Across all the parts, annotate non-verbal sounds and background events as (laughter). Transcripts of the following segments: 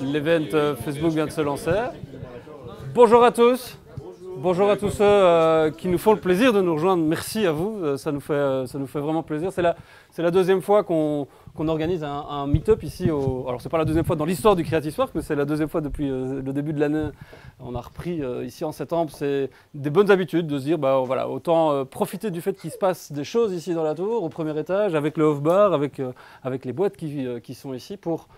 L'event euh, Facebook vient de se lancer. Bonjour à tous. Bonjour à tous ceux euh, qui nous font le plaisir de nous rejoindre. Merci à vous, euh, ça nous fait, vraiment plaisir. C'est la, deuxième fois qu'on, organise un, un meet-up ici. Au, alors c'est pas la deuxième fois dans l'histoire du Creative Spark, mais c'est la deuxième fois depuis le début de l'année. On a repris ici en septembre. C'est des bonnes habitudes de se dire, bah voilà, autant profiter du fait qu'il se passe des choses ici dans la tour, au premier étage, avec le off-bar, avec, les boîtes qui, qui sont ici pour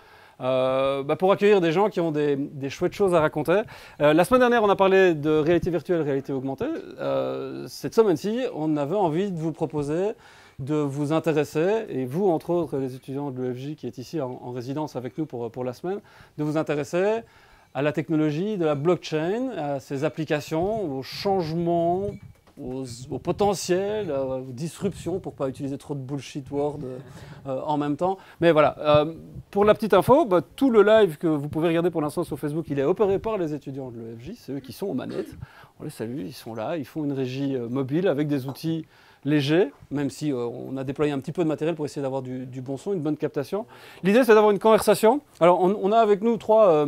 euh, bah, pour accueillir des gens qui ont des, des chouettes choses à raconter. Euh, la semaine dernière, on a parlé de réalité virtuelle, réalité augmentée. Euh, cette semaine-ci, on avait envie de vous proposer de vous intéresser, et vous, entre autres, les étudiants de l'EFJ qui est ici en, en résidence avec nous pour, pour la semaine, de vous intéresser à la technologie de la blockchain, à ses applications, aux changements, au potentiel, euh, aux disruptions, pour pas utiliser trop de bullshit word euh, euh, en même temps. Mais voilà, euh, pour la petite info, bah, tout le live que vous pouvez regarder pour l'instant sur Facebook, il est opéré par les étudiants de l'EFJ, c'est eux qui sont aux manettes. On les salue, ils sont là, ils font une régie mobile avec des outils légers, même si on a déployé un petit peu de matériel pour essayer d'avoir du, bon son, une bonne captation. L'idée, c'est d'avoir une conversation. Alors, on a avec nous trois...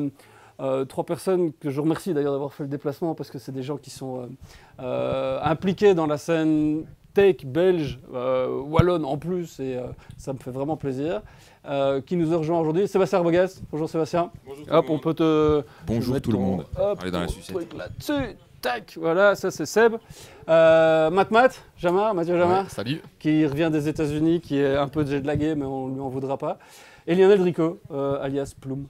euh, trois personnes que je remercie d'ailleurs d'avoir fait le déplacement parce que c'est des gens qui sont euh, euh, impliqués dans la scène tech belge, euh, wallonne en plus, et euh, ça me fait vraiment plaisir. Euh, qui nous a rejoint aujourd'hui, Sébastien Arbogast. Bonjour Sébastien. Bonjour Hop, on peut te. Bonjour tout le monde. Hop, Allez dans la sucette. là-dessus. Tac, voilà, ça c'est Seb. Euh, Matt Matt, Jamar, Mathieu Jamar, Ouais, salut. qui revient des États-Unis, qui est un peu jetlagué, mais on lui en voudra pas. Et Lionel Rico, euh, alias Plume.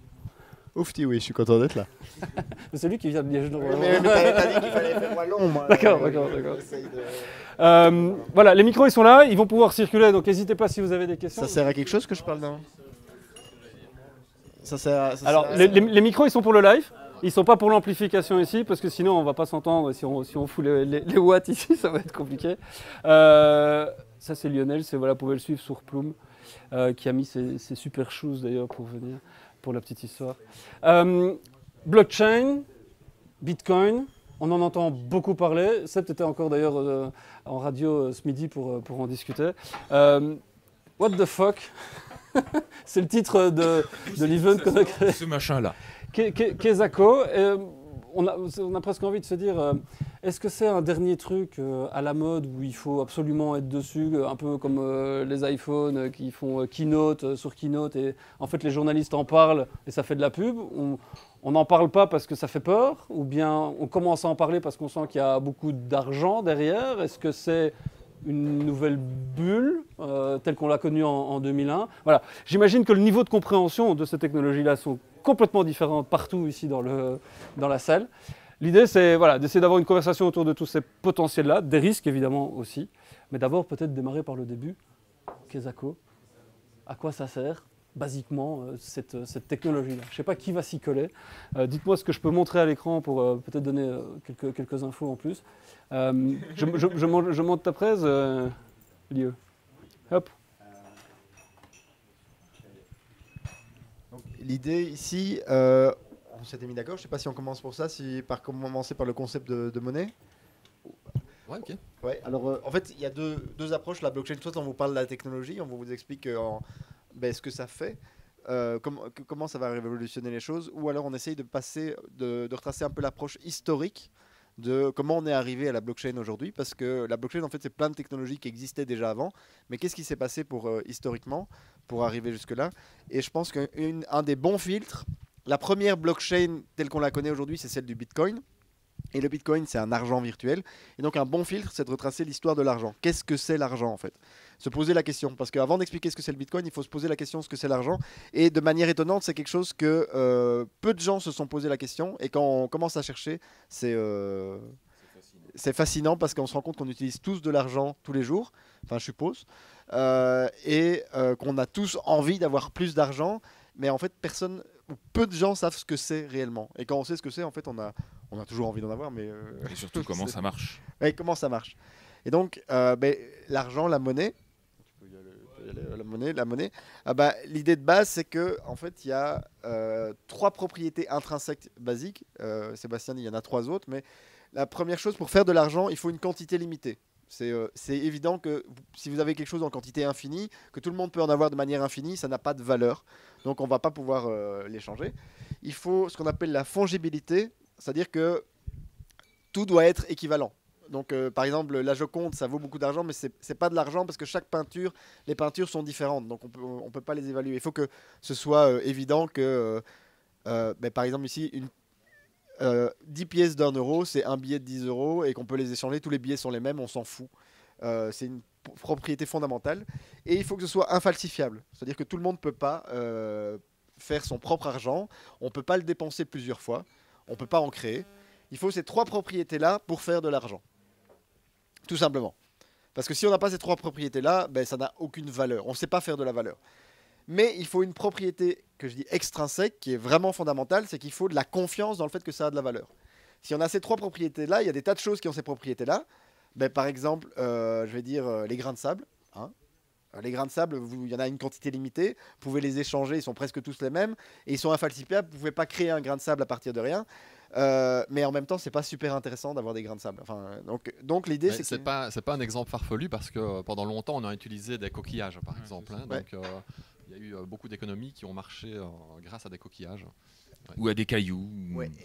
Oufti, oui, je suis content d'être là. (laughs) C'est lui qui vient de Liège. Mais, mais t'avais pas dit qu'il fallait faire wallon, moi. D'accord, Euh, d'accord, d'accord. j'essaye de- Euh, voilà, les micros ils sont là, ils vont pouvoir circuler, donc n'hésitez pas si vous avez des questions. Ça sert à quelque chose que je parle d'un? Ça sert à. ça Alors, sert à- les, les- les micros ils sont pour le live, ils sont pas pour l'amplification ici, parce que sinon on va pas s'entendre. Si on, si on fout les, watts ici, (laughs) ça va être compliqué. Euh, ça c'est Lionel, c'est voilà, vous pouvez le suivre sur Plume, euh, qui a mis ses, ses super shoes d'ailleurs pour venir, pour la petite histoire. Euh, blockchain, Bitcoin, on en entend beaucoup parler. Seb était encore d'ailleurs euh, en radio euh, ce midi pour, pour en discuter. What the fuck? (laughs) C'est le titre de, de l'event qu'on a créé. Ce machin-là. Ke- Ke- Kezako, on, a, presque envie de se dire, euh, est-ce que c'est un dernier truc euh, à la mode où il faut absolument être dessus, euh, un peu comme les iPhones qui font keynote sur keynote et en fait les journalistes en parlent et ça fait de la pub. On n'en parle pas parce que ça fait peur ou bien on commence à en parler parce qu'on sent qu'il y a beaucoup d'argent derrière? Est-ce que c'est une nouvelle bulle euh, telle qu'on l'a connue en, en 2001 Voilà, j'imagine que le niveau de compréhension de ces technologies-là sont complètement différentes partout ici dans, la salle. L'idée, c'est voilà, d'essayer d'avoir une conversation autour de tous ces potentiels-là, des risques évidemment aussi, mais d'abord peut-être démarrer par le début. Kezako, à quoi ça sert? Basiquement euh, cette, cette technologie-là Je ne sais pas qui va s'y coller. Euh, Dites-moi ce que je peux montrer à l'écran pour euh, peut-être donner euh, quelques, quelques infos en plus. Euh, je, je, je, monte- je monte ta presse, euh, Lieu. Hop. L'idée ici, euh, on s'était mis d'accord, je sais pas si on commence pour ça, si par commencer par le concept de, de monnaie. Ouais, ok. Ouais, alors euh, en fait, il y a deux, deux approches. La blockchain, soit on vous parle de la technologie, on vous explique euh, en- ben, ce que ça fait, euh, comment- ça va révolutionner les choses, ou alors on essaye de passer, de retracer un peu l'approche historique de comment on est arrivé à la blockchain aujourd'hui, parce que la blockchain, en fait, c'est plein de technologies qui existaient déjà avant, mais qu'est-ce qui s'est passé pour, euh, historiquement pour arriver jusque-là? Et je pense qu'un des bons filtres, la première blockchain telle qu'on la connaît aujourd'hui, c'est celle du Bitcoin. Et le Bitcoin, c'est un argent virtuel. Et donc un bon filtre, c'est de retracer l'histoire de l'argent. Qu'est-ce que c'est l'argent en fait? Se poser la question. Parce qu'avant d'expliquer ce que c'est le Bitcoin, il faut se poser la question ce que c'est l'argent. Et de manière étonnante, c'est quelque chose que euh, peu de gens se sont posé la question. Et quand on commence à chercher, c'est euh, c'est fascinant parce qu'on se rend compte qu'on utilise tous de l'argent tous les jours. Enfin, je suppose. Euh, et qu'on a tous envie d'avoir plus d'argent. Mais en fait, personne peu de gens savent ce que c'est réellement. Et quand on sait ce que c'est, en fait, on a, on a toujours envie d'en avoir. Mais euh, Et surtout, (laughs) comment ça marche. Ouais, comment ça marche Et donc, euh, ben, l'argent, la monnaie, tu peux y aller, tu peux y aller, la monnaie, la monnaie. ah bah, l'idée de base, c'est que en fait, il y a euh, trois propriétés intrinsèques basiques. Euh, Sébastien dit, il y en a trois autres, mais la première chose, pour faire de l'argent, il faut une quantité limitée. C'est euh, évident que si vous avez quelque chose en quantité infinie, que tout le monde peut en avoir de manière infinie, ça n'a pas de valeur. Donc on ne va pas pouvoir euh, l'échanger. Il faut ce qu'on appelle la fongibilité, c'est-à-dire que tout doit être équivalent. Donc, euh, par exemple, la Joconde, ça vaut beaucoup d'argent, mais c'est c'est pas de l'argent parce que chaque peinture, les peintures sont différentes, donc on peut, on peut pas les évaluer. Il faut que ce soit euh, évident que, euh, ben, par exemple ici, une, euh, 10 pièces d'un euro, c'est un billet de 10 euros et qu'on peut les échanger. Tous les billets sont les mêmes, on s'en fout. C'est une propriété fondamentale. Et il faut que ce soit infalsifiable. C'est-à-dire que tout le monde ne peut pas faire son propre argent. On ne peut pas le dépenser plusieurs fois. On ne peut pas en créer. Il faut ces trois propriétés-là pour faire de l'argent. Tout simplement. Parce que si on n'a pas ces trois propriétés-là, ben, ça n'a aucune valeur. On ne sait pas faire de la valeur. Mais il faut une propriété que je dis extrinsèque, qui est vraiment fondamentale, c'est qu'il faut de la confiance dans le fait que ça a de la valeur. Si on a ces trois propriétés-là, il y a des tas de choses qui ont ces propriétés-là. Ben, par exemple, euh, je vais dire euh, les grains de sable. hein. Euh, Les grains de sable, vous- il y en a une quantité limitée. Vous pouvez les échanger, ils sont presque tous les mêmes. Et ils sont infalsifiables. Vous ne pouvez pas créer un grain de sable à partir de rien. Euh, mais en même temps, c'est pas super intéressant d'avoir des grains de sable. Enfin, donc, donc l'idée, c'est C'est que pas, c'est pas un exemple farfelu parce que euh, pendant longtemps on a utilisé des coquillages par Ouais, exemple. hein. donc euh, il y a eu beaucoup d'économies qui ont marché euh, grâce à des coquillages. Ou à des cailloux.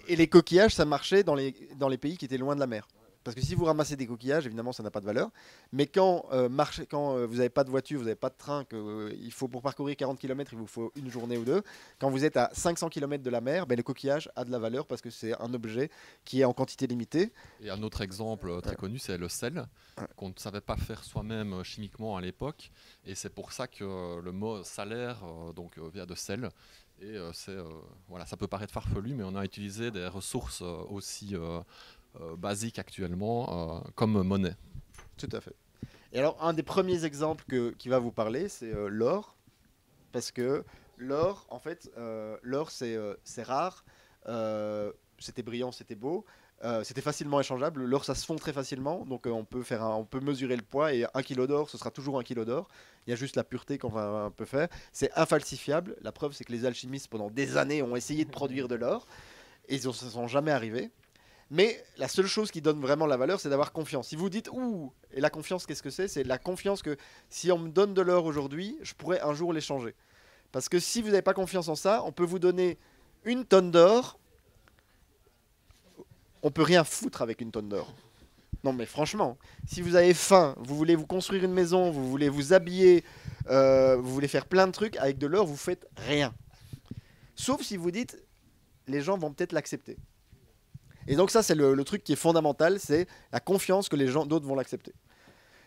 Et les coquillages, ça marchait dans les, dans les pays qui étaient loin de la mer. Parce que si vous ramassez des coquillages, évidemment, ça n'a pas de valeur. Mais quand, euh, marche- quand euh, vous n'avez pas de voiture, vous n'avez pas de train, que, euh, il faut pour parcourir 40 km, il vous faut une journée ou deux. Quand vous êtes à 500 km de la mer, ben, le coquillage a de la valeur parce que c'est un objet qui est en quantité limitée. Et un autre exemple très Ouais. connu, c'est le sel, Ouais. qu'on ne savait pas faire soi-même chimiquement à l'époque. Et c'est pour ça que le mot salaire donc, vient de sel. Et euh, c'est, euh, voilà, ça peut paraître farfelu, mais on a utilisé des ressources euh, aussi euh, basiques actuellement euh, comme monnaie. Tout à fait. Et alors, un des premiers exemples que- qui va vous parler, c'est euh, l'or. Parce que l'or, en fait, l'or, c'est rare. C'était brillant, c'était beau. C'était facilement échangeable. L'or, ça se fond très facilement. Donc, on, peut faire on peut mesurer le poids. Et un kilo d'or, ce sera toujours un kilo d'or. Il y a juste la pureté qu'on va un peu faire. C'est infalsifiable. La preuve, c'est que les alchimistes, pendant des années, ont essayé de produire de l'or. Et ils ne sont jamais arrivés. Mais la seule chose qui donne vraiment la valeur, c'est d'avoir confiance. Si vous dites ouh, et la confiance, qu'est-ce que c'est? C'est la confiance que si on me donne de l'or aujourd'hui, je pourrais un jour l'échanger. Parce que si vous n'avez pas confiance en ça, on peut vous donner une tonne d'or. On peut rien foutre avec une tonne d'or. Non, mais franchement, si vous avez faim, vous voulez vous construire une maison, vous voulez vous habiller, euh, vous voulez faire plein de trucs, avec de l'or, vous faites rien. Sauf si vous dites, les gens vont peut-être l'accepter. Et donc ça, c'est le, truc qui est fondamental, c'est la confiance que les gens d'autres vont l'accepter.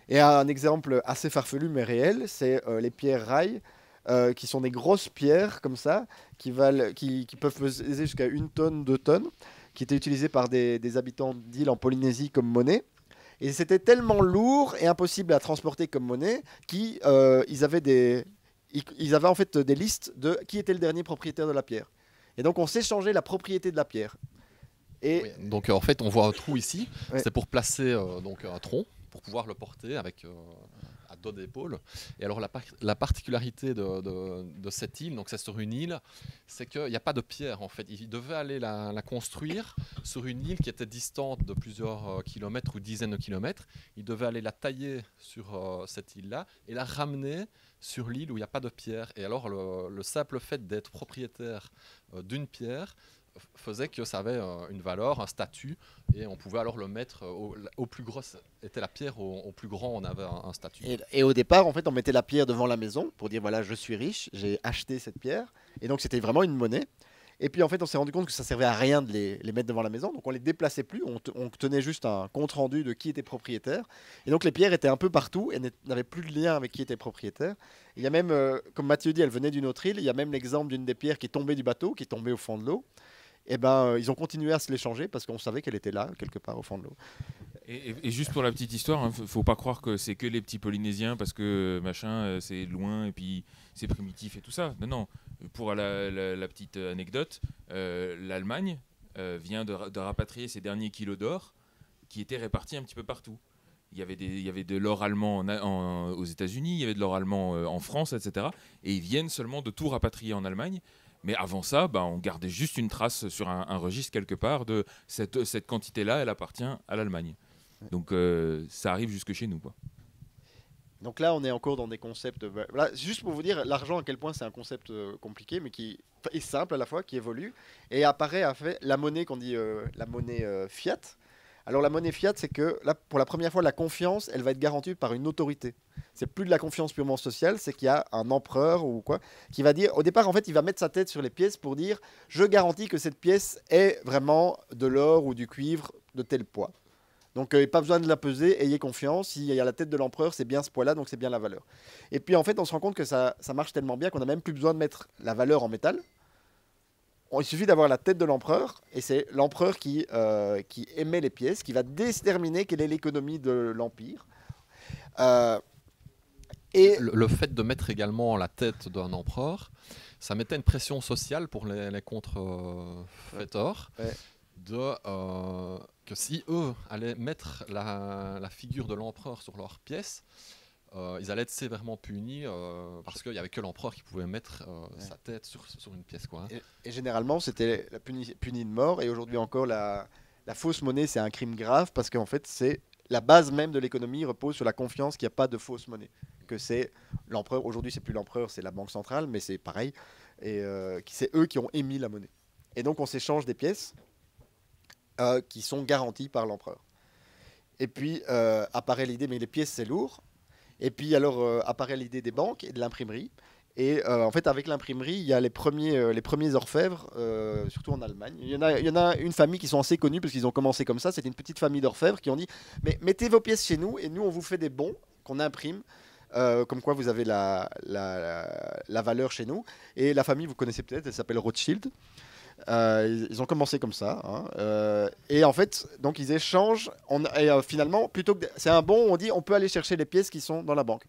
Et un exemple assez farfelu mais réel, c'est euh, les pierres rails, euh, qui sont des grosses pierres comme ça, qui, valent, qui, peuvent peser jusqu'à une tonne, deux tonnes, qui étaient utilisées par des, habitants d'îles en Polynésie comme monnaie. Et c'était tellement lourd et impossible à transporter comme monnaie qu'ils euh, avaient des, avaient en fait des listes de qui était le dernier propriétaire de la pierre. Et donc on s'échangeait la propriété de la pierre. Et Oui, Donc euh, en fait, on voit un trou ici. Ouais. C'est pour placer euh, donc un tronc pour pouvoir le porter avec euh, à dos d'épaule. Et alors la, par- la particularité de, de- de cette île, donc c'est sur une île, c'est qu'il n'y a pas de pierre en fait. Il devait aller la, la construire sur une île qui était distante de plusieurs euh, kilomètres ou dizaines de kilomètres. Il devait aller la tailler sur euh, cette île-là et la ramener sur l'île où il n'y a pas de pierre. Et alors le, le simple fait d'être propriétaire euh, d'une pierre faisait que ça avait euh, une valeur, un statut, et on pouvait alors le mettre euh, au, plus gros, était la pierre, au, plus grand, on avait un, statut. Et, au départ, en fait, on mettait la pierre devant la maison pour dire voilà, je suis riche, j'ai acheté cette pierre. Et donc, c'était vraiment une monnaie. Et puis, en fait, on s'est rendu compte que ça servait à rien de les, mettre devant la maison. Donc, on les déplaçait plus. On, te- on tenait juste un compte rendu de qui était propriétaire. Et donc, les pierres étaient un peu partout et n'avaient plus de lien avec qui était propriétaire. Il y a même, euh, comme Mathieu dit, elle venait d'une autre île. Il y a même l'exemple d'une des pierres qui est tombée du bateau, qui est tombée au fond de l'eau. Et ben, euh, ils ont continué à se l'échanger parce qu'on savait qu'elle était là, quelque part au fond de l'eau. Et, juste pour la petite histoire, hein, faut- pas croire que c'est que les petits Polynésiens parce que machin, euh, c'est loin et puis c'est primitif et tout ça. Non, non. Pour la, petite anecdote, euh, l'Allemagne euh, vient de, ra- de rapatrier ses derniers kilos d'or qui étaient répartis un petit peu partout. Il y avait, il y avait de l'or allemand aux États-Unis, il y avait de l'or allemand euh, en France, etc. Et ils viennent seulement de tout rapatrier en Allemagne. Mais avant ça, bah, on gardait juste une trace sur un, un registre quelque part de cette, cette quantité-là, elle appartient à l'Allemagne. Donc euh, ça arrive jusque chez nous. Quoi. Donc là, on est encore dans des concepts. Voilà, juste pour vous dire, l'argent à quel point c'est un concept euh, compliqué, mais qui est simple à la fois, qui évolue et apparaît à fait la monnaie qu'on dit euh, la monnaie euh, fiat. Alors la monnaie fiat, c'est que là, pour la première fois, la confiance, elle va être garantie par une autorité. C'est plus de la confiance purement sociale, c'est qu'il y a un empereur ou quoi qui va dire. Au départ, en fait, il va mettre sa tête sur les pièces pour dire je garantis que cette pièce est vraiment de l'or ou du cuivre de tel poids. Donc, euh, pas besoin de la peser, ayez confiance. S'il y a la tête de l'empereur, c'est bien ce poids-là, donc c'est bien la valeur. Et puis, en fait, on se rend compte que ça, ça marche tellement bien qu'on n'a même plus besoin de mettre la valeur en métal. Il suffit d'avoir la tête de l'empereur, et c'est l'empereur qui, euh, qui émet les pièces, qui va déterminer quelle est l'économie de l'empire. Euh, et Le, le fait de mettre également la tête d'un empereur, ça mettait une pression sociale pour les, les Ouais. de euh, que si eux allaient mettre la, la figure de l'empereur sur leur pièce, euh, ils allaient être sévèrement punis euh, parce qu'il n'y avait que l'empereur qui pouvait mettre euh, sa tête sur, sur une pièce. Quoi, hein. Et, et généralement, c'était la puni, puni de mort. Et aujourd'hui encore, la, la fausse monnaie, c'est un crime grave parce qu'en fait, c'est la base même de l'économie repose sur la confiance qu'il n'y a pas de fausse monnaie. Que c'est l'empereur. Aujourd'hui, c'est plus l'empereur, c'est la banque centrale, mais c'est pareil. Et c'est eux qui ont émis la monnaie. Et donc, on s'échange des pièces qui sont garanties par l'empereur. Et puis apparaît l'idée, mais les pièces, c'est lourd. Et puis alors euh, apparaît l'idée des banques et de l'imprimerie. Et euh, en fait, avec l'imprimerie, il y a les premiers, euh, les premiers orfèvres, surtout en Allemagne. Il y, en a, une famille qui sont assez connues parce qu'ils ont commencé comme ça. C'était une petite famille d'orfèvres qui ont dit Mais mettez vos pièces chez nous et nous, on vous fait des bons qu'on imprime. comme quoi vous avez la, la- la valeur chez nous. Et la famille, vous connaissez peut-être, elle s'appelle Rothschild. Euh, ils, ont commencé comme ça. hein, euh, et en fait, donc ils échangent. On, et euh, finalement, plutôt que c'est un bon, on dit on peut aller chercher les pièces qui sont dans la banque.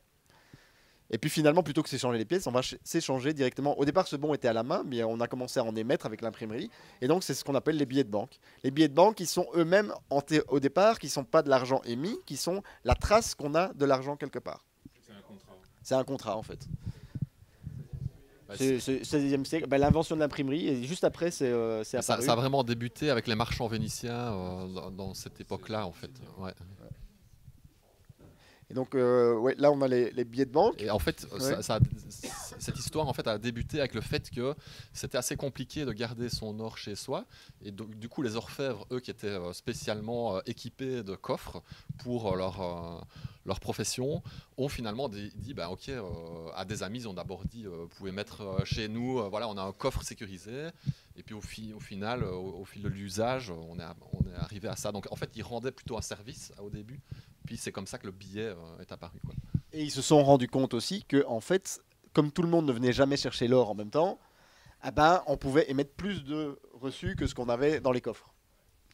Et puis finalement, plutôt que s'échanger les pièces, on va ch- s'échanger directement. Au départ, ce bon était à la main, mais on a commencé à en émettre avec l'imprimerie. Et donc, c'est ce qu'on appelle les billets de banque. Les billets de banque qui sont eux-mêmes, en au départ, qui sont pas de l'argent émis, qui sont la trace qu'on a de l'argent quelque part. C'est un contrat, en fait. Bah, C'est c'est- 16e siècle. Ben, L'invention de l'imprimerie, et juste après, c'est euh, c'est ça, a vraiment débuté avec les marchands vénitiens euh, dans, cette époque-là, en fait. Ouais. Et donc, euh, ouais, là, on a les, les billets de banque. Et en fait, Ouais. ça- ça a- cette histoire en fait a débuté avec le fait que c'était assez compliqué de garder son or chez soi. Et donc, du coup, les orfèvres, eux, qui étaient euh, spécialement équipés de coffres pour leur, leur profession, ont finalement dit, dit, bah, ok, euh, à des amis, ils ont d'abord dit, euh, vous pouvez mettre euh, chez nous, voilà, on a un coffre sécurisé. Et puis au, fi- au final, au, au fil de l'usage, on est, à- on est arrivé à ça. Donc en fait, ils rendaient plutôt un service au début. Puis c'est comme ça que le billet est apparu. Quoi. Et ils se sont rendus compte aussi que, en fait, comme tout le monde ne venait jamais chercher l'or en même temps, ah ben, on pouvait émettre plus de reçus que ce qu'on avait dans les coffres.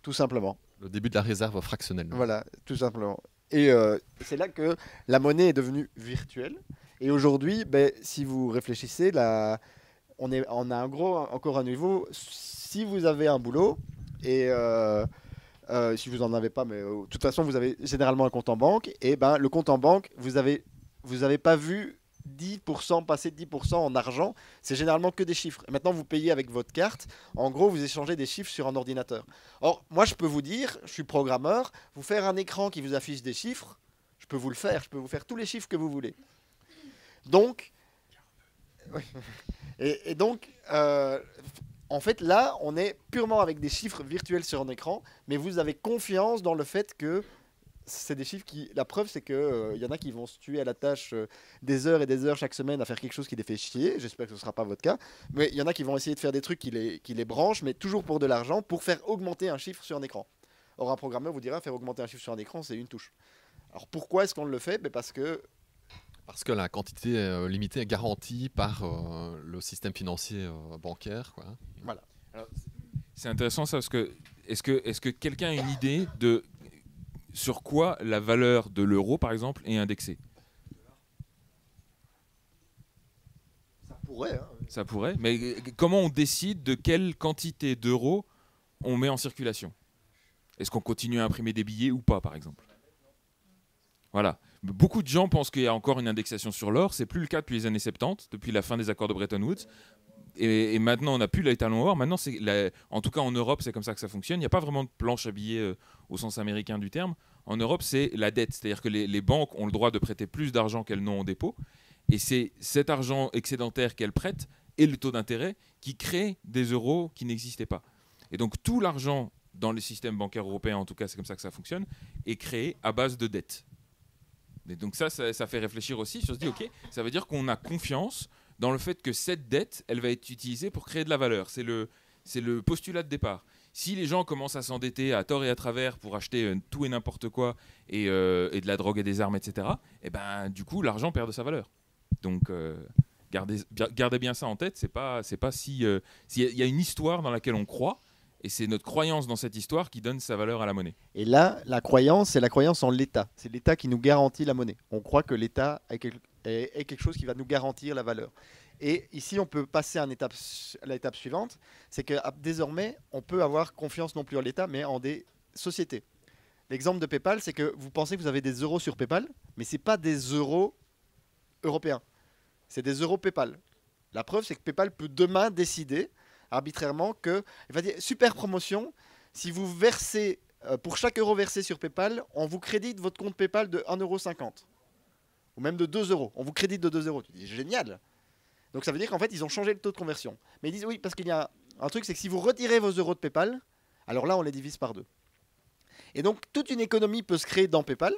Tout simplement. Le début de la réserve fractionnelle. Voilà, tout simplement. Et euh, c'est là que la monnaie est devenue virtuelle. Et aujourd'hui, ben, si vous réfléchissez, la... on, est, on a un gros, encore un niveau. Si vous avez un boulot, et euh, euh, si vous n'en avez pas, mais de toute façon, vous avez généralement un compte en banque, et ben, le compte en banque, vous avez, vous avez pas vu 10%, passer 10% en argent, c'est généralement que des chiffres. Maintenant, vous payez avec votre carte. En gros, vous échangez des chiffres sur un ordinateur. Or, moi, je peux vous dire, je suis programmeur, vous faire un écran qui vous affiche des chiffres, je peux vous le faire. Je peux vous faire tous les chiffres que vous voulez. Donc, et donc, euh, en fait, là, on est purement avec des chiffres virtuels sur un écran, mais vous avez confiance dans le fait que c'est des chiffres qui. La preuve, c'est que il y en a qui vont se tuer à la tâche euh, des heures et des heures chaque semaine à faire quelque chose qui les fait chier. J'espère que ce ne sera pas votre cas. Mais il y en a qui vont essayer de faire des trucs qui les, qui les branchent, mais toujours pour de l'argent, pour faire augmenter un chiffre sur un écran. Or, un programmeur vous dira faire augmenter un chiffre sur un écran, c'est une touche. Alors pourquoi est-ce qu'on le fait? Ben, Parce que Parce que la quantité euh, limitée est garantie par euh, le système financier euh, bancaire. Quoi. C'est intéressant ça parce que est-ce que, est que quelqu'un a une idée de sur quoi la valeur de l'euro par exemple est indexée ça pourrait. hein. Ça pourrait, mais comment on décide de quelle quantité d'euros on met en circulation? Est-ce qu'on continue à imprimer des billets ou pas par exemple? Voilà. Beaucoup de gens pensent qu'il y a encore une indexation sur l'or. C'est plus le cas depuis les années 70, depuis la fin des accords de Bretton Woods. Et, maintenant, on n'a plus l'étalon or. Maintenant, en tout cas en Europe, c'est comme ça que ça fonctionne. Il n'y a pas vraiment de planche à billets euh, au sens américain du terme. en Europe, c'est la dette. C'est-à-dire que les, les banques ont le droit de prêter plus d'argent qu'elles n'ont en dépôt. Et c'est cet argent excédentaire qu'elles prêtent et le taux d'intérêt qui crée des euros qui n'existaient pas. Et donc tout l'argent dans le système bancaire européen, en tout cas c'est comme ça que ça fonctionne, est créé à base de dette. Et donc ça, ça, ça fait réfléchir aussi sur se dit, ok, ça veut dire qu'on a confiance dans le fait que cette dette, elle va être utilisée pour créer de la valeur. C'est le, postulat de départ. Si les gens commencent à s'endetter à tort et à travers pour acheter euh, tout et n'importe quoi et, euh, et de la drogue et des armes, etc., et ben du coup l'argent perd de sa valeur. Donc euh, gardez, bien- ça en tête. C'est pas, c'est pas si, euh, y a- a une histoire dans laquelle on croit et c'est notre croyance dans cette histoire qui donne sa valeur à la monnaie. Et là, la croyance, c'est la croyance en l'État. C'est l'État qui nous garantit la monnaie. On croit que l'État est, quel- est- quelque chose qui va nous garantir la valeur. Et ici, on peut passer à, étape l'étape suivante. C'est que ah, désormais, on peut avoir confiance non plus en l'État, mais en des sociétés. L'exemple de PayPal, c'est que vous pensez que vous avez des euros sur PayPal, mais ce n'est pas des euros européens. C'est des euros PayPal. La preuve, c'est que PayPal peut demain décider arbitrairement que, il va dire, super promotion, si vous versez, euh, pour chaque euro versé sur PayPal, on vous crédite votre compte PayPal de 1,50€. Ou même de 2 euros. On vous crédite de 2 euros. Tu dis, génial. Donc ça veut dire qu'en fait, ils ont changé le taux de conversion. Mais ils disent oui, parce qu'il y a un truc, c'est que si vous retirez vos euros de PayPal, alors là, on les divise par deux. Et donc, toute une économie peut se créer dans PayPal,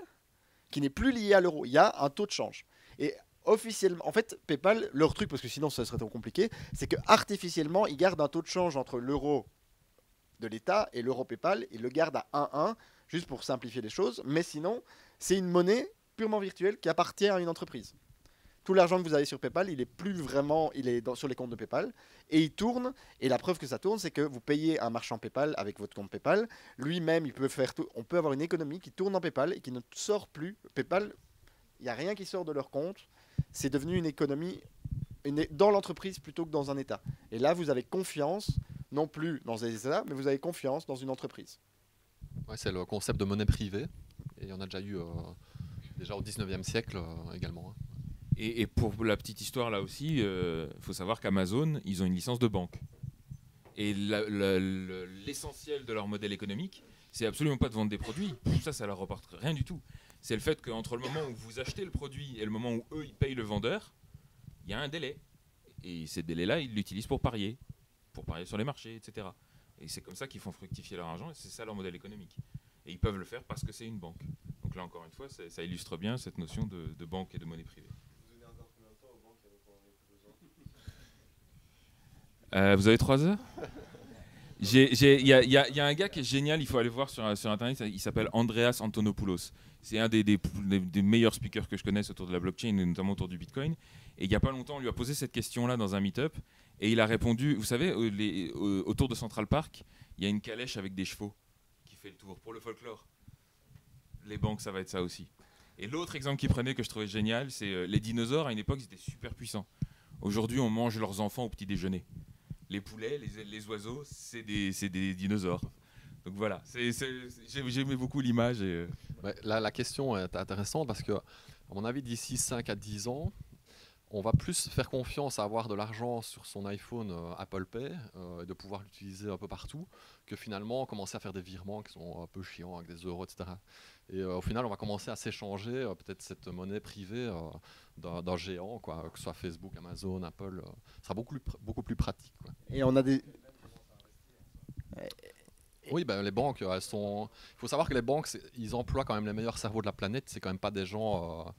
qui n'est plus liée à l'euro. Il y a un taux de change. Et officiellement, en fait, PayPal, leur truc, parce que sinon ça serait trop compliqué, c'est que artificiellement, ils gardent un taux de change entre l'euro de l'État et l'euro PayPal, ils le gardent à 1,1, juste pour simplifier les choses. Mais sinon, c'est une monnaie purement virtuelle qui appartient à une entreprise. Tout l'argent que vous avez sur PayPal, il est plus vraiment, il est sur les comptes de PayPal et il tourne. Et la preuve que ça tourne, c'est que vous payez un marchand PayPal avec votre compte PayPal. Lui-même, il peut faire tout. On peut avoir une économie qui tourne en PayPal et qui ne sort plus. PayPal, il n'y a rien qui sort de leur compte. C'est devenu une économie dans l'entreprise plutôt que dans un État. Et là, vous avez confiance, non plus dans des États, mais vous avez confiance dans une entreprise. Ouais, c'est le concept de monnaie privée. Et en a déjà eu euh, déjà au 19e siècle euh, également. hein. Et, pour la petite histoire là aussi, il faut savoir qu'Amazon, ils ont une licence de banque. Et l'essentiel de leur modèle économique, c'est absolument pas de vendre des produits. Ça, ça leur rapporte rien du tout. C'est le fait qu'entre le moment où vous achetez le produit et le moment où eux, ils payent le vendeur, il y a un délai. Et ces délais-là, ils l'utilisent pour parier, pour parier sur les marchés, etc. Et c'est comme ça qu'ils font fructifier leur argent, et c'est ça leur modèle économique. Et ils peuvent le faire parce que c'est une banque. Là, encore une fois, ça, ça illustre bien cette notion de, de banque et de monnaie privée. Euh, vous avez trois heures? Il y, a- y y un gars qui est génial, il faut aller voir sur, sur Internet, il s'appelle Andreas Antonopoulos. C'est un des, des- des- des meilleurs speakers que je connaisse autour de la blockchain, et notamment autour du Bitcoin. Et il n'y a pas longtemps, on lui a posé cette question-là dans un meet-up, et il a répondu, vous savez, euh, les- euh, autour de Central Park, il y a une calèche avec des chevaux qui fait le tour pour le folklore. Les banques, ça va être ça aussi. Et l'autre exemple qu'il prenait que je trouvais génial, c'est euh, les dinosaures, à une époque, ils étaient super puissants. Aujourd'hui, on mange leurs enfants au petit déjeuner. Les poulets, les, oiseaux, c'est des, dinosaures. Donc voilà, j'aimais beaucoup l'image. euh, là, la question est intéressante parce que, à mon avis, d'ici 5 à 10 ans, on va plus faire confiance à avoir de l'argent sur son iPhone euh, Apple Pay et de pouvoir l'utiliser un peu partout que finalement commencer à faire des virements qui sont un peu chiants avec des euros, etc. Et euh, au final, on va commencer à s'échanger euh, peut-être cette monnaie privée euh, d'un géant, quoi, que ce soit Facebook, Amazon, Apple. ça sera beaucoup plus, beaucoup plus pratique. quoi. Et on a des. Oui, ben, les banques, elles sont. Il faut savoir que les banques, ils emploient quand même les meilleurs cerveaux de la planète. C'est quand même pas des gens euh,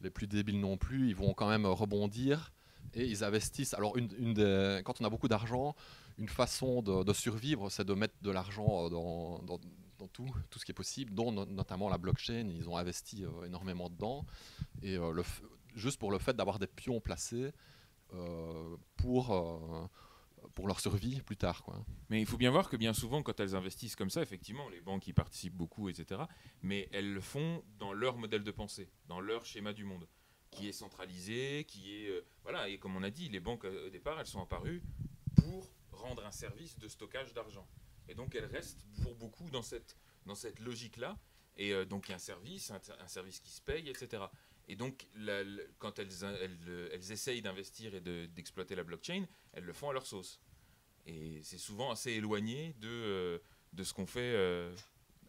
les plus débiles non plus. Ils vont quand même rebondir et ils investissent. Alors, une, une des- quand on a beaucoup d'argent, une façon de, de survivre, c'est de mettre de l'argent dans, dans- dans tout, tout ce qui est possible, dont no- notamment la blockchain. Ils ont investi euh, énormément dedans. Et euh, juste pour le fait d'avoir des pions placés euh, pour, pour leur survie plus tard. Quoi. Mais il faut bien voir que bien souvent, quand elles investissent comme ça, effectivement, les banques y participent beaucoup, etc. Mais elles le font dans leur modèle de pensée, dans leur schéma du monde, qui est centralisé, qui est... voilà, et comme on a dit, les banques, au départ, elles sont apparues pour rendre un service de stockage d'argent. Et donc, elles restent pour beaucoup dans cette, dans cette logique-là. Et euh, donc, il y a un service, un, service qui se paye, etc. Et donc, quand elles, elles, elles essayent d'investir et de- d'exploiter la blockchain, elles le font à leur sauce. Et c'est souvent assez éloigné de, euh, de ce qu'on fait euh,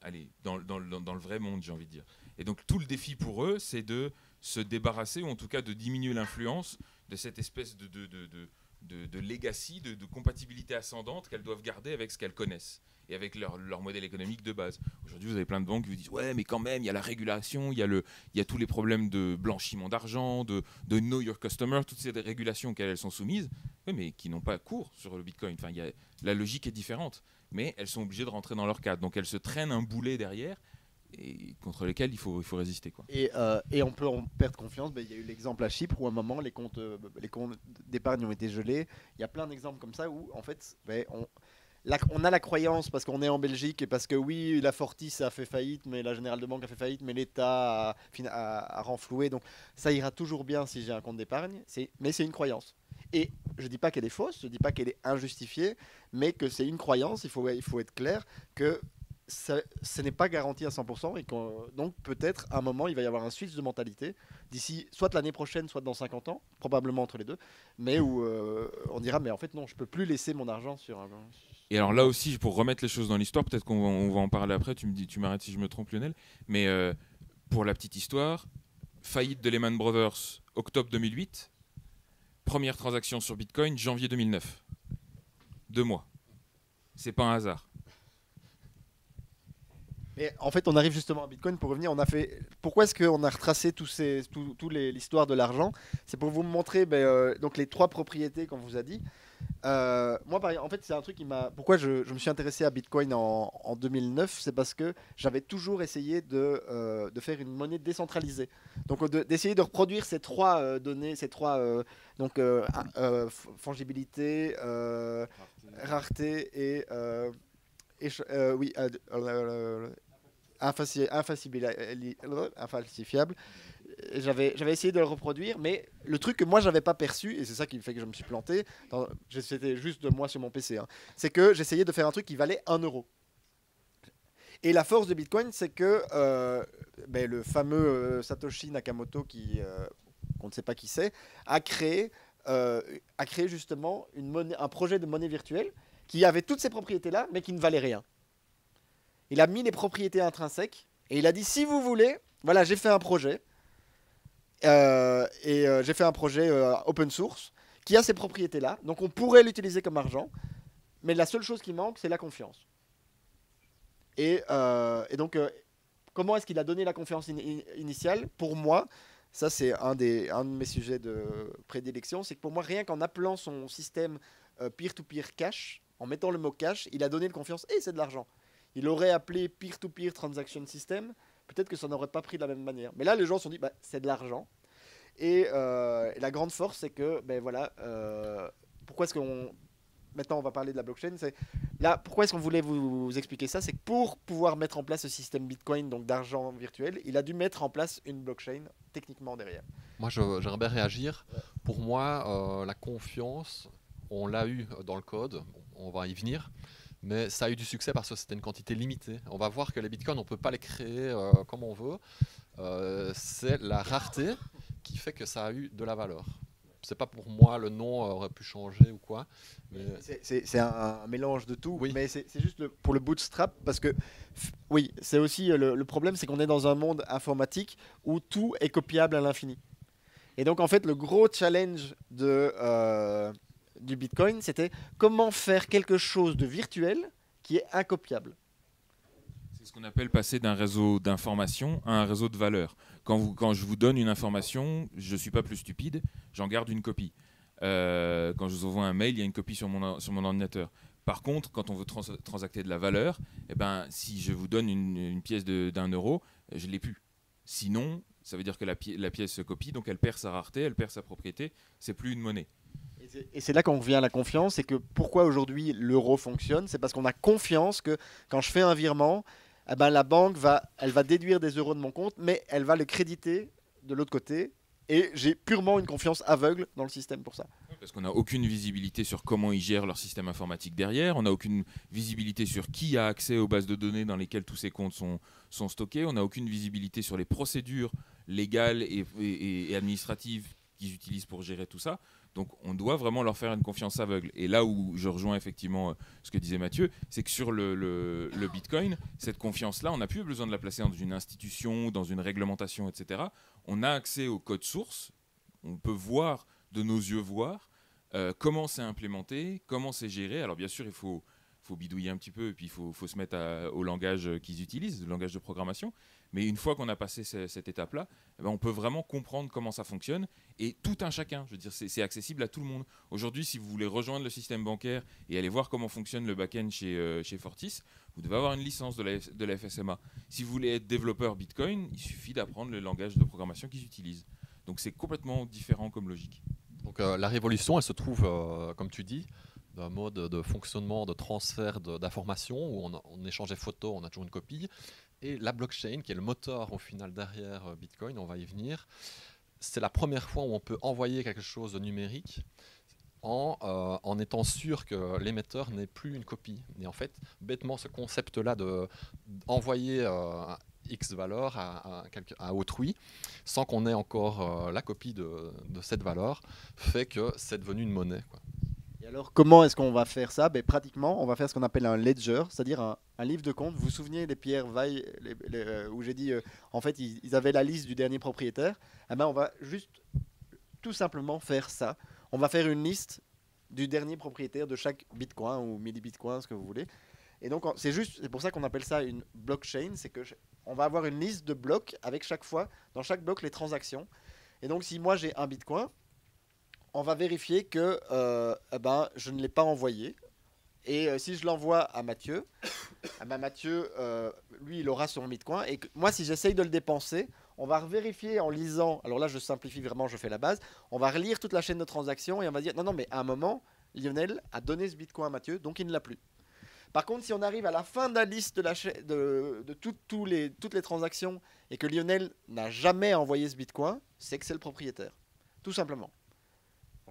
allez, dans, dans, dans, dans le vrai monde, j'ai envie de dire. Et donc tout le défi pour eux, c'est de se débarrasser, ou en tout cas de diminuer l'influence de cette espèce de, de, de, de, de- legacy, de, compatibilité ascendante qu'elles doivent garder avec ce qu'elles connaissent et avec leur, modèle économique de base. Aujourd'hui, vous avez plein de banques qui vous disent Ouais, mais quand même, il y a la régulation, il y a, le, il y a tous les problèmes de blanchiment d'argent, de, know your customer, toutes ces régulations auxquelles elles sont soumises, mais qui n'ont pas cours sur le bitcoin. Enfin, il y a, la logique est différente, mais elles sont obligées de rentrer dans leur cadre. Donc elles se traînent un boulet derrière et contre lequel il faut, résister. Quoi. Et, euh, et on peut en perdre confiance. Il y a eu l'exemple à Chypre où à un moment les comptes, euh, les comptes d'épargne ont été gelés. Il y a plein d'exemples comme ça où en fait ben, on, a la croyance parce qu'on est en Belgique et parce que oui, la Fortis a fait faillite, mais la Générale de Banque a fait faillite, mais l'État a, renfloué. Donc ça ira toujours bien si j'ai un compte d'épargne. Mais c'est une croyance. Et je dis pas qu'elle est fausse, je dis pas qu'elle est injustifiée, mais que c'est une croyance. Il faut être clair que ce n'est pas garanti à 100% et donc peut-être à un moment il va y avoir un switch de mentalité d'ici soit l'année prochaine soit dans 50 ans probablement entre les deux mais où euh, on dira mais en fait non je peux plus laisser mon argent sur un Et alors là aussi, pour remettre les choses dans l'histoire, peut-être qu'on va, on va en parler après, tu me dis, tu m'arrêtes si je me trompe Lionel, mais euh, pour la petite histoire, faillite de Lehman Brothers, octobre 2008, première transaction sur Bitcoin, janvier 2009. Deux mois. C'est pas un hasard. Et en fait, on arrive justement à Bitcoin pour revenir. On a fait. Pourquoi est-ce qu'on a retracé tous ces, tout, l'histoire de l'argent? C'est pour vous montrer ben, euh, donc les trois propriétés qu'on vous a dit. Euh, moi, en fait, c'est un truc qui m'a. Pourquoi je, me suis intéressé à Bitcoin en, en 2009 C'est parce que j'avais toujours essayé de, euh, faire une monnaie décentralisée. Donc, de- d'essayer de reproduire ces trois données, ces trois donc fongibilité, rareté et euh, oui, infalsifiable. Et J'avais, essayé de le reproduire, mais le truc que moi j'avais pas perçu, et c'est ça qui fait que je me suis planté, c'était juste de moi sur mon PC, hein, c'est que j'essayais de faire un truc qui valait 1 euro. Et la force de Bitcoin, c'est que euh, ben, le fameux euh, Satoshi Nakamoto, qui, euh, qu'on ne sait pas qui c'est, a créé, euh, a créé justement une un projet de monnaie virtuelle qui avait toutes ces propriétés-là, mais qui ne valait rien. Il a mis les propriétés intrinsèques et il a dit si vous voulez, voilà, j'ai fait un projet euh, et euh, j'ai fait un projet euh, open source qui a ces propriétés-là, donc on pourrait l'utiliser comme argent, mais la seule chose qui manque, c'est la confiance. Et, donc, comment est-ce qu'il a donné la confiance ini- ini- initiale? Pour moi, ça c'est un, de mes sujets de prédilection, c'est que pour moi, rien qu'en appelant son système peer-to-peer cash, en mettant le mot cash, il a donné de confiance et c'est de l'argent. Il aurait appelé peer-to-peer transaction system, peut-être que ça n'aurait pas pris de la même manière. Mais là, les gens se sont dit, bah, c'est de l'argent. Et, euh, et la grande force, c'est que, ben voilà, euh, pourquoi est-ce qu'on. Maintenant, on va parler de la blockchain. C'est là, pourquoi est-ce qu'on voulait vous, vous expliquer ça? C'est que pour pouvoir mettre en place ce système Bitcoin, donc d'argent virtuel, il a dû mettre en place une blockchain techniquement derrière. Moi, j'aimerais réagir. Pour moi, euh, la confiance, on l'a eu dans le code, on va y venir, mais ça a eu du succès parce que c'était une quantité limitée. On va voir que les bitcoins, on ne peut pas les créer euh, comme on veut. Euh, c'est la rareté qui fait que ça a eu de la valeur. C'est pas pour moi le nom aurait pu changer ou quoi, mais C'est- un, un mélange de tout, Oui. mais c'est juste le- pour le bootstrap parce que, oui, c'est aussi euh, le, le problème, c'est qu'on est dans un monde informatique où tout est copiable à l'infini. Et donc, en fait, le gros challenge de, euh, du Bitcoin, c'était comment faire quelque chose de virtuel qui est incopiable. C'est ce qu'on appelle passer d'un réseau d'information à un réseau de valeur. Quand, je vous donne une information, je ne suis pas plus stupide, j'en garde une copie. Euh, quand je vous envoie un mail, il y a une copie sur mon, ordinateur. Par contre, quand on veut trans- transacter de la valeur, eh ben, si je vous donne une, une pièce d'un euro, je ne l'ai plus. Sinon, ça veut dire que la, la pièce se copie, donc elle perd sa rareté, elle perd sa propriété, c'est plus une monnaie. Et c'est- là qu'on revient à la confiance, et que pourquoi aujourd'hui l'euro fonctionne, c'est parce qu'on a confiance que quand je fais un virement, eh ben, la banque va, elle va déduire des euros de mon compte, mais elle va le créditer de l'autre côté, et j'ai purement une confiance aveugle dans le système pour ça. Parce qu'on n'a aucune visibilité sur comment ils gèrent leur système informatique derrière, on n'a aucune visibilité sur qui a accès aux bases de données dans lesquelles tous ces comptes sont, stockés, on n'a aucune visibilité sur les procédures légales et administratives qu'ils utilisent pour gérer tout ça. Donc on doit vraiment leur faire une confiance aveugle. Et là où je rejoins effectivement euh, ce que disait Mathieu, c'est que sur le, Bitcoin, cette confiance-là, on n'a plus besoin de la placer dans une institution, dans une réglementation, etc. On a accès au code source, on peut voir de nos yeux voir euh, comment c'est implémenté, comment c'est géré. Alors bien sûr, il faut, bidouiller un petit peu et puis il faut, se mettre au langage qu'ils utilisent, le langage de programmation. Mais une fois qu'on a passé ce- cette étape-là, eh ben, on peut vraiment comprendre comment ça fonctionne et tout un chacun. Je veux dire, c'est accessible à tout le monde. Aujourd'hui, si vous voulez rejoindre le système bancaire et aller voir comment fonctionne le back-end chez, euh, chez Fortis, vous devez avoir une licence de la, de la FSMA. Si vous voulez être développeur Bitcoin, il suffit d'apprendre le langage de programmation qu'ils utilisent. Donc c'est complètement différent comme logique. Donc euh, la révolution, elle se trouve, euh, comme tu dis, d'un mode de fonctionnement, de transfert d'informations, où on, on échange des photos, on a toujours une copie. Et la blockchain, qui est le moteur au final derrière euh, Bitcoin, on va y venir, c'est la première fois où on peut envoyer quelque chose de numérique en, euh, en étant sûr que l'émetteur n'est plus une copie. Et en fait, bêtement, ce concept-là de d'envoyer euh, X valeur à, à autrui, sans qu'on ait encore euh, la copie de, de cette valeur, fait que c'est devenu une monnaie. Et alors, comment est-ce qu'on va faire ça? Ben, Pratiquement, on va faire ce qu'on appelle un ledger, c'est-à-dire un, livre de compte. Vous vous souvenez des Pierre Vaille, euh, où j'ai dit, euh, en fait, ils, avaient la liste du dernier propriétaire? Eh ben, On va juste tout simplement faire ça. On va faire une liste du dernier propriétaire de chaque bitcoin ou millibitcoin, ce que vous voulez. Et donc, c'est juste, c'est pour ça qu'on appelle ça une blockchain, c'est que on va avoir une liste de blocs avec chaque fois, dans chaque bloc, les transactions. Et donc, si moi j'ai un bitcoin, on va vérifier que euh, eh ben, je ne l'ai pas envoyé. Et euh, si je l'envoie à Mathieu, (coughs) eh ben, Mathieu, euh, lui, il aura son bitcoin. Et moi, si j'essaye de le dépenser, on va vérifier en lisant. Alors là, je simplifie vraiment, je fais la base. On va relire toute la chaîne de transactions et on va dire non, non, mais à un moment, Lionel a donné ce bitcoin à Mathieu, donc il ne l'a plus. Par contre, si on arrive à la fin de la liste de, les, toutes les transactions et que Lionel n'a jamais envoyé ce bitcoin, c'est que c'est le propriétaire. Tout simplement.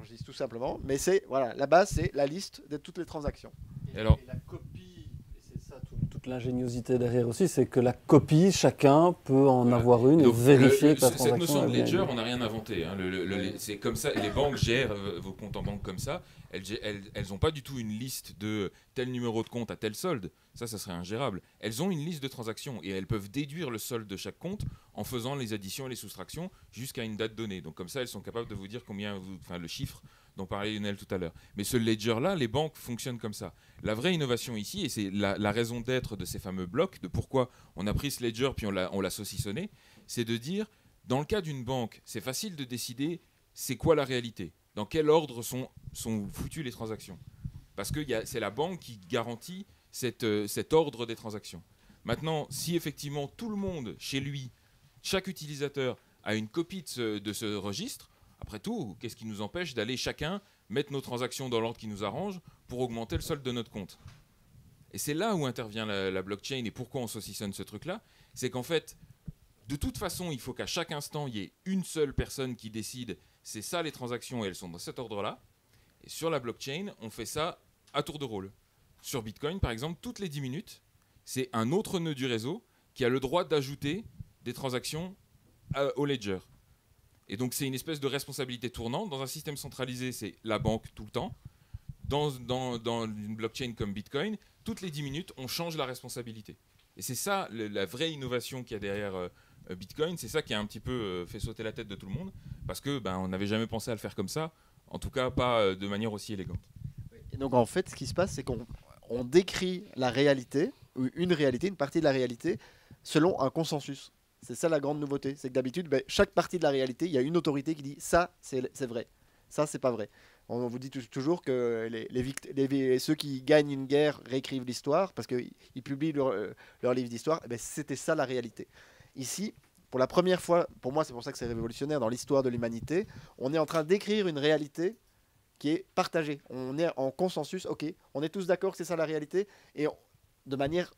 Je dis tout simplement, mais c'est voilà, la base, c'est la liste de toutes les transactions. Et alors- Et la copie, et c'est ça tout- toute l'ingéniosité derrière aussi, c'est que la copie, chacun peut en Voilà. avoir une et vérifier le- que la cette notion de ledger, on n'a rien inventé. hein. Le- le- le- c'est comme ça. et Les banques gèrent euh, vos comptes en banque comme ça. Elles gè- elles, elles ont pas du tout une liste de tel numéro de compte à tel solde. Ça, ça serait ingérable. Elles ont une liste de transactions et elles peuvent déduire le solde de chaque compte en faisant les additions et les soustractions jusqu'à une date donnée. Donc comme ça, elles sont capables de vous dire combien, vous, enfin le chiffre dont parlait Lionel tout à l'heure. Mais ce ledger-là, les banques fonctionnent comme ça. La vraie innovation ici, et c'est la, raison d'être de ces fameux blocs, de pourquoi on a pris ce ledger puis on l'a on l'a saucissonné, c'est de dire, dans le cas d'une banque, c'est facile de décider c'est quoi la réalité, dans quel ordre sont, sont foutues les transactions. Parce que c'est la banque qui garantit euh, cet ordre des transactions. Maintenant, si effectivement tout le monde, chez lui, chaque utilisateur a une copie de ce registre, après tout, qu'est-ce qui nous empêche d'aller chacun mettre nos transactions dans l'ordre qui nous arrange pour augmenter le solde de notre compte? Et c'est là où intervient la, blockchain et pourquoi on saucissonne ce truc-là. C'est qu'en fait, de toute façon, il faut qu'à chaque instant, il y ait une seule personne qui décide c'est ça les transactions et elles sont dans cet ordre-là. Et sur la blockchain, on fait ça à tour de rôle. Sur Bitcoin, par exemple, toutes les 10 minutes, c'est un autre nœud du réseau qui a le droit d'ajouter des transactions à- au ledger. Et donc c'est une espèce de responsabilité tournante. Dans un système centralisé, c'est la banque tout le temps. Dans, une blockchain comme Bitcoin, toutes les 10 minutes, on change la responsabilité. Et c'est ça la vraie innovation qu'il y a derrière euh, euh, Bitcoin. C'est ça qui a un petit peu euh, fait sauter la tête de tout le monde. Parce que ben, on n'avait jamais pensé à le faire comme ça. En tout cas, pas de manière aussi élégante. Et donc en fait, ce qui se passe, c'est qu'on on décrit la réalité, ou une réalité, une partie de la réalité, selon un consensus. C'est ça la grande nouveauté. C'est que d'habitude, ben, chaque partie de la réalité, il y a une autorité qui dit ça, c'est vrai. Ça, c'est pas vrai. On vous dit tou- toujours que les, ceux qui gagnent une guerre réécrivent l'histoire parce qu'ils ils publient leur, euh, leur livre d'histoire. Eh ben, C'était ça la réalité. Ici, pour la première fois, pour moi, c'est pour ça que c'est révolutionnaire dans l'histoire de l'humanité, on est en train d'écrire une réalité qui est partagée. On est en consensus, ok, on est tous d'accord que c'est ça la réalité, et de manière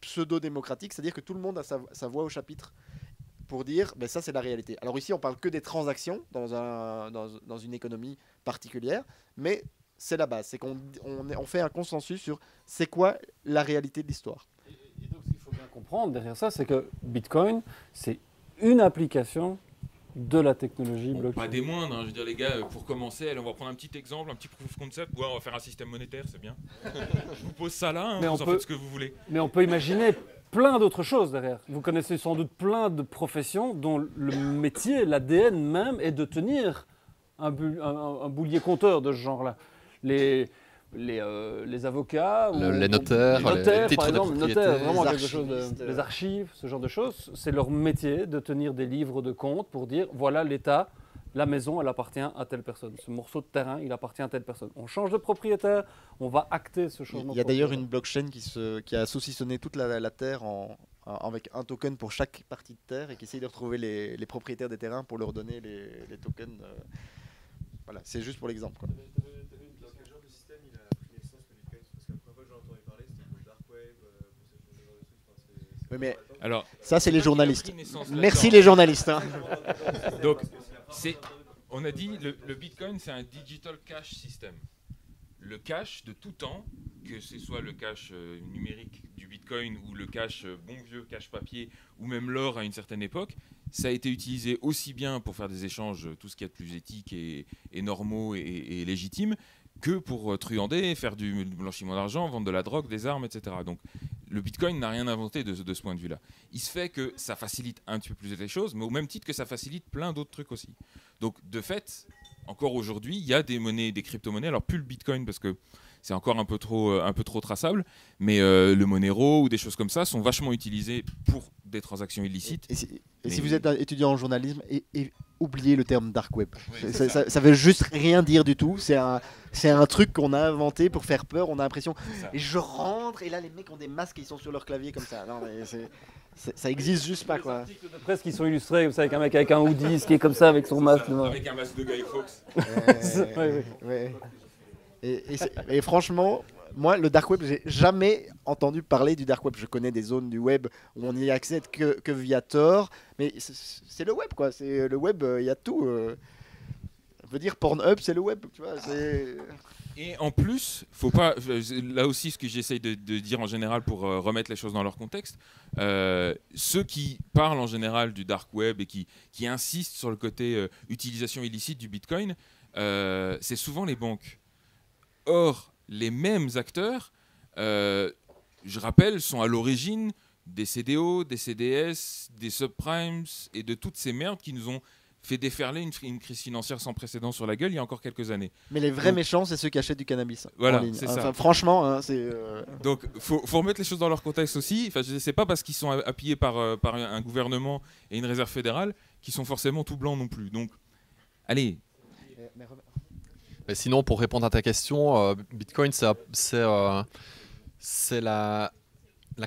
pseudo-démocratique, c'est-à-dire que tout le monde a sa, voix au chapitre pour dire, ben ça c'est la réalité. Alors ici, on parle que des transactions dans, un, dans, une économie particulière, mais c'est la base, c'est qu'on on, fait un consensus sur c'est quoi la réalité de l'histoire. Et donc, ce qu'il faut bien comprendre derrière ça, c'est que Bitcoin, c'est une application de la technologie blockchain. pas des moindres, hein, je veux dire les gars, euh, pour commencer, allez, on va prendre un petit exemple, un petit proof of concept, ouais, on va faire un système monétaire, c'est bien. je vous pose ça là, hein, Mais vous on en peut- faites ce que vous voulez. Mais on peut imaginer plein d'autres choses derrière. Vous connaissez sans doute plein de professions dont le métier, l'ADN même, est de tenir un, bu- un- un- un boulier compteur de ce genre-là. Les, les, euh, les avocats, Le- ou- les notaires, les notaires, par exemple, les propriété, notaires, vraiment les quelque chose de- archivistes, les archives, ce genre de choses, c'est leur métier de tenir des livres de compte pour dire voilà l'État, la maison, elle appartient à telle personne. Ce morceau de terrain, il appartient à telle personne. On change de propriétaire, on va acter ce changement. Il y a d'ailleurs une blockchain qui, se, qui a saucissonné toute la, la Terre en- avec un token pour chaque partie de Terre et qui essaye de retrouver les, les propriétaires des terrains pour leur donner les, les tokens. euh. Voilà, c'est juste pour l'exemple. quoi. Dans quel genre de système il a pris naissance le Bitcoin Parce que la première fois que j'en entendais parler, c'était pour le dark web, euh, pour ce genre de trucs. Enfin, c'est- c'est Oui, mais. Alors, Ça, c'est les journalistes. Merci les journalistes. hein. (laughs) Donc, c'est, on a dit le, le Bitcoin, c'est un digital cash system. Le cash de tout temps, que ce soit le cash euh, numérique du Bitcoin ou le cash euh, bon vieux cash papier ou même l'or à une certaine époque, ça a été utilisé aussi bien pour faire des échanges, euh, tout ce qui est de plus éthique et, et normaux et, et légitimes, que pour euh, truander, faire du blanchiment d'argent, vendre de la drogue, des armes, etc. Donc le Bitcoin n'a rien inventé de, de ce point de vue-là. Il se fait que ça facilite un petit peu plus les choses, mais au même titre que ça facilite plein d'autres trucs aussi. Donc de fait, encore aujourd'hui, il y a des monnaies, des crypto-monnaies, alors plus le Bitcoin parce que c'est encore un peu trop, euh, un peu trop traçable, mais euh, le Monero ou des choses comme ça sont vachement utilisées pour des transactions illicites. Et, si, et si Mais- vous êtes un étudiant en journalisme, et, et oubliez le terme dark web. Oui, ça, ça. ça- ça veut juste rien dire du tout. C'est un, c'est un truc qu'on a inventé pour faire peur. On a l'impression. Et je rentre et là les mecs ont des masques et ils sont sur leur clavier comme ça. Non, mais c'est- ça existe juste pas quoi. de presse qui sont illustrés comme ça avec un mec avec un hoodie qui est comme ça avec son masque. Avec un masque de Guy Fawkes. Ouais, (laughs) Ouais, ouais. Et, franchement, moi, le dark web, j'ai jamais entendu parler du dark web. Je connais des zones du web où on n'y accède que, via Tor, mais c'est- le web, quoi. C'est le web, il y a tout. euh. On peut dire Pornhub, c'est le web, tu vois. Et en plus, faut pas. euh, Là aussi, ce que j'essaye de, dire en général pour euh, remettre les choses dans leur contexte, euh, ceux qui parlent en général du dark web et qui, insistent sur le côté euh, utilisation illicite du Bitcoin, euh, c'est souvent les banques. Or, les mêmes acteurs, euh, je rappelle, sont à l'origine des CDO, des CDS, des subprimes et de toutes ces merdes qui nous ont fait déferler une, une crise financière sans précédent sur la gueule il y a encore quelques années. Mais les vrais Donc- méchants, c'est ceux qui achètent du cannabis. Voilà, en ligne. c'est ça. Enfin, franchement, hein, c'est. euh, Donc, faut, faut remettre les choses dans leur contexte aussi. Enfin, je sais pas parce qu'ils sont a- appuyés par, euh, par un gouvernement et une réserve fédérale qui sont forcément tout blancs non plus. Donc, allez, Mais sinon, pour répondre à ta question, euh, Bitcoin, c'est euh, la,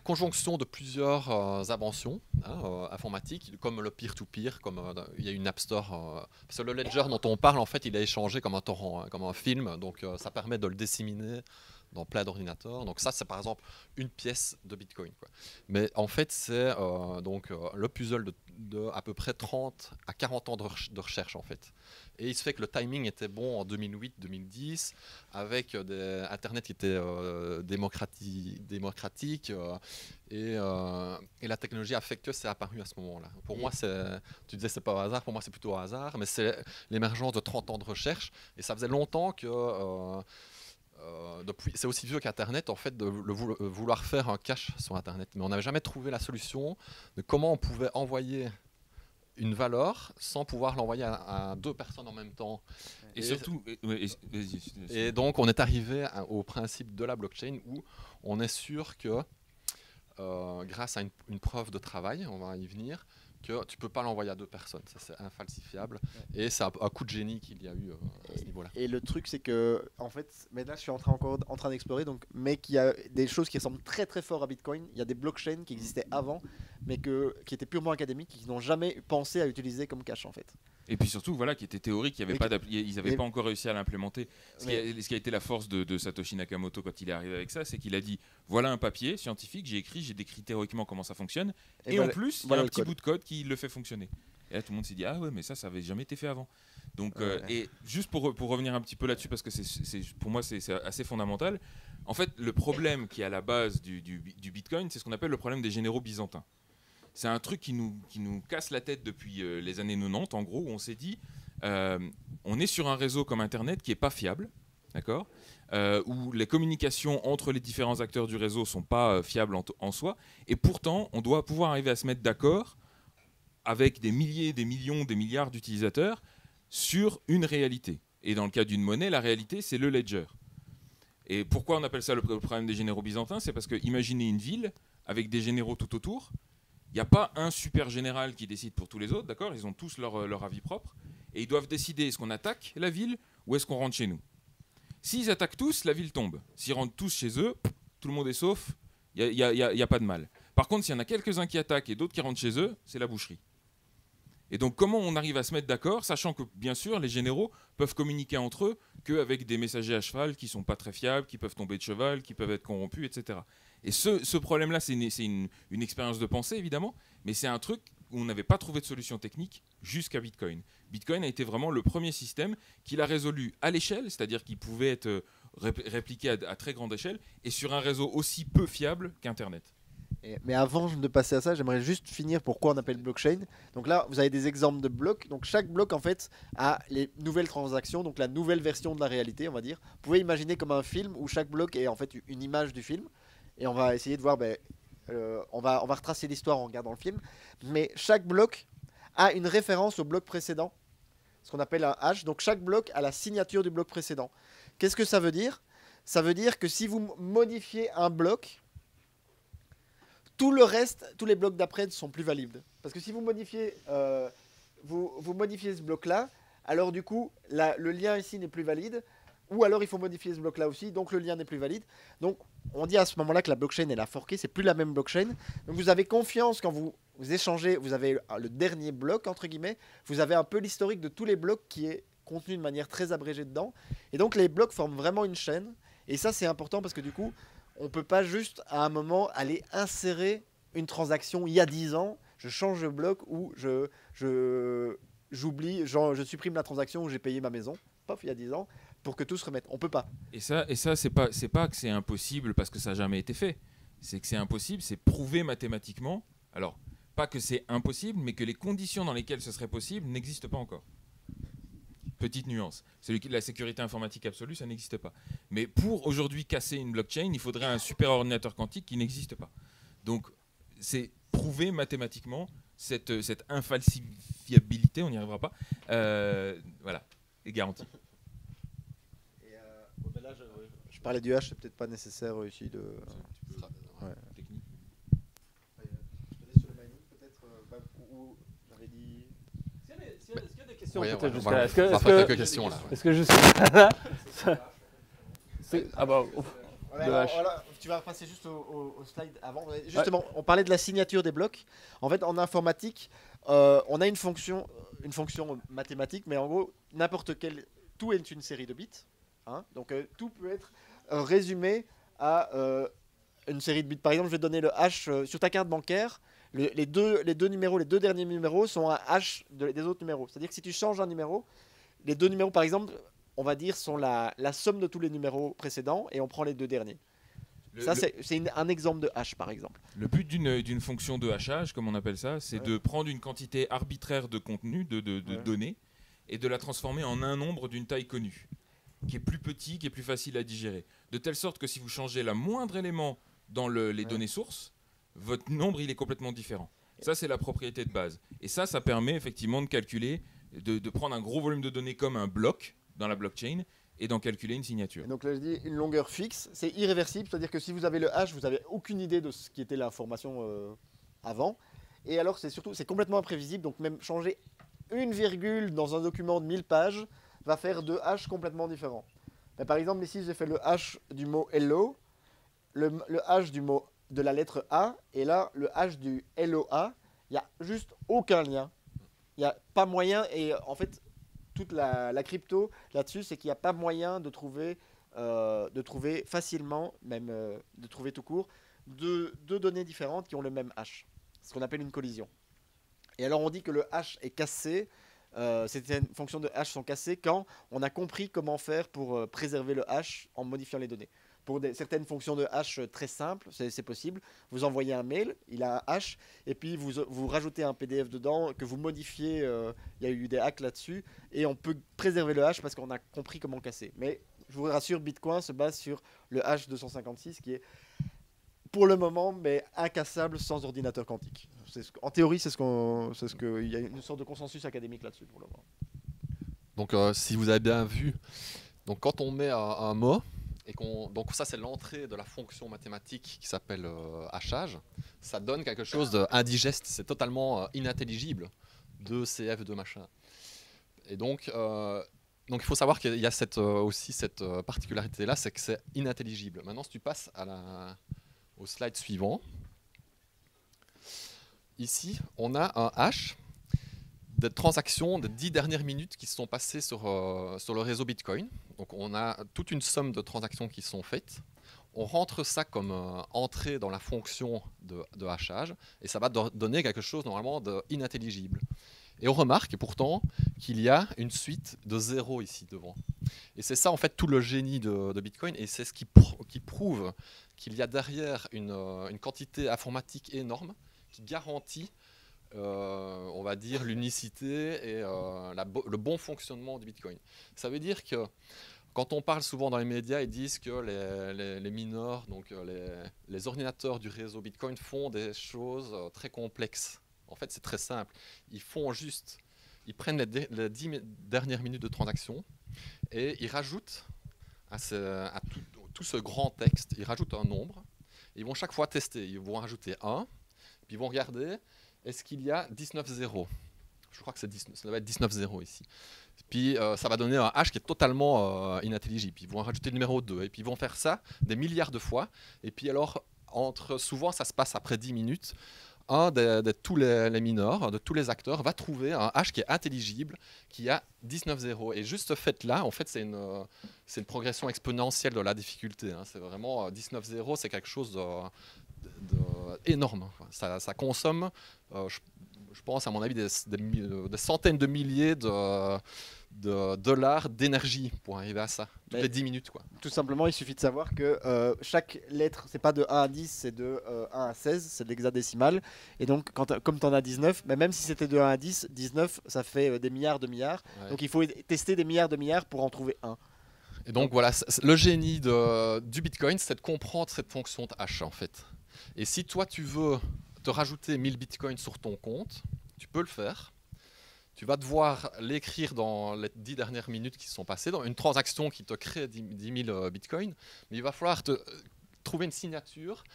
conjonction de plusieurs euh, inventions hein, informatiques, comme le peer-to-peer, comme il y a une App Store. parce que le ledger dont on parle, en fait, il a échangé comme un torrent, hein, comme un film, donc ça permet de le disséminer dans plein d'ordinateurs. Donc ça, c'est par exemple une pièce de Bitcoin. Mais en fait, c'est le puzzle de, à peu près 30 à 40 ans de, de recherche, en fait. Et il se fait que le timing était bon en 2008-2010, avec euh, Internet qui était euh, démocrati- démocratique, euh, et, la technologie a fait que c'est apparu à ce moment-là. Pour moi, tu disais c'est pas au hasard, pour moi c'est plutôt au hasard, mais c'est l'émergence de 30 ans de recherche, et ça faisait longtemps que... euh, c'est aussi vieux qu'Internet, en fait, de vouloir faire un cache sur Internet. Mais on n'avait jamais trouvé la solution de comment on pouvait envoyer une valeur sans pouvoir l'envoyer à, à deux personnes en même temps. et, Et- surtout, et- donc, on est arrivé à- au principe de la blockchain où on est sûr que, euh, grâce à une, une preuve de travail, on va y venir, que tu peux pas l'envoyer à deux personnes. Ça, c'est infalsifiable. Et c'est un, un coup de génie qu'il y a eu euh, à ce niveau-là. Et le truc, c'est que, en fait, mais là, je suis en train encore en train d'explorer, donc, mais qu'il y a des choses qui ressemblent très très fort à Bitcoin. Il y a des blockchains qui existaient avant, mais que, qui étaient purement académiques, qui n'ont jamais pensé à utiliser comme cash, en fait. Et puis surtout, voilà, qui était théorique, il y avait Oui, pas qui- d'appli- ils n'avaient pas encore réussi à l'implémenter. Ce, qui a, ce qui a été la force de, de Satoshi Nakamoto quand il est arrivé avec ça, c'est qu'il a dit voilà un papier scientifique, j'ai écrit, j'ai décrit théoriquement comment ça fonctionne, et, voilà- en plus, il y a un petit code. bout de code qui le fait fonctionner. Et là, tout le monde s'est dit ah ouais, mais ça, ça avait jamais été fait avant. Donc, euh, et juste pour, pour revenir un petit peu là-dessus, parce que c'est, pour moi c'est, c'est assez fondamental. En fait, le problème qui est à la base du, du- du Bitcoin, c'est ce qu'on appelle le problème des généraux byzantins. C'est un truc qui nous, qui nous casse la tête depuis euh, les années 90, en gros, où on s'est dit, euh, on est sur un réseau comme Internet qui est pas fiable, d'accord? Euh, où les communications entre les différents acteurs du réseau sont pas fiables en, en soi, et pourtant, on doit pouvoir arriver à se mettre d'accord avec des milliers, des millions, des milliards d'utilisateurs sur une réalité. Et dans le cas d'une monnaie, la réalité, c'est le ledger. Et pourquoi on appelle ça le le problème des généraux byzantins? C'est parce que imaginez une ville avec des généraux tout autour. Il n'y a pas un super général qui décide pour tous les autres, d'accord? Ils ont tous leur, euh, leur avis propre. Et ils doivent décider est-ce qu'on attaque la ville ou est-ce qu'on rentre chez nous? S'ils attaquent tous, la ville tombe. S'ils rentrent tous chez eux, tout le monde est sauf, il n'y a, pas de mal. Par contre, s'il y en a quelques-uns qui attaquent et d'autres qui rentrent chez eux, c'est la boucherie. Et donc, comment on arrive à se mettre d'accord, sachant que, bien sûr, les généraux peuvent communiquer entre eux qu'avec des messagers à cheval qui sont pas très fiables, qui peuvent tomber de cheval, qui peuvent être corrompus, etc. Et ce, problème-là, c'est une, expérience de pensée, évidemment, mais c'est un truc où on n'avait pas trouvé de solution technique jusqu'à Bitcoin. Bitcoin a été vraiment le premier système qui l'a résolu à l'échelle, c'est-à-dire qu'il pouvait être euh, rép- répliqué à, très grande échelle, et sur un réseau aussi peu fiable qu'Internet. Et- mais avant de passer à ça, j'aimerais juste finir pourquoi on appelle blockchain. Donc là, vous avez des exemples de blocs. Donc chaque bloc, en fait, a les nouvelles transactions, donc la nouvelle version de la réalité, on va dire. Vous pouvez imaginer comme un film où chaque bloc est en fait une image du film. Et on va essayer de voir, ben, euh, on, va, retracer l'histoire en regardant le film. Mais chaque bloc a une référence au bloc précédent, ce qu'on appelle un hash. Donc chaque bloc a la signature du bloc précédent. Qu'est-ce que ça veut dire? Ça veut dire que si vous modifiez un bloc, tout le reste, tous les blocs d'après ne sont plus valides. Parce que si vous modifiez, euh, vous, modifiez ce bloc-là, alors du coup, le lien ici n'est plus valide. Ou alors il faut modifier ce bloc-là aussi, donc le lien n'est plus valide. Donc on dit à ce moment-là que la blockchain elle a forqué, c'est plus la même blockchain. Donc vous avez confiance quand vous, échangez, vous avez le- dernier bloc entre guillemets, vous avez un peu l'historique de tous les blocs qui est contenu de manière très abrégée dedans. Et donc les blocs forment vraiment une chaîne. Et ça c'est important parce que du coup, on peut pas juste à un moment aller insérer une transaction il y a 10 ans, je change de bloc ou je j'oublie, je supprime la transaction où j'ai payé ma maison, pof, il y a 10 ans, pour que tout se remette. On peut pas. Et ça, et ça c'est pas, c'est pas que c'est impossible parce que ça n'a jamais été fait. C'est que c'est impossible, c'est prouvé mathématiquement. Alors, pas que c'est impossible, mais que les conditions dans lesquelles ce serait possible n'existent pas encore. Petite nuance. La sécurité informatique absolue, ça n'existe pas. Mais pour aujourd'hui casser une blockchain, il faudrait un super ordinateur quantique qui n'existe pas. Donc, c'est prouvé mathématiquement cette, cette infalsifiabilité, on n'y arrivera pas. Euh, voilà, est garantie. Je parlais du H, c'est peut-être pas nécessaire euh, ici de. Ouais. Technique. Est-ce qu'il y a des questions Oui, peut-être on va- jusqu'à on là va- Est-ce que, on va est-ce que- quelques questions là. est-ce que jusqu'à là, (laughs) ah bah, ouf. Ouais, alors, voilà, tu vas repasser juste au, au- au slide avant. Justement, on parlait de la signature des blocs. En fait, en informatique, euh, on a une fonction, une fonction mathématique, mais en gros, n'importe quel, tout est une série de bits. hein. donc, euh, tout peut être euh, résumé à euh, une série de bits. Par exemple, je vais donner le H euh, sur ta carte bancaire. le- les, deux, les deux numéros, les deux derniers numéros sont un H de- des autres numéros. C'est-à-dire que si tu changes un numéro, les deux numéros, par exemple, on va dire, sont la, la somme de tous les numéros précédents et on prend les deux derniers. Le- Ça, le- c'est un exemple de hash, par exemple. Le but d'une d'une fonction de hachage, comme on appelle ça, c'est Ouais. de prendre une quantité arbitraire de contenu, de, de- de Ouais. données, et de la transformer en un nombre d'une taille connue, qui est plus petit, qui est plus facile à digérer. De telle sorte que si vous changez la moindre élément dans le- les Ouais. données sources, votre nombre il est complètement différent. Ça, c'est la propriété de base. Et ça, ça permet effectivement de calculer, de, de prendre un gros volume de données comme un bloc dans la blockchain et d'en calculer une signature. Et donc là, je dis une longueur fixe, c'est irréversible, c'est-à-dire que si vous avez le hash, vous n'avez aucune idée de ce qui était l'information euh, avant. Et alors, c'est surtout, c'est complètement imprévisible, donc même changer une virgule dans un document de 1000 pages va faire deux hash complètement différents. Mais par exemple, ici, j'ai fait le hash du mot hello, le, hash du mot de la lettre A, et là, le hash du LOA, il n'y a juste aucun lien. Il n'y a pas moyen, et en fait, toute la, crypto là-dessus, c'est qu'il n'y a pas moyen de trouver, euh, de trouver facilement, même euh, de trouver tout court, deux, données différentes qui ont le même hash. Ce qu'on appelle une collision. Et alors on dit que le hash est cassé, euh, certaines fonctions de hash sont cassées quand on a compris comment faire pour euh, préserver le hash en modifiant les données. pour certaines fonctions de hash très simples, c'est possible. Vous envoyez un mail, il a un hash, et puis vous, vous rajoutez un PDF dedans que vous modifiez. euh, Il y a eu des hacks là-dessus, et on peut préserver le hash parce qu'on a compris comment casser. Mais je vous rassure, Bitcoin se base sur le hash 256 qui est pour le moment, mais incassable sans ordinateur quantique. En théorie, c'est ce qu'on, il y a une sorte de consensus académique là-dessus pour le moment. Donc euh, si vous avez bien vu, donc quand on met un, mot, et qu'on, donc ça c'est l'entrée de la fonction mathématique qui s'appelle euh, hachage, ça donne quelque chose d'indigeste, c'est totalement euh, inintelligible, 2 CF, 2 machin. Et donc, il faut savoir qu'il y a aussi cette euh, particularité-là, c'est que c'est inintelligible. Maintenant si tu passes au slide suivant, ici on a un hash des transactions des dix dernières minutes qui se sont passées sur, euh, sur le réseau Bitcoin. Donc on a toute une somme de transactions qui sont faites. On rentre ça comme euh, entrée dans la fonction de, de hachage et ça va do- donner quelque chose normalement d'inintelligible. Et on remarque pourtant qu'il y a une suite de zéros ici devant. Et c'est ça en fait tout le génie de, Bitcoin et c'est ce qui, qui prouve qu'il y a derrière une, euh, une quantité informatique énorme garantit euh, on va dire, l'unicité et euh, le bon fonctionnement du Bitcoin. Ça veut dire que quand on parle souvent dans les médias, ils disent que les, mineurs, donc euh, les, les ordinateurs du réseau Bitcoin font des choses très complexes. En fait, c'est très simple. Ils font juste, ils prennent les, les 10 mi- dernières minutes de transaction et ils rajoutent à, tout ce grand texte, ils rajoutent un nombre. Ils vont chaque fois tester. Ils vont rajouter 1, puis ils vont regarder est-ce qu'il y a 19 zéros? Je crois que c'est 19, ça doit être 19 zéros ici. Puis euh, ça va donner un hash qui est totalement euh, inintelligible. Ils vont rajouter le numéro 2 et puis ils vont faire ça des milliards de fois. Et puis alors, entre, souvent ça se passe après 10 minutes, un de, tous les, mineurs, de tous les acteurs, va trouver un hash qui est intelligible, qui a 19 zéros. Et juste ce fait-là, en fait, c'est une, euh, une progression exponentielle de la difficulté. hein. C'est vraiment euh, 19 zéros, c'est quelque chose de, de- énorme. Ça, ça consomme, euh, je, je pense à mon avis, des, des euh, des centaines de milliers de, de dollars d'énergie pour arriver à ça. Toutes Mais- les 10 minutes, quoi. Tout simplement, il suffit de savoir que euh, chaque lettre, c'est pas de 1 à 10, c'est de euh, 1 à 16, c'est de l'hexadécimal. Et donc, quand comme tu en as 19, mais même si c'était de 1 à 10, 19, ça fait euh, des milliards de milliards. Ouais. Donc, il faut tester des milliards de milliards pour en trouver un. Et donc voilà, le génie de- du Bitcoin, c'est de comprendre cette fonction de hash en fait. Et si toi tu veux te rajouter 1000 Bitcoins sur ton compte, tu peux le faire. Tu vas devoir l'écrire dans les 10 dernières minutes qui se sont passées, dans une transaction qui te crée 10 10 000 euh, Bitcoins, mais il va falloir te, euh, trouver une signature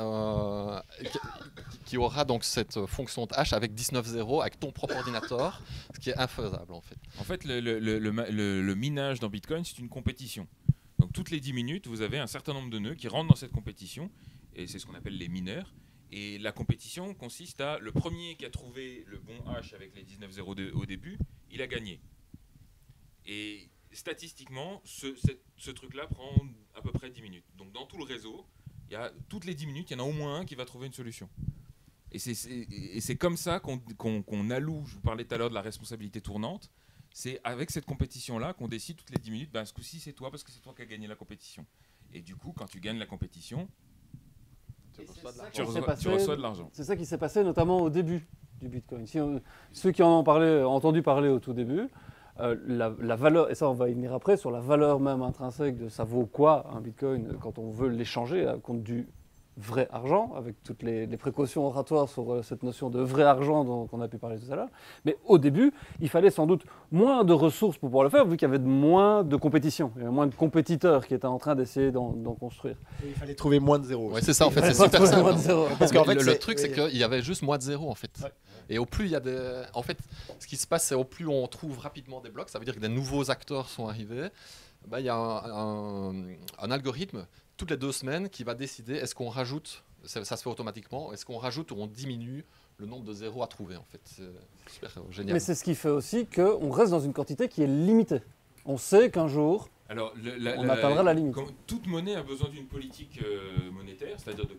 euh, qui, aura donc cette fonction de hash avec 19 zéros avec ton propre ordinateur, ce qui est infaisable en fait. En fait, le- le minage dans Bitcoin, c'est une compétition. Donc toutes les 10 minutes, vous avez un certain nombre de nœuds qui rentrent dans cette compétition, et c'est ce qu'on appelle les mineurs. Et la compétition consiste à le premier qui a trouvé le bon hash avec les 19 zéros de- au début, il a gagné. Et statistiquement, ce, truc-là prend à peu près 10 minutes. Donc dans tout le réseau, y a, toutes les 10 minutes, il y en a au moins un qui va trouver une solution. Et c'est- comme ça qu'on alloue, je vous parlais tout à l'heure de la responsabilité tournante, c'est avec cette compétition-là qu'on décide toutes les 10 minutes, ben, ce coup-ci c'est toi parce que c'est toi qui as gagné la compétition. Et du coup, quand tu gagnes la compétition, tu reçois, de l'argent. C'est ça qui s'est passé notamment au début du Bitcoin. Si on- ceux qui en ont parlé, entendu parler au tout début, euh, la, la valeur, et ça on va y venir après, sur la valeur même intrinsèque de ça vaut quoi un Bitcoin euh, quand on veut l'échanger à compte du vrai argent, avec toutes les, les précautions oratoires sur euh, cette notion de vrai argent dont on a pu parler tout à l'heure. Mais au début, il fallait sans doute moins de ressources pour pouvoir le faire, vu qu'il y avait de moins de compétition, il y avait moins de compétiteurs qui étaient en train d'essayer d'en construire. Et il fallait trouver moins de zéros. Ouais, c'est ça en fait, c'est super moins simple. de zéro. Parce qu'en fait, le, truc, c'est qu'il y avait juste moins de zéro en fait. Ouais. Et au plus il y a des. En fait, ce qui se passe, c'est au plus on trouve rapidement des blocs, ça veut dire que des nouveaux acteurs sont arrivés. bah, il y a un, un- un algorithme toutes les deux semaines qui va décider est-ce qu'on rajoute, ça, ça se fait automatiquement, est-ce qu'on rajoute ou on diminue le nombre de zéros à trouver en fait. C'est super génial. Mais c'est ce qui fait aussi qu'on reste dans une quantité qui est limitée. On sait qu'un jour, Alors, le- la- On atteindra la limite. comme toute monnaie a besoin d'une politique euh, monétaire, c'est-à-dire d'une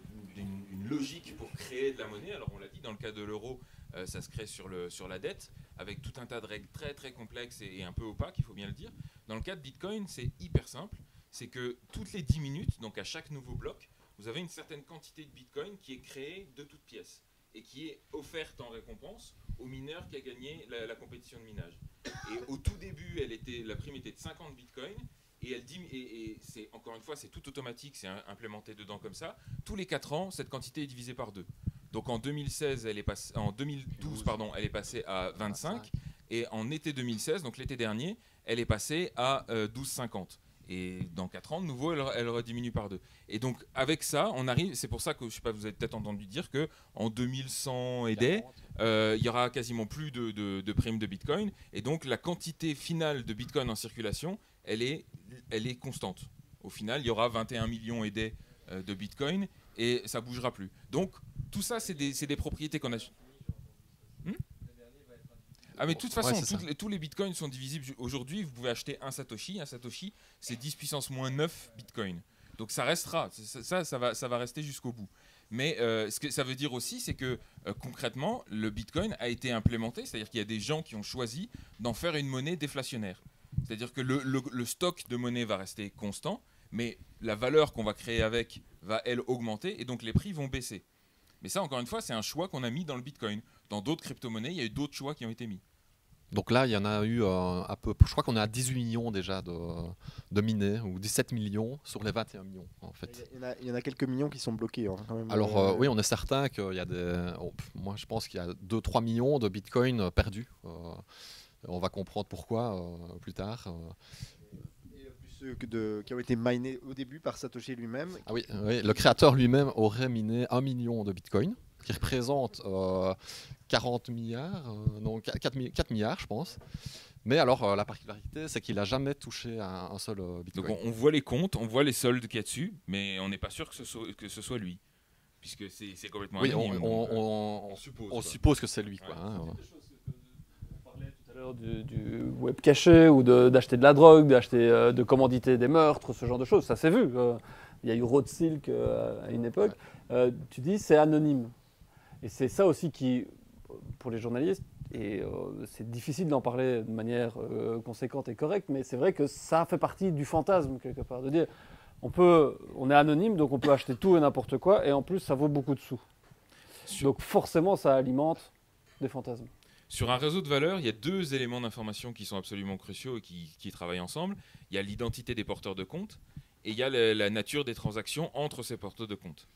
une logique pour créer de la monnaie. Alors, on l'a dit, dans le cas de l'euro, euh, ça se crée sur, le, sur la dette, avec tout un tas de règles très très complexes et, et un peu opaques, il faut bien le dire. Dans le cas de Bitcoin, c'est hyper simple. C'est que toutes les 10 minutes, donc à chaque nouveau bloc, vous avez une certaine quantité de Bitcoin qui est créée de toutes pièces et qui est offerte en récompense au mineur qui a gagné la, la compétition de minage. Et au tout début, elle était, la prime était de 50 Bitcoin. Et, elle dit, et, et c'est encore une fois, c'est tout automatique, c'est implémenté dedans comme ça. Tous les 4 ans, cette quantité est divisée par deux. Donc en 2016, elle est passée, en 2012, pardon, elle est passée à 25. Et en été 2016, donc l'été dernier, elle est passée à euh, 12,50. Et dans 4 ans, de nouveau, elle, elle rediminue par deux. Et donc avec ça, on arrive. C'est pour ça que je sais pas, vous avez peut-être entendu dire que en 2100 et des, euh, il y aura quasiment plus de, de, de primes de Bitcoin. Et donc la quantité finale de Bitcoin en circulation, elle est, elle est constante. Au final, il y aura 21 millions et des euh, de Bitcoin et ça bougera plus. Donc tout ça, c'est des, c'est des propriétés qu'on a. Ah mais de toute façon, Ouais, toutes tous les bitcoins sont divisibles. Aujourd'hui, vous pouvez acheter un Satoshi. Un Satoshi, c'est 10 puissance moins 9 bitcoins. Donc ça restera. Ça, ça, ça va, ça va rester jusqu'au bout. Mais euh, ce que ça veut dire aussi, c'est que euh, concrètement, le bitcoin a été implémenté. C'est-à-dire qu'il y a des gens qui ont choisi d'en faire une monnaie déflationnaire. C'est-à-dire que le, le- le stock de monnaie va rester constant, mais la valeur qu'on va créer avec va, elle, augmenter, et donc les prix vont baisser. Mais ça, encore une fois, c'est un choix qu'on a mis dans le bitcoin. Dans d'autres crypto-monnaies, il y a eu d'autres choix qui ont été mis. Donc là, il y en a eu euh, un peu. Je crois qu'on est à 18 millions déjà de, de minés, ou 17 millions sur les 21 millions en fait. Il y, en a, il y en a quelques millions qui sont bloqués. hein, quand même. Alors Euh, euh, oui, on est certain qu'il y a des. oh, pff, moi, je pense qu'il y a 2-3 millions de bitcoins euh, perdus. Euh, on va comprendre pourquoi euh, plus tard. et plus ceux de- qui ont été minés au début par Satoshi lui-même. Ah oui, oui, le créateur lui-même aurait miné 1 million de bitcoins, qui représente euh, 40 milliards, euh, non 4, milliards, je pense. Mais alors, euh, la particularité, c'est qu'il n'a jamais touché un, un seul euh, Donc bitcoin. on, on voit les comptes, on voit les soldes qu'il y a dessus, mais on n'est pas sûr que ce soit, que ce soit lui. Puisque c'est c'est complètement oui, on, anonyme. on- donc, euh, on- on suppose. on suppose que c'est lui. Quoi, Ouais. hein, ouais. On parlait tout à l'heure du, du web caché ou de- d'acheter de, la drogue, d'acheter, euh, de commanditer des meurtres, ce genre de choses. Ça s'est vu. euh, il y a eu Road Silk euh, à une époque. Euh, tu dis c'est anonyme. Et c'est ça aussi qui, pour les journalistes, et euh, c'est difficile d'en parler de manière euh, conséquente et correcte, mais c'est vrai que ça fait partie du fantasme quelque part, de dire on peut, on est anonyme, donc on peut acheter tout et n'importe quoi, et en plus ça vaut beaucoup de sous. Donc forcément ça alimente des fantasmes. Sur un réseau de valeurs, il y a deux éléments d'information qui sont absolument cruciaux et qui, qui travaillent ensemble. Il y a l'identité des porteurs de compte et il y a le- la nature des transactions entre ces porteurs de compte.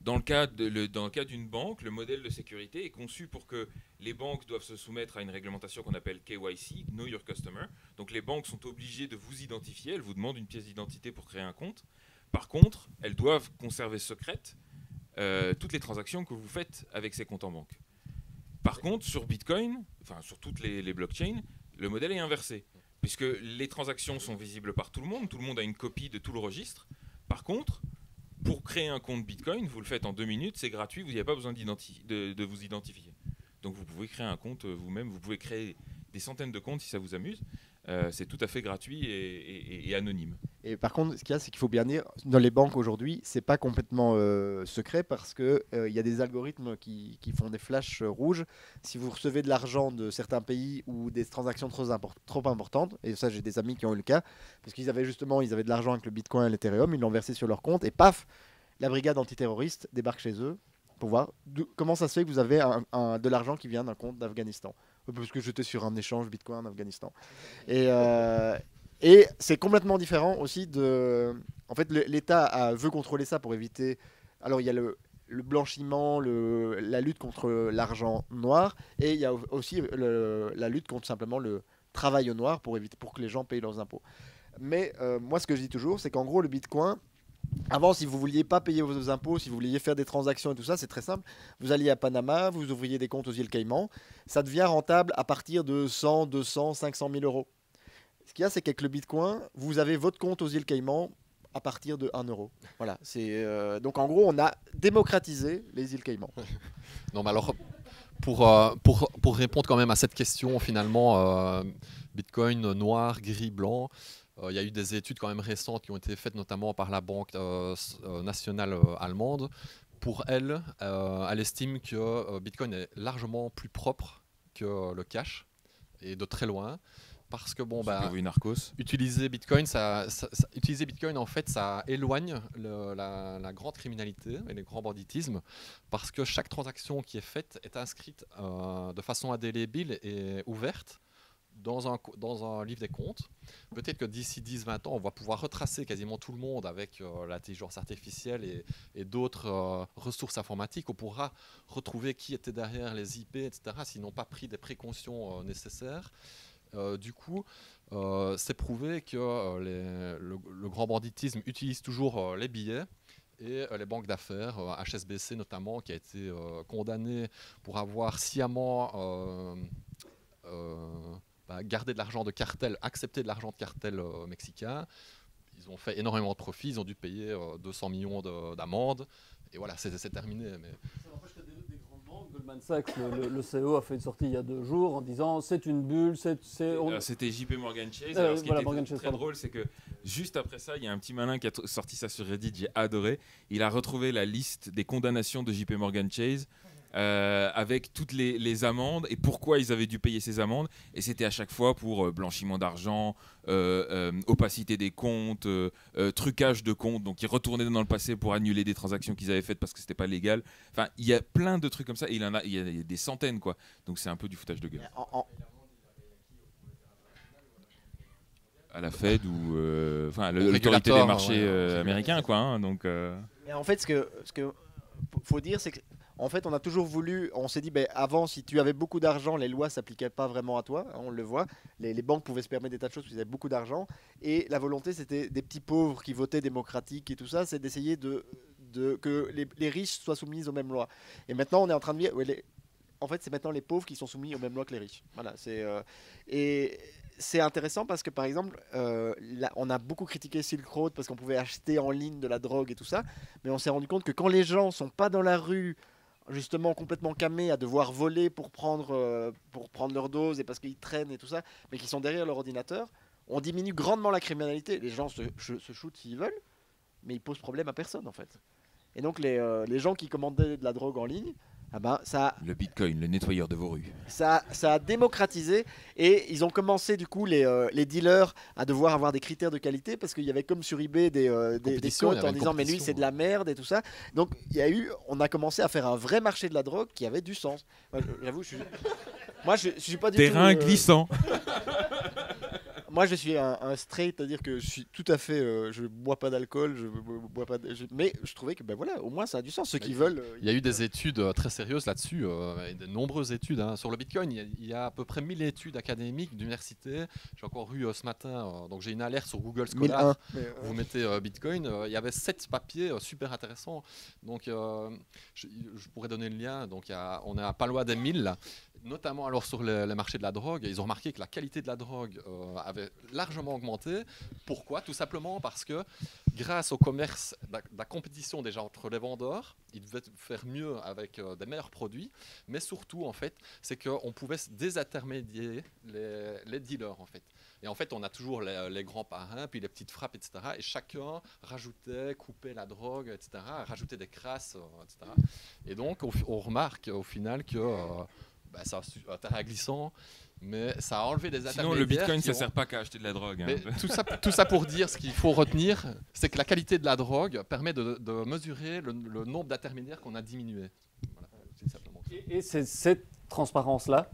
Dans le cas d'une banque, le modèle de sécurité est conçu pour que les banques doivent se soumettre à une réglementation qu'on appelle KYC, Know Your Customer. Donc les banques sont obligées de vous identifier, elles vous demandent une pièce d'identité pour créer un compte. Par contre, elles doivent conserver secrètes euh, toutes les transactions que vous faites avec ces comptes en banque. Par contre, sur Bitcoin, enfin sur toutes les blockchains, le modèle est inversé. Puisque les transactions sont visibles par tout le monde, tout le monde a une copie de tout le registre. Par contre, pour créer un compte Bitcoin, vous le faites en deux minutes, c'est gratuit, vous n'avez pas besoin de vous identifier. Donc vous pouvez créer un compte euh, vous-même, vous pouvez créer des centaines de comptes si ça vous amuse. Euh, c'est tout à fait gratuit et, anonyme. Et par contre, ce qu'il y a, c'est qu'il faut bien dire, dans les banques aujourd'hui, c'est pas complètement euh, secret parce que euh, il y a des algorithmes qui, qui font des flashs euh, rouges. Si vous recevez de l'argent de certains pays ou des transactions trop, import- trop importantes, et ça, j'ai des amis qui ont eu le cas, parce qu'ils avaient justement, ils avaient de l'argent avec le Bitcoin et l'Ethereum, ils l'ont versé sur leur compte et paf, la brigade antiterroriste débarque chez eux pour voir comment ça se fait que vous avez de l'argent qui vient d'un compte d'Afghanistan. Parce que j'étais sur un échange Bitcoin en Afghanistan. Et, euh, et c'est complètement différent aussi de. En fait, l'État veut contrôler ça pour éviter. Alors, il y a le, blanchiment, la lutte contre l'argent noir, et il y a au- aussi la lutte contre simplement le travail au noir pour, éviter, pour que les gens payent leurs impôts. Mais euh, moi, ce que je dis toujours, c'est qu'en gros, le bitcoin. Avant, si vous vouliez pas payer vos impôts, si vous vouliez faire des transactions et tout ça, c'est très simple. Vous alliez à Panama, vous ouvriez des comptes aux îles Caïmans. Ça devient rentable à partir de 100, 200, 500 000 euros. Ce qu'il y a, c'est qu'avec le Bitcoin, vous avez votre compte aux îles Caïmans à partir de 1 euro. Voilà. Euh, donc en gros, on a démocratisé les îles Caïmans. (laughs) Non, mais alors, pour, euh, pour, pour répondre quand même à cette question, finalement, euh, Bitcoin noir, gris, blanc, il y a eu des études quand même récentes qui ont été faites notamment par la Banque euh, euh, nationale euh, allemande. Pour elle, euh, elle estime que euh, Bitcoin est largement plus propre que le cash, et de très loin. parce que bon, bah, utiliser Bitcoin, ça, ça- ça- utiliser Bitcoin en fait, ça éloigne le- la, la grande criminalité et les grands banditismes, parce que chaque transaction qui est faite est inscrite euh, de façon indélébile et ouverte dans un, dans un livre des comptes. Peut-être que d'ici 10-20 ans, on va pouvoir retracer quasiment tout le monde avec euh, l'intelligence artificielle et, d'autres euh, ressources informatiques. On pourra retrouver qui était derrière les IP, etc., s'ils n'ont pas pris des précautions euh, nécessaires. Du coup, c'est prouvé que le, grand banditisme utilise toujours les billets et les banques d'affaires, HSBC notamment, qui a été condamné pour avoir sciemment bah, gardé de l'argent de cartel, accepté de l'argent de cartel euh, mexicain. Ils ont fait énormément de profits, ils ont dû payer euh, 200 millions de- d'amendes. Et voilà, c'est terminé. Mais Goldman Sachs, le, le- le CEO a fait une sortie il y a deux jours en disant c'est une bulle, c'est. Alors, C'était JP Morgan Chase. Euh, Alors, ce qui voilà, était Morgan très, Chase, très drôle, c'est que juste après ça, il y a un petit malin qui a sorti ça sur Reddit. J'ai adoré. Il a retrouvé la liste des condamnations de JP Morgan Chase. Euh, avec toutes les, les amendes et pourquoi ils avaient dû payer ces amendes. Et c'était à chaque fois pour euh, blanchiment d'argent, euh, euh, opacité des comptes, euh, euh, trucage de comptes. Donc ils retournaient dans le passé pour annuler des transactions qu'ils avaient faites parce que c'était pas légal. Enfin, il y a plein de trucs comme ça. Et il, en a, il y a il y a des centaines, quoi. Donc c'est un peu du foutage de gueule. En- en- à la Fed ou enfin l'autorité des marchés ouais, euh, américains quoi hein, donc euh, Mais en fait, ce que, ce que faut dire, c'est que en fait, on a toujours voulu. On s'est dit, ben, avant, si tu avais beaucoup d'argent, les lois s'appliquaient pas vraiment à toi. hein, on le voit. Les, banques pouvaient se permettre des tas de choses parce qu'ils avaient beaucoup d'argent. Et la volonté, c'était des petits pauvres qui votaient démocratique et tout ça, c'est d'essayer de, que les, riches soient soumis aux mêmes lois. Et maintenant, on est en train de dire, en fait, c'est maintenant les pauvres qui sont soumis aux mêmes lois que les riches. Voilà, c'est euh, et c'est intéressant parce que par exemple, euh, on a beaucoup critiqué Silk Road parce qu'on pouvait acheter en ligne de la drogue et tout ça, mais on s'est rendu compte que quand les gens sont pas dans la rue justement complètement camés à devoir voler pour prendre, euh, pour prendre leur dose et parce qu'ils traînent et tout ça, mais qui sont derrière leur ordinateur, on diminue grandement la criminalité. Les gens se, shootent s'ils veulent, mais ils posent problème à personne en fait. Et donc les, euh, les gens qui commandaient de la drogue en ligne, ah ben, ça, le Bitcoin le nettoyeur de vos rues ça, ça a démocratisé et ils ont commencé du coup les, euh, les dealers à devoir avoir des critères de qualité parce qu'il y avait comme sur eBay des, euh, des, des en disant mais lui c'est de la merde et tout ça. Donc il y a eu, on a commencé à faire un vrai marché de la drogue qui avait du sens. Moi, je- J'avoue, je suis, moi je, je suis pas du terrain tout. euh, glissant moi je suis un, un straight, c'est-à-dire que je suis tout à fait, euh, je bois pas d'alcool, je bois pas, de- je- mais je trouvais que ben voilà, au moins ça a du sens. Ceux qui Mais veulent. euh, Il y a eu des études euh, très sérieuses là-dessus, euh, de nombreuses études hein. sur le Bitcoin. Il y, a, il y a à peu près 1000 études académiques d'université. J'ai encore eu euh, ce matin, euh, donc j'ai une alerte sur Google Scholar. 1001. Mais, euh, Vous mettez euh, Bitcoin, euh, il y avait sept papiers euh, super intéressants. Donc, euh, je, je pourrais donner le lien. Donc, il y a- on est à pas loin des 1000, là. Notamment alors sur le, le marché de la drogue. Ils ont remarqué que la qualité de la drogue euh, avait largement augmenté. Pourquoi? Tout simplement parce que grâce au commerce, la, la compétition déjà entre les vendeurs, ils devaient faire mieux avec euh, des meilleurs produits. Mais surtout, en fait, c'est qu'on pouvait désintermédier les, dealers, en fait. Et en fait, on a toujours les, grands parrains, puis les petites frappes, etc. Et chacun rajoutait, coupait la drogue, etc. Rajoutait des crasses, euh, etc. Et donc, on, remarque au final que bah, c'est un, terrain glissant, mais ça a enlevé des sinon le Bitcoin ça ont- sert pas qu'à acheter de la drogue hein. mais tout ça, tout ça pour dire, ce qu'il faut retenir, c'est que la qualité de la drogue permet de, de mesurer le, le nombre d'intermédiaires qu'on a diminué. Voilà, c'est simplement ça. Et, et c'est cette transparence-là,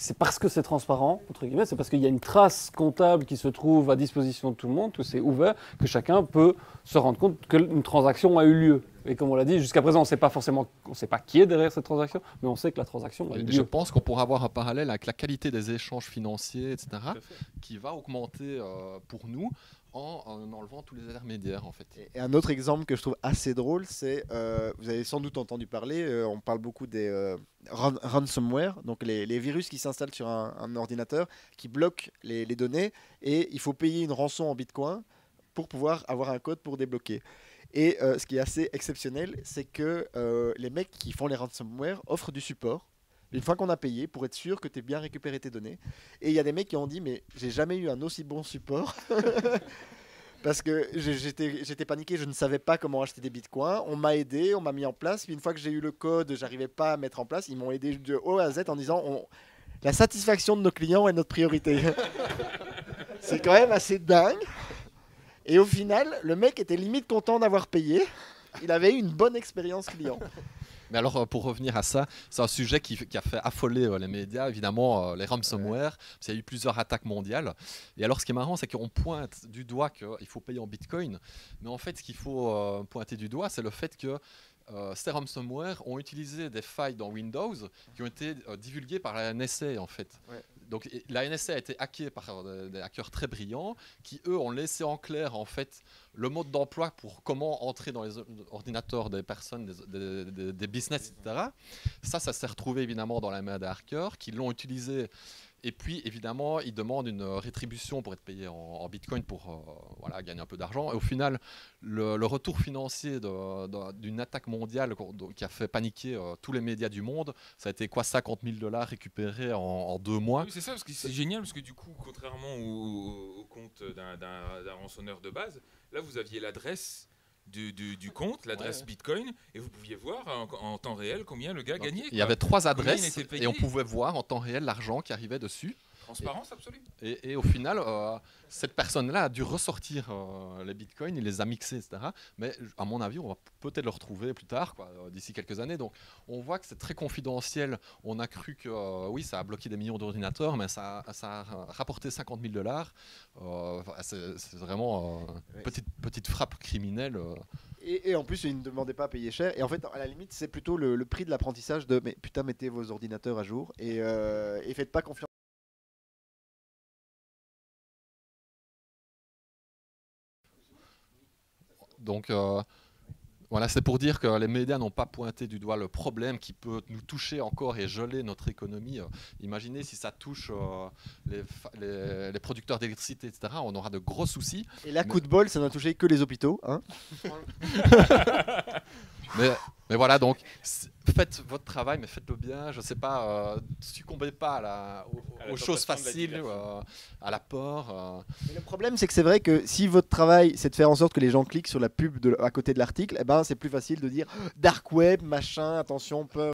c'est parce que c'est transparent, entre guillemets, c'est parce qu'il y a une trace comptable qui se trouve à disposition de tout le monde, que c'est ouvert, que chacun peut se rendre compte qu'une transaction a eu lieu. Et comme on l'a dit, jusqu'à présent, on ne sait pas forcément, on sait pas qui est derrière cette transaction, mais on sait que la transaction a eu Et je lieu. pense qu'on pourra avoir un parallèle avec la qualité des échanges financiers, etc., qui va augmenter euh, pour nous en, en enlevant tous les intermédiaires, en fait. Et un autre exemple que je trouve assez drôle, c'est, euh, vous avez sans doute entendu parler, euh, on parle beaucoup des euh, ran- ransomware, donc les, les virus qui s'installent sur un, un ordinateur, qui bloquent les, les données, et il faut payer une rançon en bitcoin pour pouvoir avoir un code pour débloquer. Et euh, ce qui est assez exceptionnel, c'est que euh, les mecs qui font les ransomware offrent du support. Une fois qu'on a payé, pour être sûr que tu aies bien récupéré tes données. Et il y a des mecs qui ont dit, mais j'ai jamais eu un aussi bon support. (laughs) Parce que j'étais paniqué, je ne savais pas comment acheter des bitcoins. On m'a aidé, on m'a mis en place. Puis une fois que j'ai eu le code, j'arrivais pas à mettre en place. Ils m'ont aidé de haut à Z en disant la satisfaction de nos clients est notre priorité. (laughs) c'est quand même assez dingue. Et au final, le mec était limite content d'avoir payé. Il avait eu une bonne expérience client. (laughs) Mais alors, euh, pour revenir à ça, c'est un sujet qui, qui a fait affoler euh, les médias, évidemment, euh, les ransomware. parce qu'il y a eu plusieurs attaques mondiales. Et alors, ce qui est marrant, c'est qu'on pointe du doigt qu'il faut payer en bitcoin. Mais en fait, ce qu'il faut euh, pointer du doigt, c'est le fait que ces ransomware ont utilisé des failles dans Windows qui ont été divulguées par la NSA, en fait. Ouais. Donc, la NSA a été hackée par euh, des, hackers très brillants qui, eux, ont laissé en clair, en fait, le mode d'emploi pour comment entrer dans les ordinateurs des personnes, des- des business, etc. Ça, ça s'est retrouvé évidemment dans la main des hackers qui l'ont utilisé. Et puis, évidemment, ils demandent une rétribution pour être payé en, bitcoin pour euh, voilà, gagner un peu d'argent. Et au final, le, retour financier d'une attaque mondiale qui a fait paniquer euh, tous les médias du monde, ça a été quoi 50 000 dollars récupérés en, deux mois. C'est ça, parce que c'est génial, parce que du coup, contrairement au, au compte d'un rançonneur de base, là, vous aviez l'adresse du, du- du compte, l'adresse Ouais. Bitcoin, et vous pouviez voir en, en temps réel combien le gars Donc, gagnait. il y quoi. avait trois adresses et on pouvait voir en temps réel l'argent qui arrivait dessus. Transparence absolue. Et, et au final, euh, cette personne-là a dû ressortir euh, les bitcoins, il les a mixés, etc. Mais à mon avis, on va peut-être le retrouver plus tard, quoi, euh, d'ici quelques années. Donc on voit que c'est très confidentiel. On a cru que euh, oui, ça a bloqué des millions d'ordinateurs, mais ça, a- ça a rapporté 50 000 dollars. Euh, c'est c'est vraiment euh, Ouais. petite, petite frappe criminelle. Et, et en plus, ils ne demandaient pas à payer cher. Et en fait, à la limite, c'est plutôt le, le prix de l'apprentissage de mais putain, mettez vos ordinateurs à jour et, euh, et faites pas confiance. Donc euh, voilà, c'est pour dire que les médias n'ont pas pointé du doigt le problème qui peut nous toucher encore et geler notre économie. Euh, imaginez si ça touche euh, les, fa- les- les producteurs d'électricité, etc. On aura de gros soucis. Et là, coup de bol, ça n'a touché que les hôpitaux. Hein (laughs) Mais, mais voilà, donc faites votre travail, mais faites-le bien. Je sais pas, euh, succombez pas à la- aux, À la aux choses faciles, euh, à l'apport. euh. Le problème, c'est que c'est vrai que si votre travail, c'est de faire en sorte que les gens cliquent sur la pub de- à côté de l'article, eh ben, c'est plus facile de dire dark web, machin, attention, peur.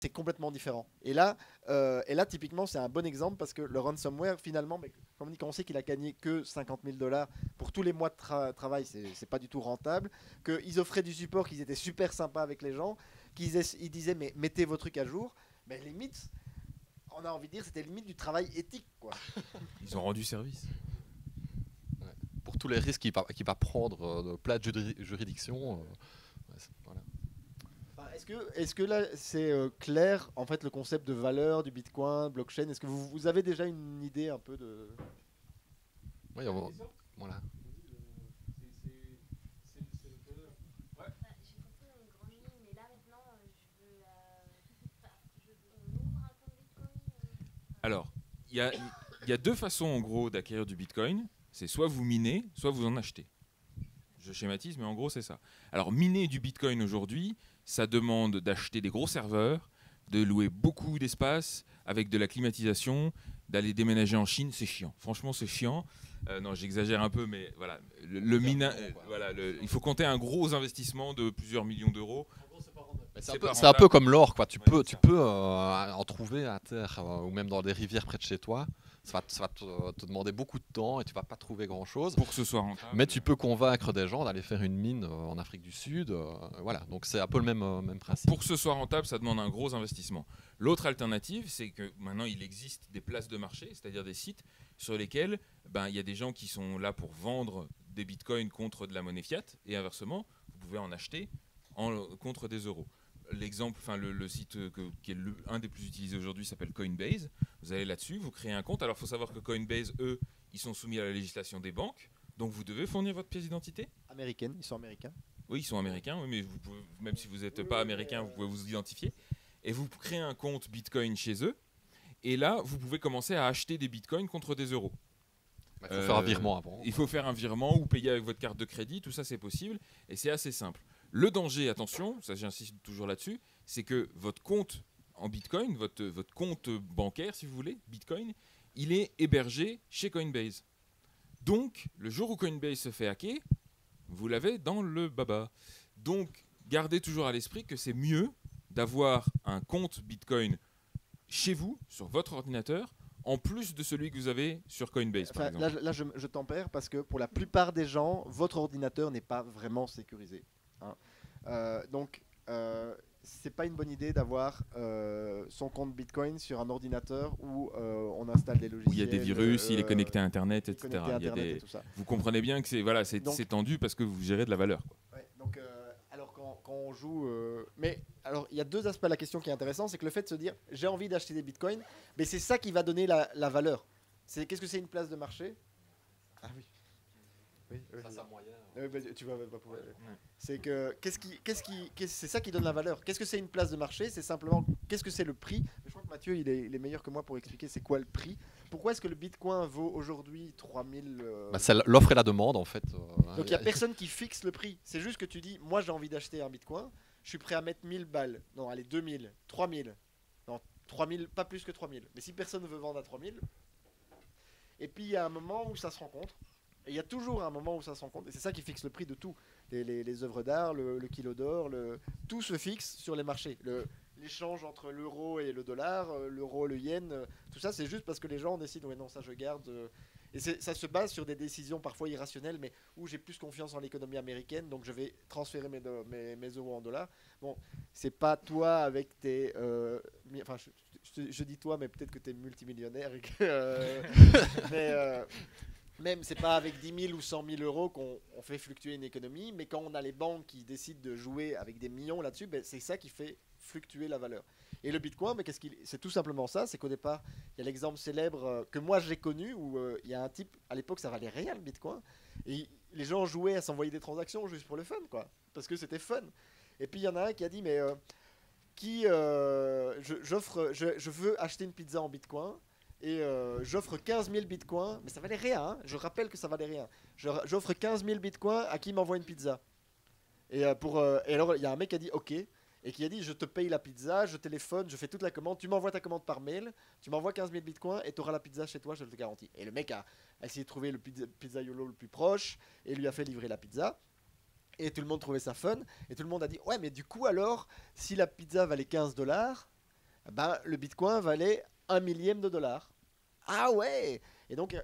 C'est complètement différent. Et là, euh, et là, typiquement, c'est un bon exemple parce que le ransomware, finalement, mais comme on dit, quand on sait qu'il a gagné que 50 000 dollars pour tous les mois de tra- travail, c'est pas du tout rentable. Qu'ils offraient du support, qu'ils étaient super sympas avec les gens, qu'ils ils disaient mais mettez vos trucs à jour. Mais limite, on a envie de dire, c'était limite du travail éthique, quoi. (laughs) Ils ont rendu service. pour tous les risques qu'il va, prendre euh, de plate juri- juridiction. euh, ouais, voilà. Est-ce que, est que là c'est euh, clair en fait le concept de valeur du Bitcoin, blockchain? Est-ce que vous, vous avez déjà une idée un peu de Oui, on va- voilà. Euh, Alors, il y a, il y a deux façons en gros d'acquérir du Bitcoin. C'est soit vous minez, soit vous en achetez. Je schématise, mais en gros c'est ça. Alors miner du Bitcoin aujourd'hui, ça demande d'acheter des gros serveurs, de louer beaucoup d'espace avec de la climatisation, d'aller déménager en Chine, c'est chiant. Franchement, c'est chiant. Euh, non, j'exagère un peu, mais voilà. Le, le mina- euh, voilà, le- il faut compter un gros investissement de plusieurs millions d'euros. C'est un, peu- un comme l'or, quoi. Tu Ouais, peux, tu ça. peux euh, en trouver à terre euh, ou même dans des rivières près de chez toi. Ça va, te- ça va te, te demander beaucoup de temps et tu vas pas trouver grand chose. Pour que ce soit rentable. Mais tu peux convaincre des gens d'aller faire une mine euh, en Afrique du Sud. euh, voilà, donc c'est un peu le même, euh, même principe. Pour que ce soit rentable, ça demande un gros investissement. L'autre alternative, c'est que maintenant il existe des places de marché, c'est-à-dire des sites sur lesquels ben, il y a des gens qui sont là pour vendre des bitcoins contre de la monnaie fiat, et inversement, vous pouvez en acheter en, contre des euros. L'exemple, enfin le, le site euh, que- qui est le- un des plus utilisés aujourd'hui s'appelle Coinbase. Vous allez là-dessus, vous créez un compte. Alors il faut savoir que Coinbase, eux, ils sont soumis à la législation des banques, donc vous devez fournir votre pièce d'identité. américaine Ils sont américains. Oui, ils sont américains, oui, mais vous pouvez, même si vous n'êtes pas américain, vous pouvez vous identifier. Et vous créez un compte Bitcoin chez eux. Et là, vous pouvez commencer à acheter des Bitcoins contre des euros. Il faut faire un Euh, virement avant. Il faut faire un virement ou payer avec votre carte de crédit, tout ça c'est possible. Et c'est assez simple. Le danger, attention, ça j'insiste toujours là-dessus, c'est que votre compte en Bitcoin, votre, votre compte bancaire, si vous voulez, Bitcoin, il est hébergé chez Coinbase. Donc, le jour où Coinbase se fait hacker, vous l'avez dans le baba. Donc, gardez toujours à l'esprit que c'est mieux d'avoir un compte Bitcoin chez vous, sur votre ordinateur, en plus de celui que vous avez sur Coinbase, par exemple. là, là, je, je tempère parce que pour la plupart des gens, votre ordinateur n'est pas vraiment sécurisé. Hein. Euh, donc, euh, c'est pas une bonne idée d'avoir euh, son compte Bitcoin sur un ordinateur où euh, on installe des Où logiciels. il y a des virus, il est connecté à Internet, etc. connecté à Il y a Internet et des- tout ça. Vous comprenez bien que c'est voilà, c'est tendu parce que vous gérez de la valeur. quoi. Ouais, donc, euh, alors quand, quand on joue. euh, mais alors, il y a deux aspects à la question qui est intéressant c'est que le fait de se dire j'ai envie d'acheter des bitcoins, mais c'est ça qui va donner la, la valeur. C'est Qu'est-ce que c'est une place de marché? Ah oui. Oui, oui, Ça, un moyen. Euh, bah, tu vas pas pouvoir. C'est que qu'est-ce qui, qu'est-ce qui, qu'est-ce- c'est ça qui donne la valeur. Qu'est-ce que c'est une place de marché? C'est simplement qu'est-ce que c'est le prix? Je crois que Mathieu il est, il est meilleur que moi pour expliquer c'est quoi le prix. Pourquoi est-ce que le Bitcoin vaut aujourd'hui 3000 euh, Bah, c'est l'offre et la demande en fait. euh, Donc il n'y a personne qui fixe le prix. C'est juste que tu dis, moi j'ai envie d'acheter un bitcoin, je suis prêt à mettre 1000 balles. Non, allez, 2000, 3000. Non, 3000, pas plus que 3000. Mais si personne ne veut vendre à 3000, et puis il y a un moment où ça se rencontre. Et il y a toujours un moment où ça se rencontre. Et c'est ça qui fixe le prix de tout. Les, les- les œuvres d'art, le, le kilo d'or, le... tout se fixe sur les marchés. Le- L'échange entre l'euro et le dollar, euh, l'euro, le yen, euh, tout ça, c'est juste parce que les gens décident, ouais, non, ça je garde. euh, et ça se base sur des décisions parfois irrationnelles, mais où j'ai plus confiance en l'économie américaine, donc je vais transférer mes, do- mes, mes euros en dollars. Bon, c'est pas toi avec tes. euh, mi- enfin, je, je- je dis toi, mais peut-être que tu es multimillionnaire. Et que, euh, (laughs) mais euh, même, c'est pas avec 10 000 ou 100 000 euros qu'on on fait fluctuer une économie, mais quand on a les banques qui décident de jouer avec des millions là-dessus, ben, c'est ça qui fait fluctuer la valeur. Et le bitcoin, mais qu'est-ce qu'il, c'est tout simplement ça, c'est qu'au départ, il y a l'exemple célèbre euh, que moi j'ai connu où euh, il y a un type, à l'époque ça valait rien le bitcoin, et les gens jouaient à s'envoyer des transactions juste pour le fun, quoi, parce que c'était fun. Et puis il y en a un qui a dit, mais euh, qui, j'offre, je veux acheter une pizza en bitcoin. Et euh, j'offre 15 000 bitcoins, mais ça valait rien, hein, je rappelle que ça valait rien. J'offre 15 000 bitcoins à qui m'envoie une pizza. Et, euh, pour, euh, alors il y a un mec qui a dit ok, et qui a dit je te paye la pizza, je téléphone, je fais toute la commande, tu m'envoies ta commande par mail, tu m'envoies 15 000 bitcoins et tu auras la pizza chez toi, je te garantis. Et le mec a essayé de trouver le pizza, pizzaiolo le plus proche et lui a fait livrer la pizza. Et tout le monde trouvait ça fun. Et tout le monde a dit ouais mais du coup alors, si la pizza valait 15 dollars, ben, le bitcoin valait un millième de dollars. Ah ouais Et donc euh,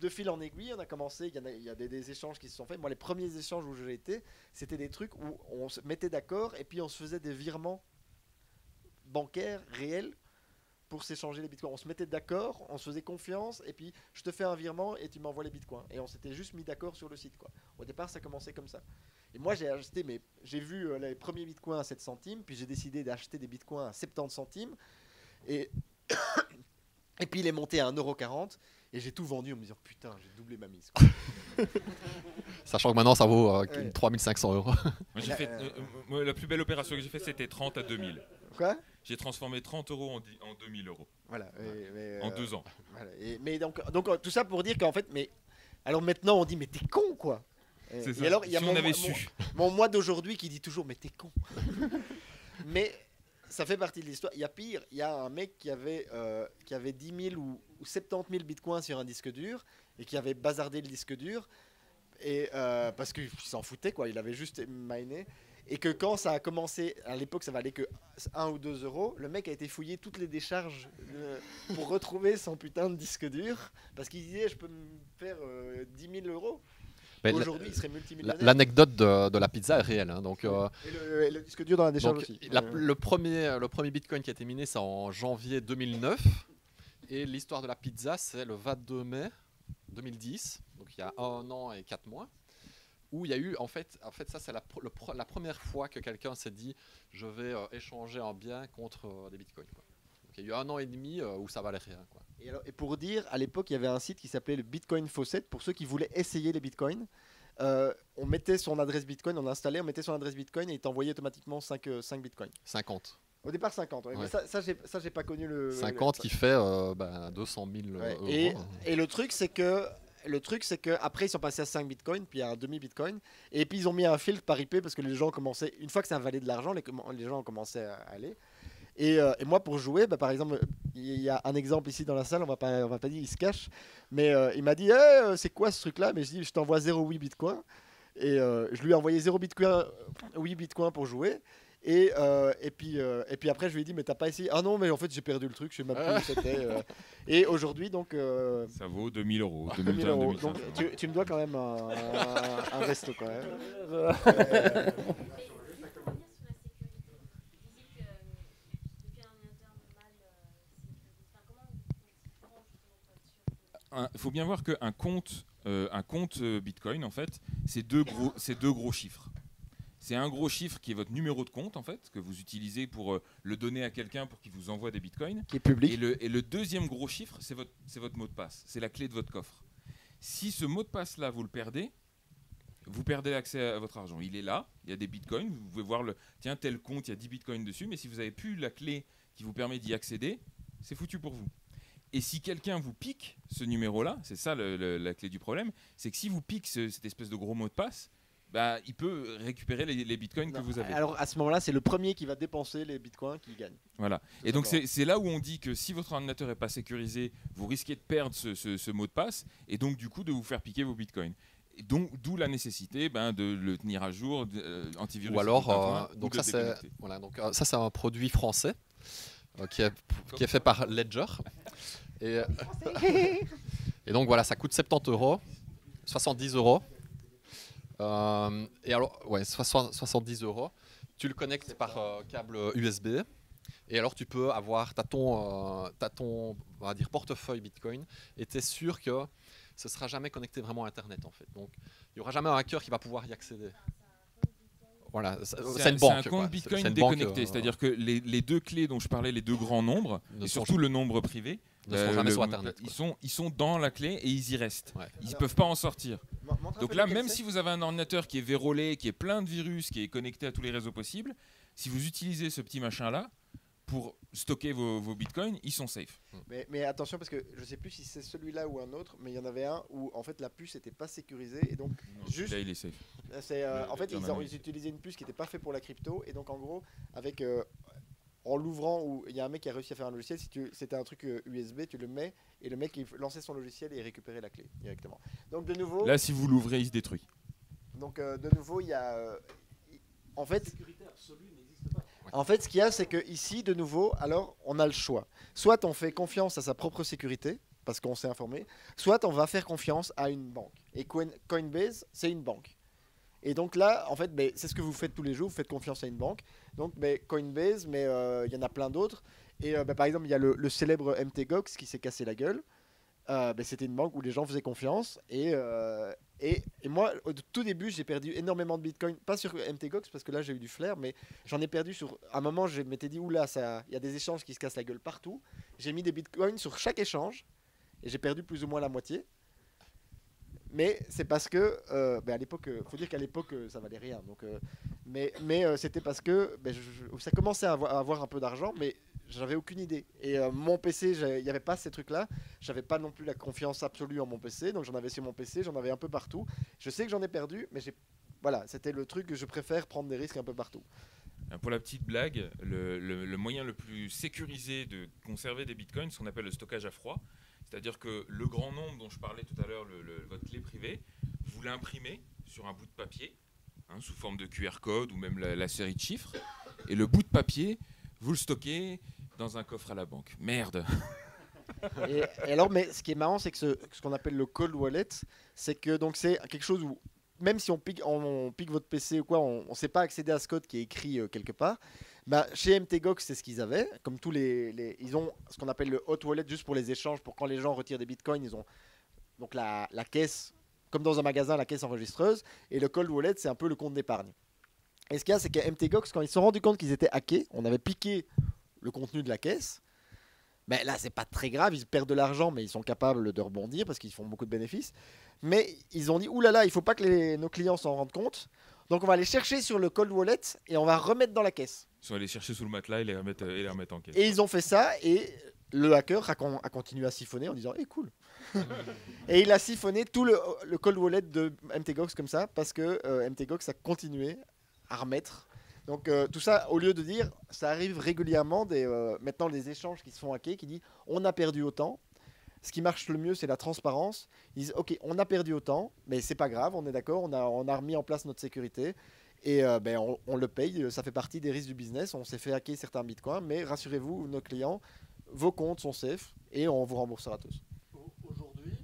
de fil en aiguille, on a commencé, il y, en a, il y a des, des échanges qui se sont faits. Moi, les premiers échanges où j'ai été, c'était des trucs où on se mettait d'accord et puis on se faisait des virements bancaires réels pour s'échanger les bitcoins. On se mettait d'accord, on se faisait confiance et puis je te fais un virement et tu m'envoies les bitcoins. Et on s'était juste mis d'accord sur le site. Quoi. Au départ, ça commençait comme ça. Et moi, j'ai acheté, mais j'ai vu euh, les premiers bitcoins à 7 centimes, puis j'ai décidé d'acheter des bitcoins à 70 centimes. Et, et puis il est monté à 1,40€ et j'ai tout vendu en me disant putain, j'ai doublé ma mise. quoi. (laughs) Sachant que maintenant ça vaut euh, Ouais. 3500 euros. (laughs) Moi, j'ai Là, fait, euh, euh, euh, moi, la plus belle opération que j'ai faite, c'était 30 à 2000. Quoi? J'ai transformé 30 euros en, dix- en 2000 euros Voilà. et- mais, en euh, deux ans. Voilà, et- mais donc, donc euh, tout ça pour dire qu'en fait, mais alors maintenant on dit mais t'es con quoi. Et, C'est et ça. alors il y a si mon, on avait mon- su. mon moi d'aujourd'hui qui dit toujours mais t'es con. (laughs) mais ça fait partie de l'histoire. Il y a pire, il y a un mec qui avait euh, qui avait 10 000 ou, ou 70 000 bitcoins sur un disque dur et qui avait bazardé le disque dur et euh, parce qu'il s'en foutait quoi, il avait juste miné. Et que quand ça a commencé, à l'époque ça valait que 1 ou 2 euros, le mec a été fouiller toutes les décharges de- pour retrouver son putain de disque dur. Parce qu'il disait, je peux me faire euh, 10 000 euros. Mais Aujourd'hui, il serait multimillionnaire. la- L'anecdote de, de la pizza est réelle. hein. donc, euh, Et, le, et le disque dur dans la décharge donc, aussi. la- le, premier, le premier bitcoin qui a été miné, c'est en janvier 2009. Et l'histoire de la pizza, c'est le 22 mai 2010, donc il y a un an et quatre mois, où il y a eu, en fait, en fait ça c'est la, le première fois que quelqu'un s'est dit je vais euh, échanger un bien contre euh, des bitcoins. quoi. Donc il y a eu un an et demi où ça valait rien. Quoi. Et, alors- et pour dire, à l'époque, il y avait un site qui s'appelait le Bitcoin Faucet pour ceux qui voulaient essayer les bitcoins. Euh, on mettait son adresse bitcoin, on l'installait, on mettait son adresse bitcoin et il t'envoyait automatiquement 5, 5 bitcoins. 50. Au départ 50, ouais, ça, ça, j'ai, ça j'ai pas connu le... 50 le- qui fait euh, ben, 200 000 Ouais, euros. et, et le truc c'est que le truc c'est que après ils sont passés à 5 bitcoins puis à un demi bitcoin et puis ils ont mis un filtre par IP parce que les gens commençaient une fois que ça valait de l'argent les, les gens ont commencé à aller et, euh, et moi pour jouer bah, par exemple il y a un exemple ici dans la salle on va pas on va pas dire il se cache mais euh, il m'a dit Eh, euh, c'est quoi ce truc là mais je dis je t'envoie 0,8 bitcoin et euh, je lui ai envoyé 0 bitcoin 8 bitcoin pour jouer Et, euh, et, puis, euh, et puis après, je lui ai dit, mais t'as pas essayé? Ah non, mais en fait, j'ai perdu le truc, je sais même plus où c'était. euh. Et aujourd'hui, donc, euh, Ça vaut 2000 euros. 2000 2020, euros. 2005. Donc, tu, tu me dois quand même un, un- un resto quand (laughs) même. Euh, Mais juste pour revenir sur la sécurité, vous disiez que euh, depuis un ordinateur normal, euh, sécurisé, enfin, comment on s'y prend justement pour être sûr que- Il faut bien voir qu'un compte, euh, un compte euh, Bitcoin, en fait, c'est deux gros, c'est deux gros chiffres. C'est un gros chiffre qui est votre numéro de compte, en fait, que vous utilisez pour euh, le donner à quelqu'un pour qu'il vous envoie des bitcoins. Qui est public. Et le, et le deuxième gros chiffre, c'est votre, c'est votre mot de passe. C'est la clé de votre coffre. Si ce mot de passe-là, vous le perdez, vous perdez l'accès à votre argent. Il est là, il y a des bitcoins, vous pouvez voir le. Tiens, tel compte, il y a 10 bitcoins dessus, mais si vous n'avez plus la clé qui vous permet d'y accéder, c'est foutu pour vous. Et si quelqu'un vous pique ce numéro-là, c'est ça le- le- la clé du problème, c'est que si vous pique ce- cette espèce de gros mot de passe, bah, il peut récupérer les, les bitcoins que vous avez. Alors à ce moment-là, c'est le premier qui va dépenser les bitcoins qui gagne. Voilà. Tout Et donc c'est là où on dit que si votre ordinateur n'est pas sécurisé, vous risquez de perdre ce, ce- ce mot de passe et donc du coup de vous faire piquer vos bitcoins. Et donc d'où la nécessité ben, de le tenir à jour, de, euh, antivirus. Ou alors, euh, ou donc ça voilà, donc euh, ça c'est un produit français qui, est, qui est fait par Ledger. Et, euh, et donc voilà, ça coûte 70 euros, 70 euros. Euh, et alors, ouais, 60 70 euros. Tu le connectes par euh, câble USB. Et alors, tu peux avoir, tu as ton, euh, ton on va dire, portefeuille Bitcoin et tu es sûr que ce sera jamais connecté vraiment à Internet en fait. Donc, il n'y aura jamais un hacker qui va pouvoir y accéder. Voilà, c'est banque. un compte C'est- Bitcoin c'est une banque, déconnecté, euh, c'est-à-dire que les, les deux clés dont je parlais, les deux grands nombres, Ne et surtout le nombre privé, ne seront euh, jamais le- sur Internet. ils quoi. sont, ils sont dans la clé et ils y restent. Ouais. Ils ne peuvent pas en sortir. Donc là, même si vous avez un ordinateur qui est vérolé, qui est plein de virus, qui est connecté à tous les réseaux possibles, si vous utilisez ce petit machin-là pour stocker vos, vos bitcoins, ils sont safe. Mais, mais attention parce que je sais plus si c'est celui-là ou un autre, mais il y en avait un où en fait la puce n'était pas sécurisée et donc Juste- Là, il est safe. euh, c'est euh, Le- en fait ils, ont, ils utilisaient une puce qui n'était pas faite pour la crypto et donc en gros avec euh, en l'ouvrant où il y a un mec qui a réussi à faire un logiciel, si tu c'était un truc USB, tu le mets et le mec il lançait son logiciel et il récupérait la clé directement. Donc de nouveau, Là, si vous l'ouvrez, il se détruit. donc euh, de nouveau il y a euh, il- en fait En fait, ce qu'il y a, c'est que ici, de nouveau, alors, on a le choix. Soit on fait confiance à sa propre sécurité, parce qu'on s'est informé, soit on va faire confiance à une banque. Et Coin- Coinbase, c'est une banque. Et donc là, en fait, ben, c'est ce que vous faites tous les jours, vous faites confiance à une banque. Donc ben, Coinbase, mais euh, il y en a plein d'autres. Et euh, ben, par exemple, il y a le, le célèbre MTGOX qui s'est cassé la gueule. Euh, ben, C'était une banque où les gens faisaient confiance. Et, euh, et, moi, au tout début, j'ai perdu énormément de Bitcoin. Pas sur MTGOX, parce que là, j'ai eu du flair, mais j'en ai perdu sur. À un moment, je m'étais dit, oula, il y a des échanges qui se cassent la gueule partout. J'ai mis des bitcoins sur chaque échange et j'ai perdu plus ou moins la moitié. Mais c'est parce que, euh, ben, à l'époque, euh, faut dire qu'à l'époque, ça valait rien. Donc, mais mais c'était parce que ben, ça commençait à avoir, à avoir un peu d'argent, mais j'avais aucune idée. Et euh, mon PC, il n'y avait pas ces trucs-là. J'avais pas non plus la confiance absolue en mon PC, donc j'en avais sur mon PC, j'en avais un peu partout. Je sais que j'en ai perdu, mais j'ai voilà, c'était le truc que je préfère prendre des risques un peu partout. Euh, Pour la petite blague, le, le- moyen le plus sécurisé de conserver des bitcoins, ce qu'on appelle le stockage à froid. C'est-à-dire que le grand nombre dont je parlais tout à l'heure, votre clé privée, vous l'imprimez sur un bout de papier, hein, sous forme de QR code ou même la série de chiffres. Et le bout de papier, vous le stockez dans un coffre à la banque. Merde (laughs) et, alors, mais ce qui est marrant, c'est que ce, qu'on appelle le cold wallet, c'est que donc c'est quelque chose où même si on pique, on, pique votre PC ou quoi, on ne sait pas accéder à ce code qui est écrit euh, quelque part. Bah, chez MTGOX, c'est ce qu'ils avaient. Comme tous les, ils ont ce qu'on appelle le hot wallet juste pour les échanges, pour quand les gens retirent des bitcoins, ils ont donc la, caisse, comme dans un magasin, la caisse enregistreuse. Et le cold wallet, c'est un peu le compte d'épargne. Et ce qu'il y a, c'est qu'à MTGOX, quand ils se sont rendus compte qu'ils étaient hackés, on avait piqué le contenu de la caisse. Ben là, c'est pas très grave, ils perdent de l'argent, mais ils sont capables de rebondir parce qu'ils font beaucoup de bénéfices. Mais ils ont dit, oulala, il faut pas que les- nos clients s'en rendent compte. Donc on va aller chercher sur le cold wallet et on va remettre dans la caisse. Ils sont allés chercher sous le matelas et les remettre, et les remettre en caisse. Et ils ont fait ça et le hacker a, con- a continué à siphonner en disant, eh cool. (laughs) et il a siphonné tout le, le cold wallet de MTGOX comme ça parce que euh, MTGOX a continué à remettre. Donc euh, tout ça, au lieu de dire, ça arrive régulièrement, des, euh, maintenant les échanges qui se font hacker, qui disent on a perdu autant. Ce qui marche le mieux, c'est la transparence. Ils disent ok, on a perdu autant, mais c'est pas grave, on est d'accord, on a, on a remis en place notre sécurité. Et euh, ben, on, on le paye, ça fait partie des risques du business. On s'est fait hacker certains bitcoins, mais rassurez-vous, nos clients, vos comptes sont safe et on vous remboursera tous. Aujourd'hui,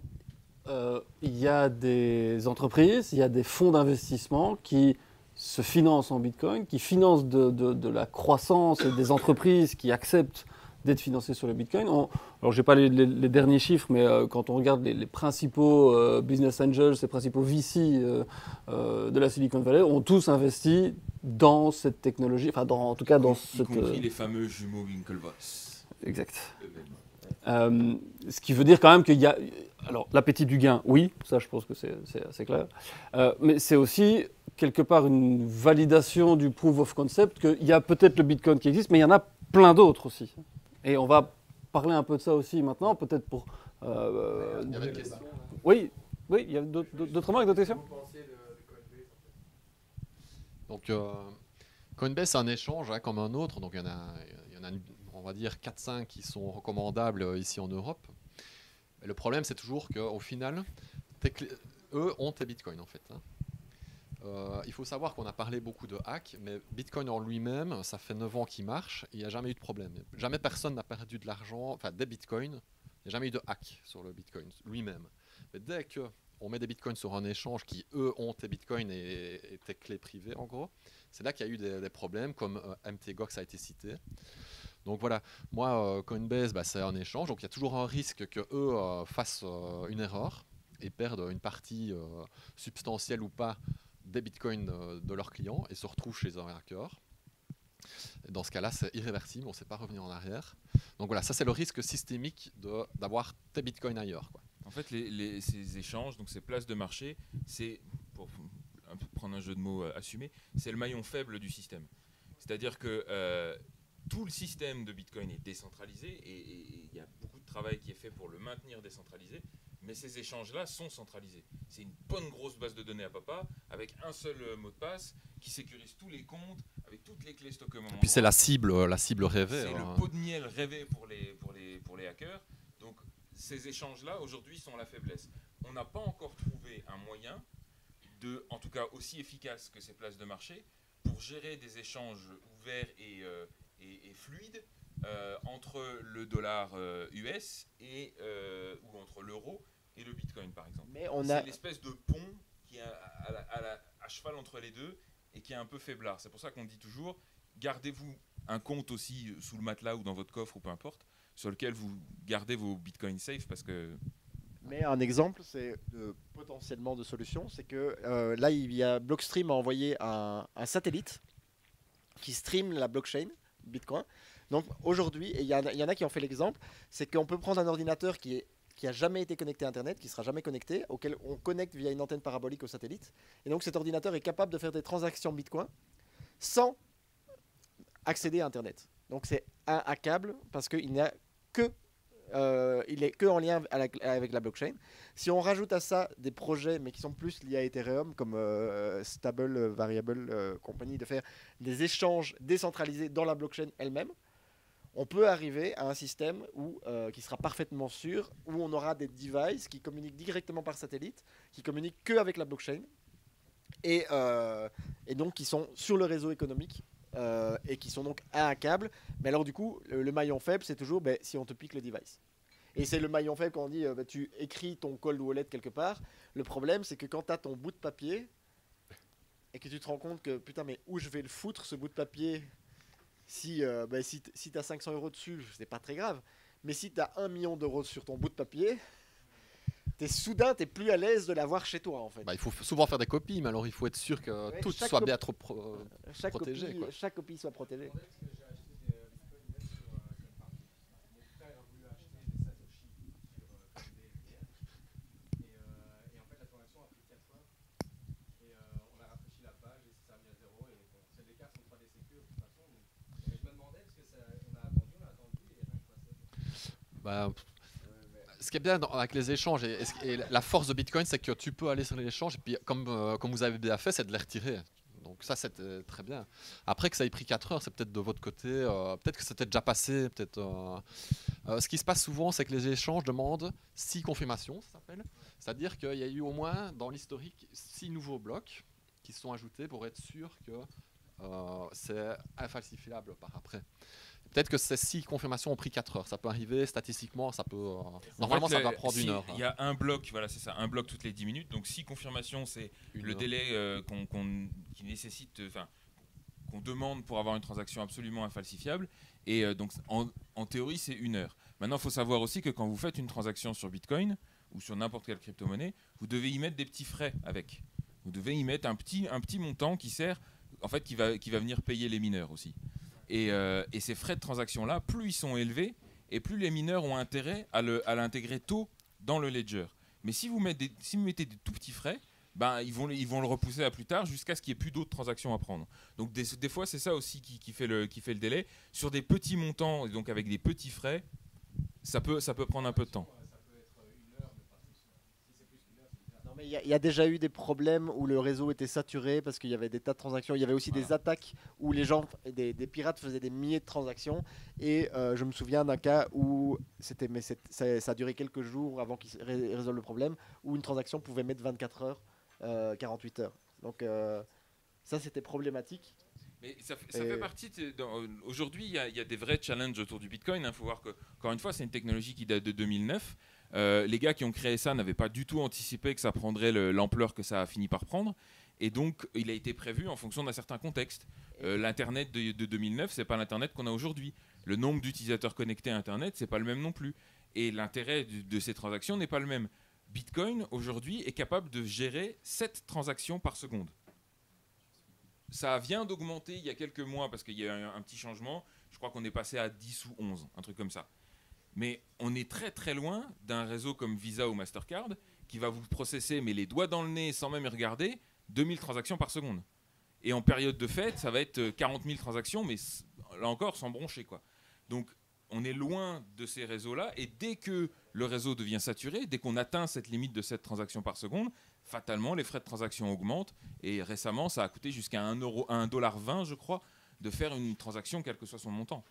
il y a des entreprises, il y a des fonds d'investissement qui se financent en Bitcoin, qui financent de, de- de la croissance et des entreprises qui acceptent d'être financées sur le Bitcoin. On- alors, je n'ai pas les, les- les derniers chiffres, mais euh, quand on regarde les, les principaux euh, business angels, les principaux VC euh, de la Silicon Valley, ont tous investi dans cette technologie, enfin, dans, en tout cas dans y cette... compris euh, les fameux jumeaux Winklevoss. exact. Euh, ce qui veut dire quand même qu'il y a. Alors, l'appétit du gain, oui, ça je pense que c'est c'est assez clair. Euh, mais c'est aussi quelque part une validation du proof of concept qu'il y a peut-être le Bitcoin qui existe, mais il y en a plein d'autres aussi. Et on va parler un peu de ça aussi maintenant, peut-être pour. euh, Il y avait une question. oui, oui, il y a d'autres remarques, d'autres questions? Donc, euh, Coinbase, c'est un échange hein, comme un autre. Donc, il y en a, il y en a une- on va dire 4-5 qui sont recommandables euh, ici en Europe. Mais le problème, c'est toujours qu'au final, eux ont tes bitcoins en fait. hein. Euh, il faut savoir qu'on a parlé beaucoup de hack, mais Bitcoin en lui-même, ça fait 9 ans qu'il marche il n'y a jamais eu de problème. Jamais personne n'a perdu de l'argent, enfin des bitcoins. Il n'y a jamais eu de hack sur le bitcoin lui-même. Mais dès que on met des bitcoins sur un échange qui, eux, ont tes bitcoins et, et tes clés privées, en gros, c'est là qu'il y a eu des, problèmes, comme euh, MTGOX a été cité. Donc voilà, moi, euh, Coinbase, bah, c'est un échange, donc il y a toujours un risque que eux euh, fassent une erreur et perdent une partie substantielle ou pas des bitcoins euh, de leurs clients et se retrouvent chez un hacker. Dans ce cas-là, c'est irréversible, on ne sait pas revenir en arrière. Donc voilà, ça c'est le risque systémique d'avoir tes bitcoins ailleurs. En fait, ces échanges, donc ces places de marché, c'est, pour prendre un jeu de mots euh, assumé, c'est le maillon faible du système. C'est-à-dire que euh, tout le système de Bitcoin est décentralisé et il y a beaucoup de travail qui est fait pour le maintenir décentralisé, mais ces échanges-là sont centralisés. C'est une bonne grosse base de données à papa avec un seul euh, mot de passe qui sécurise tous les comptes avec toutes les clés stockées au même Et puis c'est la cible, euh, la cible rêvée. C'est hein. le pot de miel rêvé pour les, pour les, pour les hackers. Donc ces échanges-là, aujourd'hui, sont la faiblesse. On n'a pas encore trouvé un moyen de, en tout cas aussi efficace que ces places de marché, pour gérer des échanges ouverts et, euh, et- et fluides euh, entre le dollar euh, US et, ou entre l'euro et le Bitcoin, par exemple. Mais on a, C'est l'espèce de pont qui est à, à la- à la- à cheval entre les deux et qui est un peu faiblard. C'est pour ça qu'on dit toujours, gardez-vous un compte aussi euh, sous le matelas ou dans votre coffre ou peu importe, sur lequel vous gardez vos bitcoins safe parce que Mais un exemple, c'est de- potentiellement de solution, c'est que euh, là, il y a Blockstream a envoyé un, un satellite qui stream la blockchain Bitcoin. Donc aujourd'hui, et il y, en a- il y en a qui ont fait l'exemple, c'est qu'on peut prendre un ordinateur qui est qui a jamais été connecté à Internet, qui sera jamais connecté, auquel on connecte via une antenne parabolique au satellite. Et donc cet ordinateur est capable de faire des transactions Bitcoin sans accéder à Internet. Donc c'est un hackable parce qu'il n'y a que euh, il est que en lien avec la blockchain. Si on rajoute à ça des projets, mais qui sont plus liés à Ethereum, comme euh, Stable Variable euh, Company, de faire des échanges décentralisés dans la blockchain elle-même, on peut arriver à un système où, euh, qui sera parfaitement sûr, où on aura des devices qui communiquent directement par satellite, qui communiquent que avec la blockchain, et, euh, et donc qui sont sur le réseau économique. euh, et qui sont donc à un câble. Mais alors du coup, le, maillon faible, c'est toujours ben, si on te pique le device. Et c'est le maillon faible quand on dit bah, tu écris ton cold wallet quelque part. Le problème, c'est que quand tu as ton bout de papier et que tu te rends compte que putain, mais où je vais le foutre ce bout de papier? Si, euh, bah, si, si tu as 500 euros dessus, c'est pas très grave. Mais si tu as 1 million d'euros sur ton bout de papier, t'es soudain, t'es plus à l'aise de l'avoir chez toi en fait. Bah, il faut souvent faire des copies, mais alors il faut être sûr que Ouais, tout chaque soit cop- bien trop pro- chaque, protégé, copie, quoi. chaque copie soit protégée. parce que j'ai acheté des euh, bitcoins net sur euh, Coinparty. Mon frère a voulu acheter des satoshi sur euh, Coinbase hier. Et, euh, et en fait, la transaction a pris 4 heures. Et euh, on a rafraîchi la page et ça a mis à zéro. Et bon, c'est des cartes sont pas des sécures de toute façon. donc- Mais je me demandais, parce que ça, on a attendu, on a attendu et rien ne passait. Bah, ce qui est bien avec les échanges et, la force de Bitcoin, c'est que tu peux aller sur les échanges et puis comme, euh, comme vous avez bien fait, c'est de les retirer. Donc ça, c'est euh, très bien. Après que ça ait pris 4 heures, c'est peut-être de votre côté, euh, peut-être que c'était déjà passé. Peut-être. euh, ce qui se passe souvent, c'est que les échanges demandent 6 confirmations, ça s'appelle. C'est-à-dire qu'il y a eu au moins dans l'historique 6 nouveaux blocs qui sont ajoutés pour être sûr que c'est infalsifiable par après. Peut-être que ces six confirmations ont pris 4 heures. Ça peut arriver, statistiquement, ça peut. euh, normalement, ça va prendre si une heure. Il y a un bloc, voilà, c'est ça, un bloc toutes les 10 minutes. Donc, si confirmation, c'est le heure. délai euh, qu'on, qui nécessite, euh, enfin, qu'on demande pour avoir une transaction absolument infalsifiable. Et euh, donc, en, en théorie, c'est une heure. Maintenant, il faut savoir aussi que quand vous faites une transaction sur Bitcoin ou sur n'importe quelle crypto-monnaie, vous devez y mettre des petits frais avec. Vous devez y mettre un petit, un petit montant qui sert, en fait, qui va, qui va venir payer les mineurs aussi. Et, euh, et ces frais de transaction-là, plus ils sont élevés, et plus les mineurs ont intérêt à, l'intégrer tôt dans le ledger. Mais si vous, mettez des, tout petits frais, ben, ils, vont, le- repousser à plus tard jusqu'à ce qu'il n'y ait plus d'autres transactions à prendre. Donc des, fois, c'est ça aussi qui, fait le, délai. Sur des petits montants, donc avec des petits frais, ça peut prendre un peu de temps. Non, mais il y, a- il y a déjà eu des problèmes où le réseau était saturé parce qu'il y avait des tas de transactions. Il y avait aussi des attaques où les gens, des, des pirates faisaient des milliers de transactions. Et euh, je me souviens d'un cas où c'était, mais c'est- ça, ça a duré quelques jours avant qu'ils ré- résolvent le problème, où une transaction pouvait mettre 24 heures, euh, 48 heures. Donc euh, ça, c'était problématique. Mais ça, fait- ça Et- fait partie. euh, Aujourd'hui, il y, a- il y a des vrais challenges autour du Bitcoin. Il faut voir que, encore une fois, c'est une technologie qui date de 2009. Euh, les gars qui ont créé ça n'avaient pas du tout anticipé que ça prendrait le- l'ampleur que ça a fini par prendre. Et donc, il a été prévu en fonction d'un certain contexte. Euh, L'Internet de, de 2009, c'est pas l'Internet qu'on a aujourd'hui. Le nombre d'utilisateurs connectés à Internet, c'est pas le même non plus. Et l'intérêt de ces transactions n'est pas le même. Bitcoin, aujourd'hui, est capable de gérer 7 transactions par seconde. Ça vient d'augmenter il y a quelques mois parce qu'il y a eu un, un petit changement. Je crois qu'on est passé à 10 ou 11, un truc comme ça. Mais on est très très loin d'un réseau comme Visa ou Mastercard qui va vous processer, mais les doigts dans le nez sans même y regarder, 2000 transactions par seconde. Et en période de fête, ça va être euh, 40 000 transactions, mais là encore sans broncher. Quoi. Donc on est loin de ces réseaux-là, et dès que le réseau devient saturé, dès qu'on atteint cette limite de 7 transactions par seconde, fatalement les frais de transaction augmentent, et récemment ça a coûté jusqu'à 1 euro, 1,20$, je crois, de faire une transaction quel que soit son montant.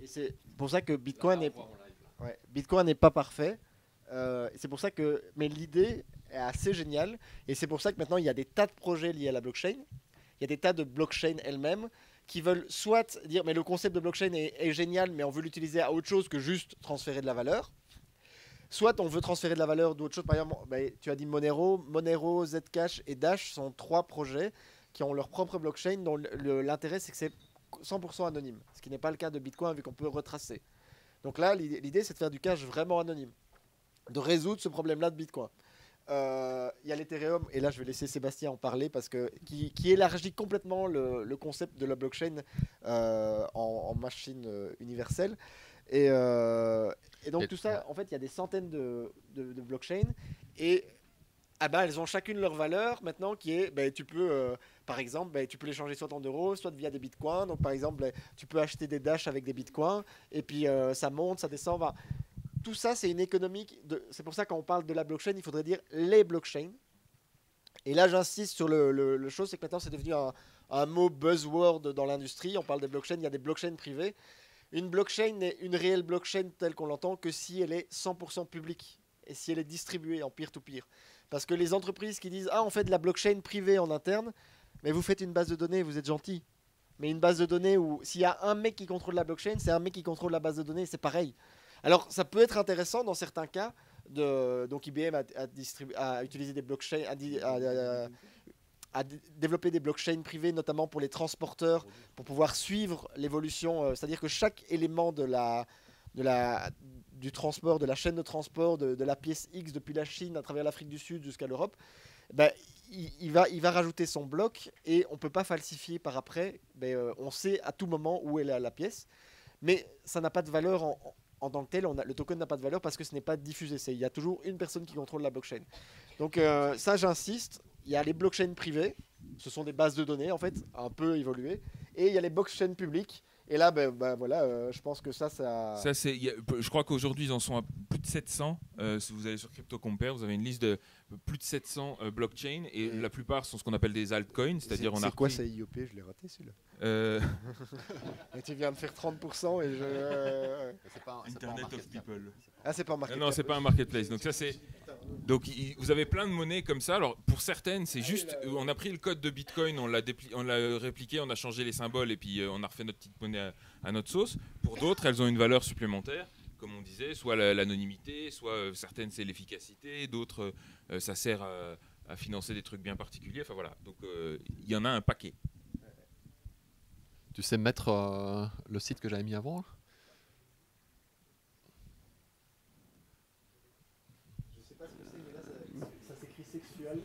Et c'est pour ça que Bitcoin est, Bitcoin n'est pas parfait. Euh, c'est pour ça que, mais l'idée est assez géniale. Et c'est pour ça que maintenant il y a des tas de projets liés à la blockchain. Il y a des tas de blockchains elles-mêmes qui veulent soit dire, mais le concept de blockchain est, génial, mais on veut l'utiliser à autre chose que juste transférer de la valeur. Soit on veut transférer de la valeur d'autre chose. Par exemple, ben, tu as dit Monero, Monero, Zcash et Dash sont trois projets qui ont leur propre blockchain dont l'intérêt c'est que c'est 100% anonyme, ce qui n'est pas le cas de Bitcoin vu qu'on peut retracer. Donc là, l'idée c'est de faire du cash vraiment anonyme, de résoudre ce problème-là de Bitcoin. Euh, Il y a l'Ethereum, et là je vais laisser Sébastien en parler, parce que qui, qui élargit complètement le, le concept de la blockchain euh, en, en machine euh, universelle. Et, et donc Et- tout ça, en fait, il y a des centaines de, de, de blockchains, et ah ben, elles ont chacune leur valeur maintenant, qui est, ben, tu peux, euh, par exemple, ben, tu peux les changer soit en euros, soit via des bitcoins. Donc par exemple, tu peux acheter des Dash avec des bitcoins, et puis euh, ça monte, ça descend. va. Tout ça, c'est une économique. De... C'est pour ça quand on parle de la blockchain, il faudrait dire les blockchains. Et là, j'insiste sur le, le, chose, c'est que maintenant, c'est devenu un, un mot buzzword dans l'industrie. On parle des blockchains, il y a des blockchains privées. Une blockchain n'est une réelle blockchain telle qu'on l'entend que si elle est 100% publique et si elle est distribuée en peer-to-peer. Parce que les entreprises qui disent Ah, on fait de la blockchain privée en interne, mais vous faites une base de données, vous êtes gentil. Mais une base de données où s'il y a un mec qui contrôle la blockchain, c'est un mec qui contrôle la base de données, c'est pareil. Alors ça peut être intéressant dans certains cas. De, donc IBM a, a utilisé des blockchains, a, a- d- développé des blockchains privées, notamment pour les transporteurs, pour pouvoir suivre l'évolution. euh, C'est-à-dire que chaque élément de la, du transport, de la chaîne de transport, de, la pièce X depuis la Chine à travers l'Afrique du Sud jusqu'à l'Europe, ben, il, va, il va rajouter son bloc et on ne peut pas falsifier par après. Ben, euh, on sait à tout moment où est la, pièce. Mais ça n'a pas de valeur en, tant que tel. Le token n'a pas de valeur parce que ce n'est pas diffusé. Il y a toujours une personne qui contrôle la blockchain. Donc euh, ça, j'insiste. Il y a les blockchains privées. Ce sont des bases de données, en fait, un peu évoluées. Et il y a les blockchains publiques. Et là, ben, ben, voilà, euh, je pense que ça, ça... Ça, c'est, je crois qu'aujourd'hui, ils en sont à plus de 700 euh, si vous allez sur CryptoCompare, vous avez une liste de plus de 700 euh, blockchains et Et- la plupart sont ce qu'on appelle des altcoins, c'est-à-dire on a C'est quoi ça IOP Je l'ai raté celui-là. euh, (laughs) Et tu viens de faire 30% et je. euh, pas, pas Internet of. People. Ah, c'est pas Non, market non, c'est pas un marketplace. Donc ça c'est donc vous avez plein de monnaies comme ça. Alors pour certaines, c'est juste on a pris le code de Bitcoin, on l'a dépli- on l'a répliqué, on a changé les symboles et puis euh, on a refait notre petite monnaie à, à notre sauce. Pour d'autres, elles ont une valeur supplémentaire, comme on disait, soit la- l'anonymité, soit euh, certaines c'est l'efficacité, d'autres euh, ça sert à, à financer des trucs bien particuliers. Enfin voilà. Donc euh, il y en a un paquet. Tu sais mettre euh, le site que j'avais mis avant Je sais pas ce que c'est, mais là, ça, ça s'écrit sexuel.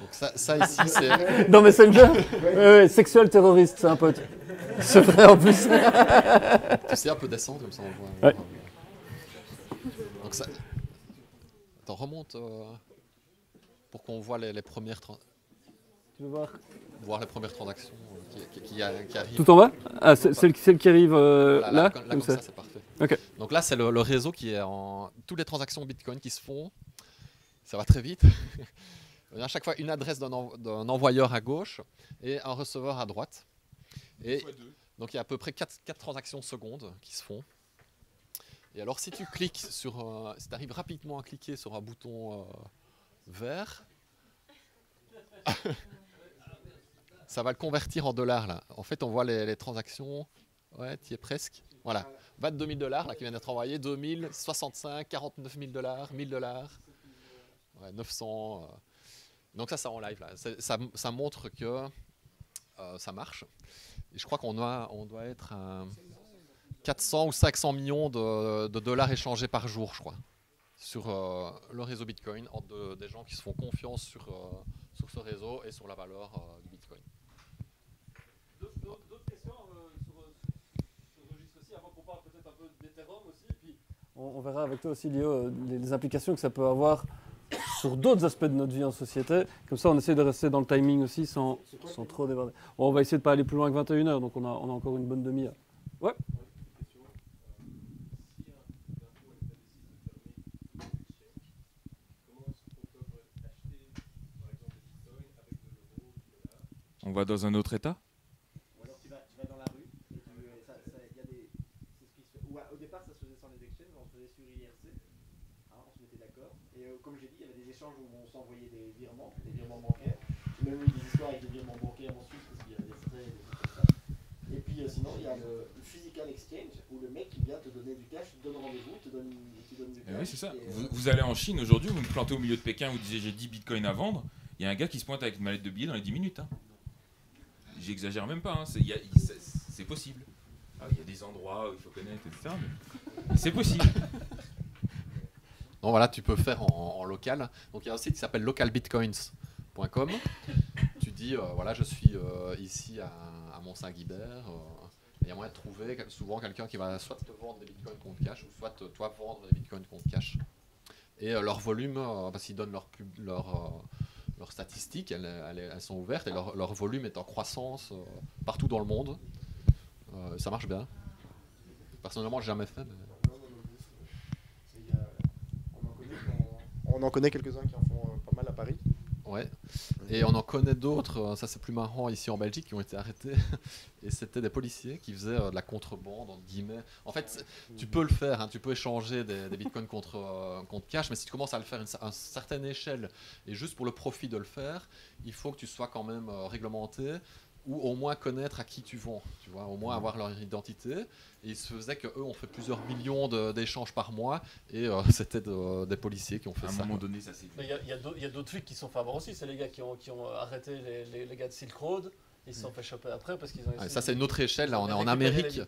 Donc ça, ça ici, c'est (laughs) Dans Messenger Ouais, ouais, sexuel terroriste, c'est un pote. C'est vrai en plus. tu sais un peu descendre comme ça on voit. Ouais. Donc ça. Attends, remonte euh, pour qu'on voit les, les premières tran- Tu veux voir? voir les premières transactions euh, qui, qui- qui a- qui arrivent. Tout en bas? Ah, c'est celle, celle qui arrive euh, là, comme, là, comme comme ça, ça. c'est parfait. Ok. Donc là, c'est le, le réseau qui est en. Toutes les transactions Bitcoin qui se font, ça va très vite. (laughs) Il y a à chaque fois une adresse d'un envoyeur à gauche et un receveur à droite. Et donc il y a à peu près 4, transactions secondes qui se font. Et alors si tu cliques sur. un- si tu arrives rapidement à cliquer sur un bouton euh, vert, (laughs) ça va le convertir en dollars là. En fait, on voit les, les transactions. Ouais, tu y es presque. Voilà. 22 000 dollars là qui viennent d'être envoyés. 2000, 65, 49 000 dollars, 1000 dollars. Ouais, 900. euh. Donc ça, c'est en live là. Ça, ça montre que euh, ça marche. Je crois qu'on doit, être à 400 ou 500 millions de, dollars échangés par jour, je crois, sur euh, le réseau Bitcoin entre de- des gens qui se font confiance sur, euh, sur ce réseau et sur la valeur euh, du Bitcoin. D'autres questions euh, sur, ce registre aussi, avant qu'on parle peut-être un peu d'Ethereum aussi. Puis on, verra avec toi aussi, Léo, les implications que ça peut avoir sur d'autres aspects de notre vie en société. Comme ça, on essaie de rester dans le timing aussi sans, sans trop déborder. On va essayer de pas aller plus loin que 21h, donc on a, on a encore une bonne demi-heure. Ouais On va dans un autre état Ou alors tu vas, tu vas dans la rue et tu, euh, ça, ça, y a des, c'est ce qui se fait. Ou, à- au départ, ça se faisait sans les exchanges, on se faisait sur IRC. Hein, on se mettait d'accord. Et euh, comme j'ai dit, il y avait des échanges où on s'envoyait des virements, des virements bancaires. J'ai même eu des histoires avec des virements bancaires en Suisse parce qu'il y avait des frais, des trucs comme ça. Et puis euh, sinon, il y a le, physical exchange où le mec qui vient te donner du cash, te donne rendez-vous, te donne, te donne du Eh cash. oui, c'est ça. et, euh, Vous, vous allez en Chine aujourd'hui, vous me plantez au milieu de Pékin, vous disiez j'ai 10 bitcoins à vendre. Il y a un gars qui se pointe avec une mallette de billets dans les 10 minutes. hein. J'exagère même pas, hein, c'est il- possible. Ah, Il y a des endroits où il faut connaître, etc. mais c'est possible. Donc voilà, tu peux faire en, local. Donc il y a un site qui s'appelle localbitcoins.com. Tu dis, euh, voilà, je suis euh, ici à, Mont-Saint-Guibert. il y a moyen de trouver souvent quelqu'un qui va soit te vendre des bitcoins contre cash, ou soit toi vendre des bitcoins contre cash. Et euh, leur volume, parce qu'ils donnent leur, pub- leur, leurs statistiques, elles, sont ouvertes, et leur, leur volume est en croissance partout dans le monde. Ça marche bien. Personnellement, j'ai jamais fait. mais- c'est- il y a- on en connaît qui en- On en connaît quelques-uns qui en font euh, pas mal à Paris. Ouais. Et on en connaît d'autres, euh, ça c'est plus marrant ici en Belgique, qui ont été arrêtés. (laughs) Et c'était des policiers qui faisaient euh, de la contrebande, entre guillemets. En fait, tu peux le faire, hein, tu peux échanger des, bitcoins (laughs) contre, euh, contre cash, mais si tu commences à le faire à une, certaine échelle et juste pour le profit de le faire, il faut que tu sois quand même réglementé ou au moins connaître à qui tu vends, tu vois, au moins avoir leur identité. Et il se faisait que eux ont fait plusieurs millions d'échanges par mois et euh, (laughs) c'était de- des policiers qui ont fait À un ça. moment donné, ça s'est il y a- d'autres- flics qui sont fait avoir aussi. C'est les gars qui ont, qui ont arrêté les, les- les gars de Silk Road. Ils se sont fait choper après parce qu'ils ont essayé ça c'est une autre échelle, là on est en Amérique.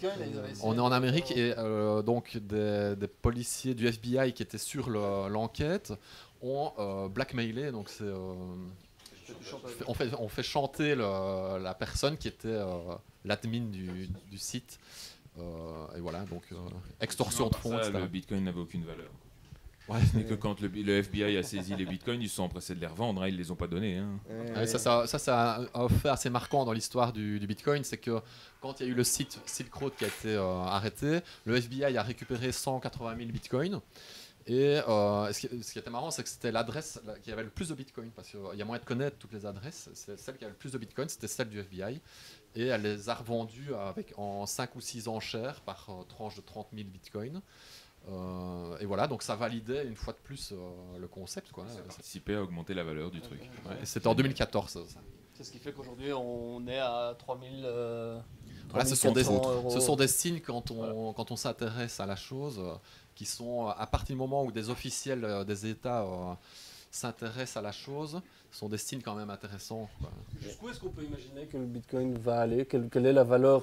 On est en Amérique et euh, donc des, des policiers du FBI qui étaient sur le- l'enquête ont euh, blackmailé. Donc c'est euh, on fait on fait chanter le- la personne qui était euh, l'admin du, du site. Euh, et voilà donc euh, extorsion de fonds. ça, le bitcoin n'avait aucune valeur. Ouais. Et que quand le, le FBI a saisi les bitcoins, ils se sont empressés de les revendre, hein, ils les ont pas donnés. hein. Ouais, ça, ça, ça, c'est un, un fait assez marquant dans l'histoire du, du Bitcoin, c'est que quand il y a eu le site Silk Road qui a été euh, arrêté, le FBI a récupéré 180 000 Bitcoins. Et euh, ce, qui, ce qui était marrant, c'est que c'était l'adresse qui avait le plus de Bitcoin, parce qu'il y a moyen de connaître toutes les adresses. C'est celle qui avait le plus de Bitcoin, c'était celle du FBI. Et elle les a revendues avec, en 5 ou 6 enchères par euh, tranche de 30 000 Bitcoins. Euh, et voilà, donc ça validait une fois de plus euh, le concept. Quoi. Ça a participé à augmenter la valeur du truc. Ouais, c'était en 2014. ça. C'est ce qui fait qu'aujourd'hui on est à 3000. Euh, Voilà, ce, sont des, 3400 euros. ce sont des signes quand on, quand on s'intéresse à la chose euh, qui sont, euh, à partir du moment où des officiels euh, des États euh, s'intéressent à la chose, sont des signes quand même intéressants. Jusqu'où est-ce qu'on peut imaginer que le Bitcoin va aller? Quelle, quelle est la valeur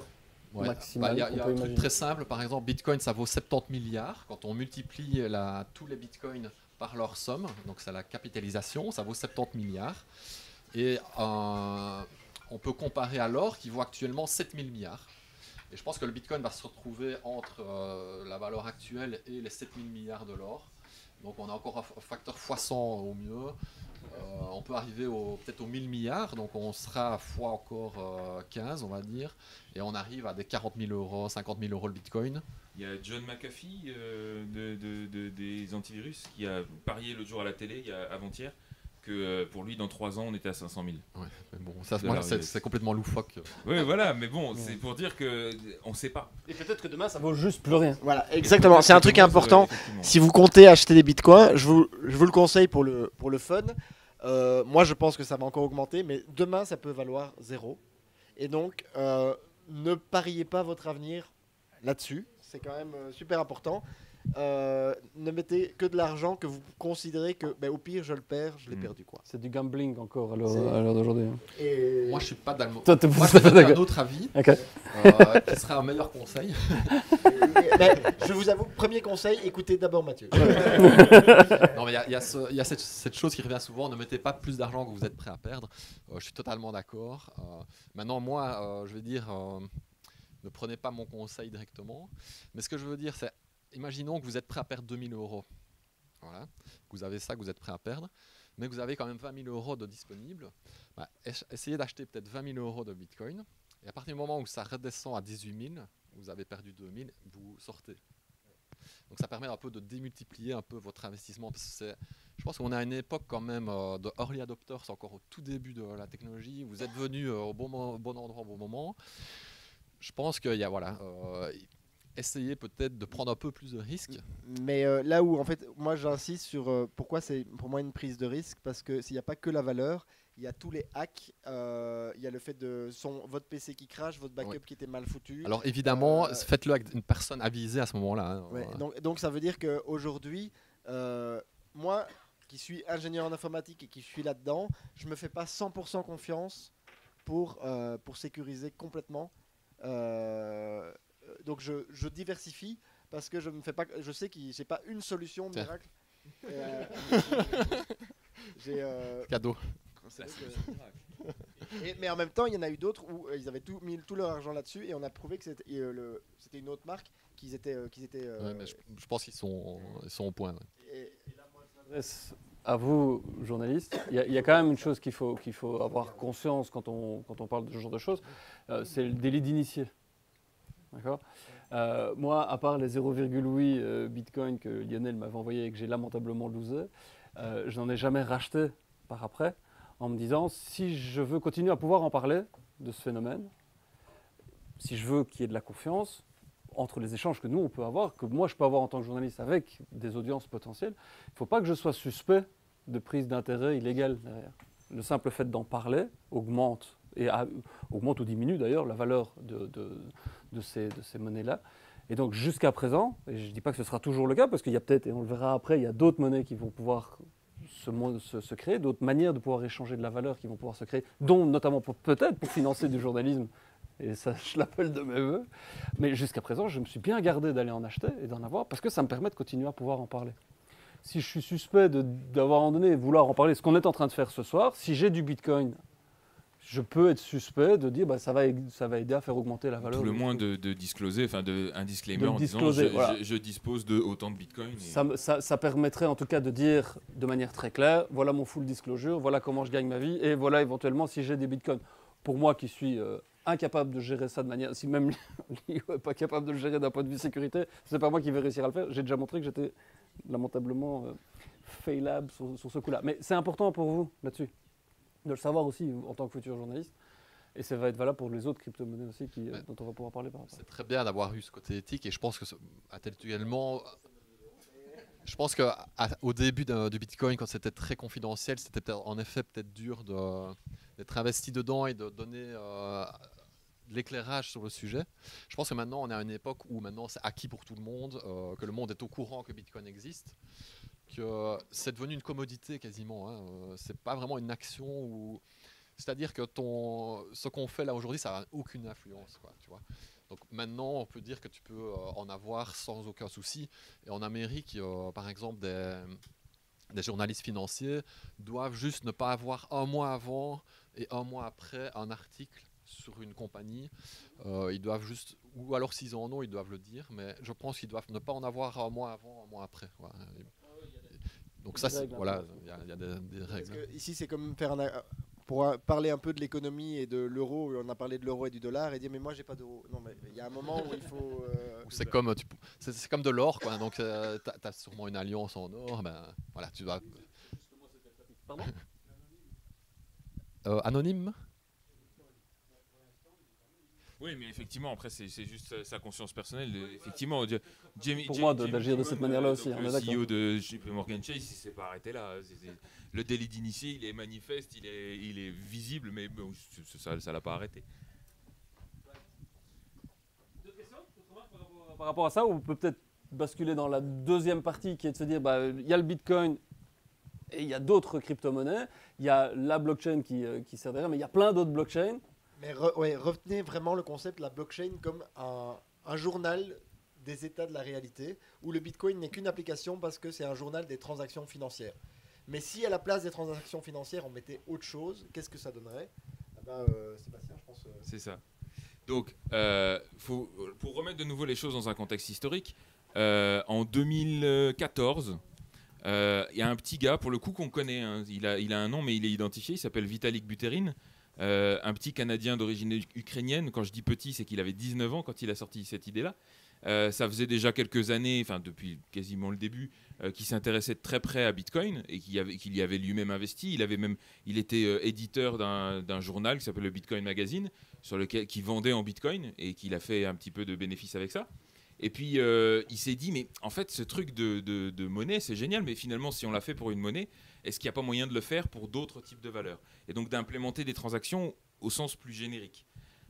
Ouais. Maximale Bah, Il y a, y a un truc très simple, par exemple, Bitcoin ça vaut 70 milliards. Quand on multiplie la, tous les Bitcoins par leur somme, donc c'est la capitalisation, ça vaut 70 milliards. Et euh, on peut comparer à l'or qui vaut actuellement 7000 milliards. Et je pense que le Bitcoin va se retrouver entre euh, la valeur actuelle et les 7000 milliards de l'or. Donc on a encore un facteur x100 au mieux. Euh, on peut arriver peut-être aux 1000 milliards, donc on sera fois encore euh, 15, on va dire. Et on arrive à des 40 000 euros, 50 000 euros le Bitcoin. Il y a John McAfee euh, de, de- de- des antivirus qui a parié l'autre jour à la télé, avant-hier, que euh, pour lui, dans 3 ans, on était à 500 000. Ouais, mais bon, ça, c'est complètement loufoque. Oui, voilà, mais bon, c'est pour dire que on sait pas. Et peut-être que demain ça vaut juste plus rien. Voilà, exactement. C'est un truc important. Si vous comptez acheter des bitcoins, je vous, je vous le conseille pour le, pour le fun. Euh, moi, je pense que ça va encore augmenter, mais demain, ça peut valoir zéro. Et donc, euh, ne pariez pas votre avenir là-dessus. C'est quand même super important. Euh, ne mettez que de l'argent que vous considérez que, ben, au pire, je le perds, je l'ai Mm. perdu. Quoi. C'est du gambling encore à l'heure d'aujourd'hui. hein. Et... Moi, je suis pas t'es Moi, je fait donne un d'accord. autre avis, Ok. euh, qui serait un meilleur conseil. (laughs) Ben, je vous avoue, premier conseil, écoutez d'abord Mathieu. (laughs) Non, mais il y a, il y a ce- il y a cette, cette chose qui revient souvent ne mettez pas plus d'argent que vous êtes prêt à perdre. Euh, je suis totalement d'accord. Euh, maintenant, moi, euh, je vais dire euh, ne prenez pas mon conseil directement. Mais ce que je veux dire, c'est imaginons que vous êtes prêt à perdre 2000 euros. Voilà. Vous avez ça que vous êtes prêt à perdre. Mais vous avez quand même 20 000 euros de disponibles. Bah, ess- essayez d'acheter peut-être 20 000 euros de bitcoin. Et à partir du moment où ça redescend à 18 000, vous avez perdu 2 000, vous sortez. Donc ça permet un peu de démultiplier un peu votre investissement. Je pense qu'on à une époque quand même euh, de early adopters, encore au tout début de la technologie. Vous êtes venu euh, au bon, bon endroit au bon moment. Je pense qu'il y a, voilà, euh, essayez peut-être de prendre un peu plus de risques. Mais euh, là où, en fait, moi j'insiste sur euh, pourquoi c'est pour moi une prise de risque, parce que s'il n'y a pas que la valeur, il y a tous les hacks, euh, il y a le fait de son, votre PC qui crache, votre backup Ouais. qui était mal foutu. Alors évidemment, faites-le avec une personne avisée à ce moment-là. hein. Ouais, donc, donc ça veut dire qu'aujourd'hui, moi qui suis ingénieur en informatique et qui suis là-dedans, je me fais pas 100% confiance pour, pour sécuriser complètement. Euh, donc je, je diversifie parce que je me fais pas, je sais que j'ai pas une solution miracle. Euh, (laughs) j'ai, euh, Cadeau. que- Et- mais en même temps, il y en a eu d'autres où euh, ils avaient tout, mis tout leur argent là-dessus et on a prouvé que c'était euh, une autre marque qu'ils étaient, euh, qu'ils étaient euh, Ouais, mais je, je pense qu'ils sont, ils sont au point. ouais. et- m'adresse à vous, journalistes, il y, a- il y a quand même une chose qu'il faut, qu'il faut avoir conscience quand on, quand on parle de ce genre de choses, euh, c'est le délit d'initié. D'accord Euh, Moi, à part les 0,8 euh, bitcoin que Lionel m'avait envoyé et que j'ai lamentablement losé, euh, je n'en ai jamais racheté par après en me disant si je veux continuer à pouvoir en parler de ce phénomène, si je veux qu'il y ait de la confiance entre les échanges que nous on peut avoir, que moi je peux avoir en tant que journaliste avec des audiences potentielles, il ne faut pas que je sois suspect de prise d'intérêt illégale derrière. Le simple fait d'en parler augmente, et augmente ou diminue d'ailleurs la valeur de- de ces, de ces monnaies-là. Et donc jusqu'à présent, et je ne dis pas que ce sera toujours le cas, parce qu'il y a peut-être, et on le verra après, il y a d'autres monnaies qui vont pouvoir se, se- créer, d'autres manières de pouvoir échanger de la valeur qui vont pouvoir se créer, dont notamment peut-être pour financer du journalisme, et ça je l'appelle de mes voeux. Mais jusqu'à présent, je me suis bien gardé d'aller en acheter et d'en avoir, parce que ça me permet de continuer à pouvoir en parler si je suis suspect d'avoir en donné vouloir en parler, ce qu'on est en train de faire ce soir, si j'ai du Bitcoin, je peux être suspect de dire bah, ça, va, ça va aider à faire augmenter la valeur. Tout le moins de, de discloser, enfin de, un disclaimer De en disant je, voilà. je- je dispose de autant de bitcoin. et- Ça, me- ça- ça permettrait en tout cas de dire de manière très claire, voilà mon full disclosure, voilà comment je gagne ma vie, et voilà éventuellement si j'ai des bitcoins. Pour moi qui suis euh, incapable de gérer ça de manière, si même (laughs) Lio n'est pas capable de le gérer d'un point de vue sécurité, c'est pas moi qui vais réussir à le faire. J'ai déjà montré que j'étais lamentablement euh, failable sur, sur ce coup-là. Mais c'est important pour vous là-dessus, de le savoir aussi en tant que futur journaliste. Et ça va être valable pour les autres crypto-monnaies aussi qui, dont on va pouvoir parler par. C'est très bien d'avoir eu ce côté éthique et je pense que intellectuellement, je pense qu'au début d'un- du Bitcoin, quand c'était très confidentiel, c'était en effet peut-être dur de- d'être investi dedans et de donner euh, de l'éclairage sur le sujet. Je pense que maintenant, on est à une époque où maintenant c'est acquis pour tout le monde, euh, que le monde est au courant que Bitcoin existe, que c'est devenu une commodité quasiment. Hein. Euh, C'est pas vraiment une action où c'est-à-dire que ton, ce qu'on fait là aujourd'hui, ça n'a aucune influence. Quoi, tu vois. Donc maintenant, on peut dire que tu peux euh, en avoir sans aucun souci. Et en Amérique, euh, par exemple, des, journalistes financiers doivent juste ne pas avoir un mois avant et un mois après un article sur une compagnie. Ils doivent juste, ou alors s'ils en ont, ils doivent le dire, mais je pense qu'ils doivent ne pas en avoir un mois avant, un mois après. Donc ça, règles, hein, voilà, il y a, il y a des, des Parce règles. que ici, c'est comme faire un. Pour euh, parler un peu de l'économie et de l'euro, on a parlé de l'euro et du dollar, et dire mais moi j'ai pas d'euro. Non, mais il y a un moment où il faut. euh, (laughs) C'est comme, tu- c'est comme de l'or, quoi. Donc, tu as, sûrement une alliance en or. Ben, voilà, tu dois. Pardon? Euh, anonyme? Oui, mais effectivement, après, c'est juste sa, sa conscience personnelle. de- effectivement, Jamie- Pour Jamie- moi, d'agir de cette manière-là euh, aussi, on le est d'accord. CEO de JP Morgan Chase, il s'est pas arrêté là. Le délit d'initié, il est manifeste, il est, il est visible, mais bon, ça ne l'a pas arrêté. D'autres questions rapport- Par rapport à ça, on peut peut-être basculer dans la deuxième partie qui est de se dire, bah, il y a le Bitcoin et il y a d'autres crypto-monnaies, il y a la blockchain qui, euh, qui sert derrière, mais il y a plein d'autres blockchains. Mais retenez vraiment le concept de la blockchain comme un, journal des états de la réalité, où le Bitcoin n'est qu'une application parce que c'est un journal des transactions financières. Mais si à la place des transactions financières, on mettait autre chose, qu'est-ce que ça donnerait? Ah ben, euh, Sébastien, je pense. euh, C'est ça. Donc, euh, faut, pour remettre de nouveau les choses dans un contexte historique, en 2014, euh, il y a un petit gars, pour le coup qu'on connaît, hein, il, a, il a un nom mais il est identifié, il s'appelle Vitalik Buterin, euh, un petit Canadien d'origine ukrainienne. Quand je dis petit, c'est qu'il avait 19 ans quand il a sorti cette idée-là. Euh, ça faisait déjà quelques années, enfin depuis quasiment le début, euh, qu'il s'intéressait de très près à Bitcoin et qu'il avait, qu'il y avait lui-même investi. Il, avait même, il était euh, éditeur d'un d'un journal qui s'appelle le Bitcoin Magazine sur lequel qui vendait en Bitcoin et qu'il a fait un petit peu de bénéfices avec ça. Et puis euh, il s'est dit mais en fait ce truc de, monnaie c'est génial mais finalement si on l'a fait pour une monnaie est-ce qu'il n'y a pas moyen de le faire pour d'autres types de valeurs et donc d'implémenter des transactions au sens plus générique.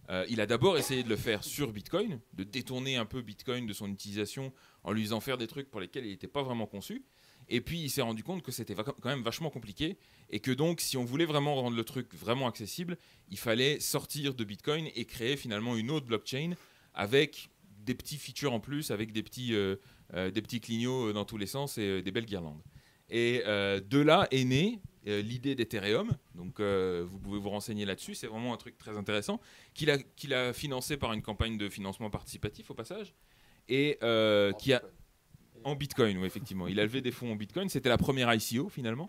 Euh, il a d'abord essayé de le faire sur Bitcoin, de détourner un peu Bitcoin de son utilisation en lui faisant faire des trucs pour lesquels il n'était pas vraiment conçu. Et puis il s'est rendu compte que c'était quand même vachement compliqué et que donc si on voulait vraiment rendre le truc vraiment accessible, il fallait sortir de Bitcoin et créer finalement une autre blockchain avec des petits features en plus, avec des petits, euh, euh, des petits clignots euh, dans tous les sens et des belles guirlandes. Et de là est née l'idée d'Ethereum. Donc vous pouvez vous renseigner là-dessus, c'est vraiment un truc très intéressant, qu'il a, qu'il a financé par une campagne de financement participatif au passage, et qui a... En Bitcoin, oui, effectivement. Il a levé des fonds en Bitcoin. C'était la première ICO, finalement.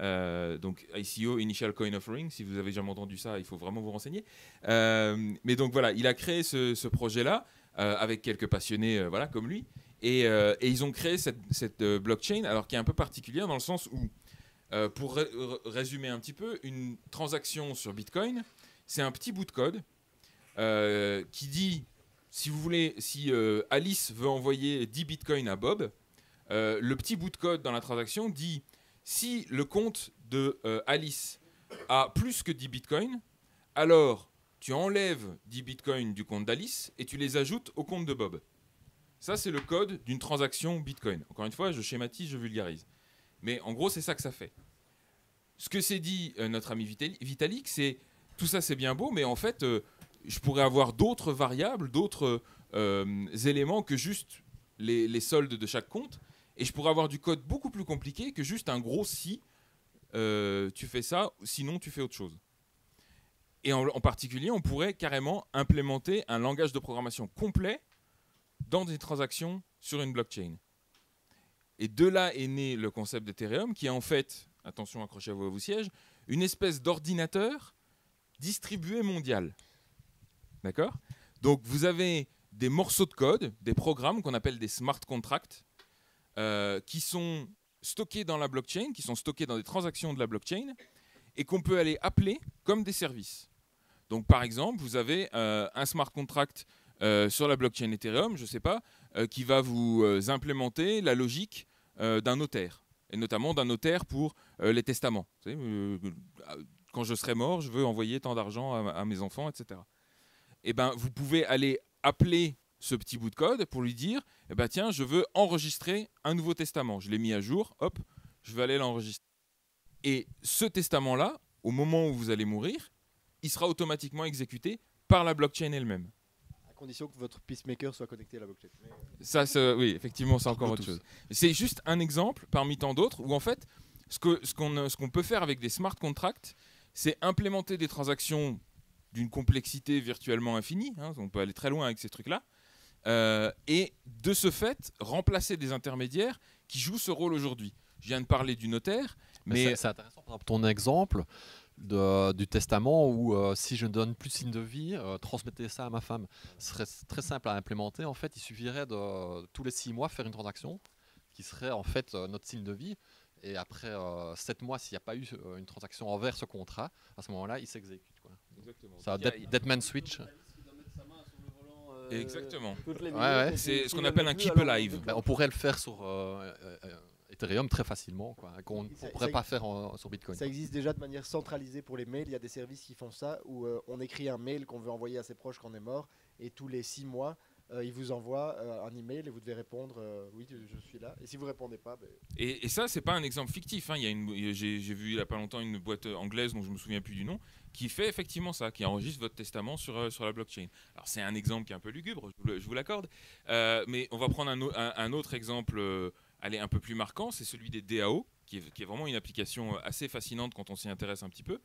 Euh, donc ICO, Initial Coin Offering, si vous avez jamais entendu ça, il faut vraiment vous renseigner. Euh, mais donc voilà, il a créé ce, ce projet-là avec quelques passionnés euh, voilà, comme lui. Et, euh, et ils ont créé cette, euh, blockchain, alors qui est un peu particulière dans le sens où, euh, pour résumer un petit peu, une transaction sur Bitcoin, c'est un petit bout de code euh, qui dit, si vous voulez, si euh, Alice veut envoyer 10 Bitcoins à Bob, euh, le petit bout de code dans la transaction dit si le compte de euh, Alice a plus que 10 bitcoins, alors tu enlèves 10 bitcoins du compte d'Alice et tu les ajoutes au compte de Bob. Ça, c'est le code d'une transaction bitcoin. Encore une fois, je schématise, je vulgarise. Mais en gros, c'est ça que ça fait. Ce que s'est dit euh, notre ami Vitali- Vitalik, c'est tout ça, c'est bien beau, mais en fait, euh, je pourrais avoir d'autres variables, d'autres euh, éléments que juste les, soldes de chaque compte. Et je pourrais avoir du code beaucoup plus compliqué que juste un gros si tu fais ça, sinon tu fais autre chose. Et en, particulier, on pourrait carrément implémenter un langage de programmation complet dans des transactions sur une blockchain. Et de là est né le concept d'Ethereum, qui est en fait, attention, accrochez-vous à vos sièges, une espèce d'ordinateur distribué mondial. D'accord? Donc vous avez des morceaux de code, des programmes qu'on appelle des smart contracts, euh, qui sont stockés dans la blockchain, qui sont stockés dans des transactions de la blockchain, et qu'on peut aller appeler comme des services. Donc par exemple, vous avez euh, un smart contract euh, sur la blockchain Ethereum, je ne sais pas, euh, qui va vous implémenter la logique d'un notaire, et notamment d'un notaire pour les testaments. Quand je serai mort, je veux envoyer tant d'argent à, mes enfants, etc. Et ben, vous pouvez aller appeler ce petit bout de code pour lui dire, eh ben, tiens, je veux enregistrer un nouveau testament. Je l'ai mis à jour, hop, je vais aller l'enregistrer. Et ce testament-là, au moment où vous allez mourir, il sera automatiquement exécuté par la blockchain elle-même. À condition que votre pacemaker soit connecté à la blockchain. Mais- Ça, oui, effectivement, c'est encore autre chose. C'est juste un exemple parmi tant d'autres où en fait, ce qu'on peut faire avec des smart contracts, c'est implémenter des transactions d'une complexité virtuellement infinie. hein, on peut aller très loin avec ces trucs-là. euh, et de ce fait, remplacer des intermédiaires qui jouent ce rôle aujourd'hui. Je viens de parler du notaire, Mais, mais c'est- c'est intéressant, par exemple, ton exemple de- du testament où euh, si je ne donne plus signe de vie, euh, transmettez ça à ma femme. Ce serait très simple à implémenter. En fait, il suffirait de tous les six mois faire une transaction qui serait en fait euh, notre signe de vie. Et après euh, sept mois, s'il n'y a pas eu euh, une transaction envers ce contrat, à ce moment-là, il s'exécute. quoi. Ça, Deadman Switch. Exactement. Ouais, ouais. C'est ce qu'on appelle un keep alive. Ben, on pourrait le faire sur euh, euh, euh, Ethereum très facilement, quoi, qu'on ne pourrait ça- pas faire en- sur Bitcoin. Ça existe déjà de manière centralisée pour les mails. Il y a des services qui font ça où euh, on écrit un mail qu'on veut envoyer à ses proches quand on est mort et tous les six mois, euh, ils vous envoient euh, un email et vous devez répondre euh, oui, je suis là. Et si vous répondez pas, ben, Et, et ça, c'est pas un exemple fictif. hein. Il y a une- il J'ai vu il y a pas longtemps une boîte anglaise dont je me souviens plus du nom qui fait effectivement ça, qui enregistre votre testament sur, euh, sur la blockchain. Alors c'est un exemple qui est un peu lugubre, je vous l'accorde, Euh, mais on va prendre un, au- un- un autre exemple, euh, allez, un peu plus marquant, c'est celui des DAO, qui est, vraiment une application euh, assez fascinante quand on s'y intéresse un petit peu.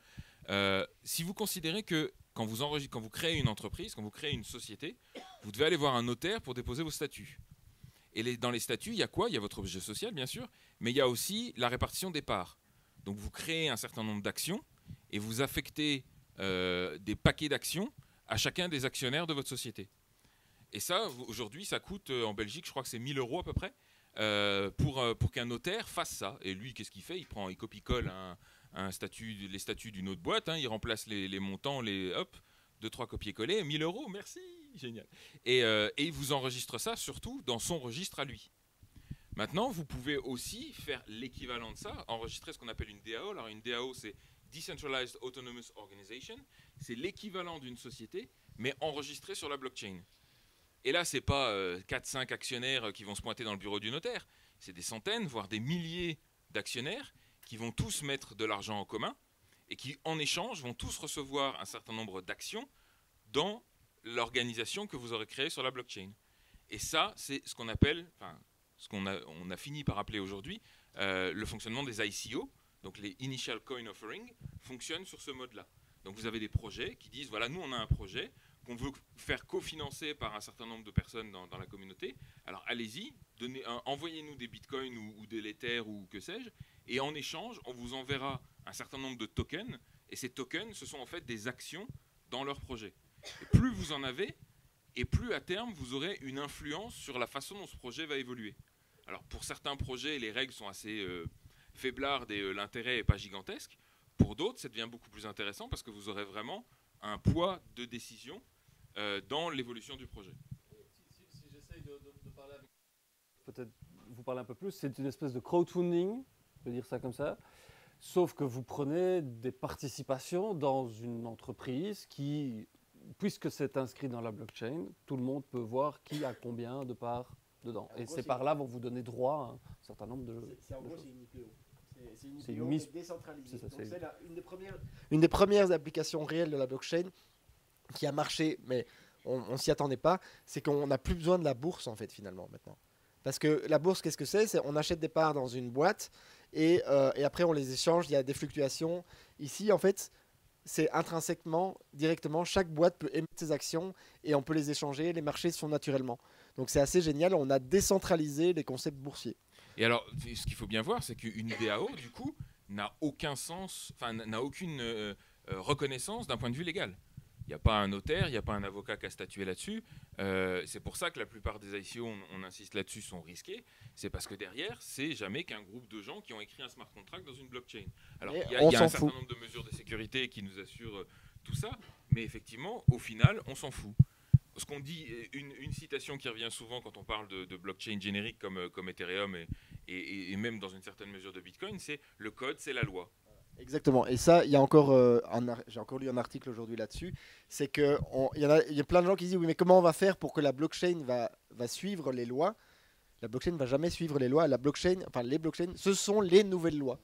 Euh, si vous considérez que quand vous, quand vous créez une entreprise, quand vous créez une société, vous devez aller voir un notaire pour déposer vos statuts. Et dans les statuts, il y a quoi? Il y a votre objet social, bien sûr, mais il y a aussi la répartition des parts. Donc vous créez un certain nombre d'actions et vous affectez euh, des paquets d'actions à chacun des actionnaires de votre société. Et ça, aujourd'hui, ça coûte en Belgique, je crois que c'est 1000 euros à peu près, euh, pour, euh, pour qu'un notaire fasse ça. Et lui, qu'est-ce qu'il fait? Il prend, il copie-colle un, statut, les statuts d'une autre boîte, hein, il remplace les, montants, les hop, deux trois copier-coller, 1000 euros, merci, génial. Et, euh, et il vous enregistre ça surtout dans son registre à lui. Maintenant, vous pouvez aussi faire l'équivalent de ça, enregistrer ce qu'on appelle une DAO. Alors une DAO, c'est Decentralized Autonomous Organization. C'est l'équivalent d'une société, mais enregistré sur la blockchain. Et là, c'est pas 4-5 actionnaires qui vont se pointer dans le bureau du notaire. C'est des centaines, voire des milliers d'actionnaires qui vont tous mettre de l'argent en commun et qui, en échange, vont tous recevoir un certain nombre d'actions dans l'organisation que vous aurez créée sur la blockchain. Et ça, c'est ce qu'on appelle, enfin, ce qu'on a, on a fini par appeler aujourd'hui euh, le fonctionnement des ICO, donc les Initial Coin Offering, fonctionnent sur ce mode-là. Donc vous avez des projets qui disent, voilà, nous on a un projet qu'on veut faire cofinancer par un certain nombre de personnes dans, la communauté. Alors allez-y, envoyez-nous des bitcoins ou, des Lethers ou que sais-je, et en échange, on vous enverra un certain nombre de tokens, et ces tokens, ce sont en fait des actions dans leur projet. Et plus vous en avez, et plus à terme vous aurez une influence sur la façon dont ce projet va évoluer. Alors pour certains projets, les règles sont assez euh, faiblardes et euh, l'intérêt n'est pas gigantesque. Pour d'autres, ça devient beaucoup plus intéressant parce que vous aurez vraiment un poids de décision dans l'évolution du projet. Si, si j'essaye de, de- de parler avec. Peut-être vous parler un peu plus, c'est une espèce de crowdfunding, je vais dire ça comme ça. Sauf que vous prenez des participations dans une entreprise qui, puisque c'est inscrit dans la blockchain, tout le monde peut voir qui a combien de parts dedans. Et ces parts-là vont vous donner droit à un certain nombre de. C'est- c'est en gros, choses. c'est une IPO. C'est- C'est une une mise- décentralisée. ça, Donc une, des premières, une des premières applications réelles de la blockchain qui a marché, mais on, on s'y attendait pas, c'est qu'on n'a plus besoin de la bourse en fait finalement maintenant. Parce que la bourse, qu'est-ce que c'est? C'est on achète des parts dans une boîte et, euh, et après on les échange, il y a des fluctuations. Ici, en fait, c'est intrinsèquement, directement, chaque boîte peut émettre ses actions et on peut les échanger, les marchés sont naturellement. Donc c'est assez génial, on a décentralisé les concepts boursiers. Et alors, ce qu'il faut bien voir, c'est qu'une DAO, du coup, n'a aucun sens, enfin, n'a aucune euh, euh, reconnaissance d'un point de vue légal. Il n'y a pas un notaire, il n'y a pas un avocat qui a statué là-dessus. Euh, c'est pour ça que la plupart des ICO, on, on insiste là-dessus, sont risqués. C'est parce que derrière, c'est jamais qu'un groupe de gens qui ont écrit un smart contract dans une blockchain. Alors, il y a, y un certain fout. nombre de mesures de sécurité qui nous assurent euh, tout ça, mais effectivement, au final, on s'en fout. Ce qu'on dit, euh, une, une citation qui revient souvent quand on parle de, de blockchain générique comme, comme Ethereum et, et- et même dans une certaine mesure de Bitcoin, c'est le code, c'est la loi. Exactement. Et ça, il y a encore, euh, j'ai encore lu un article aujourd'hui là-dessus. C'est que il y, a, plein de gens qui disent oui, mais comment on va faire pour que la blockchain va, suivre les lois? La blockchain ne va jamais suivre les lois. La blockchain, enfin les blockchains, ce sont les nouvelles lois.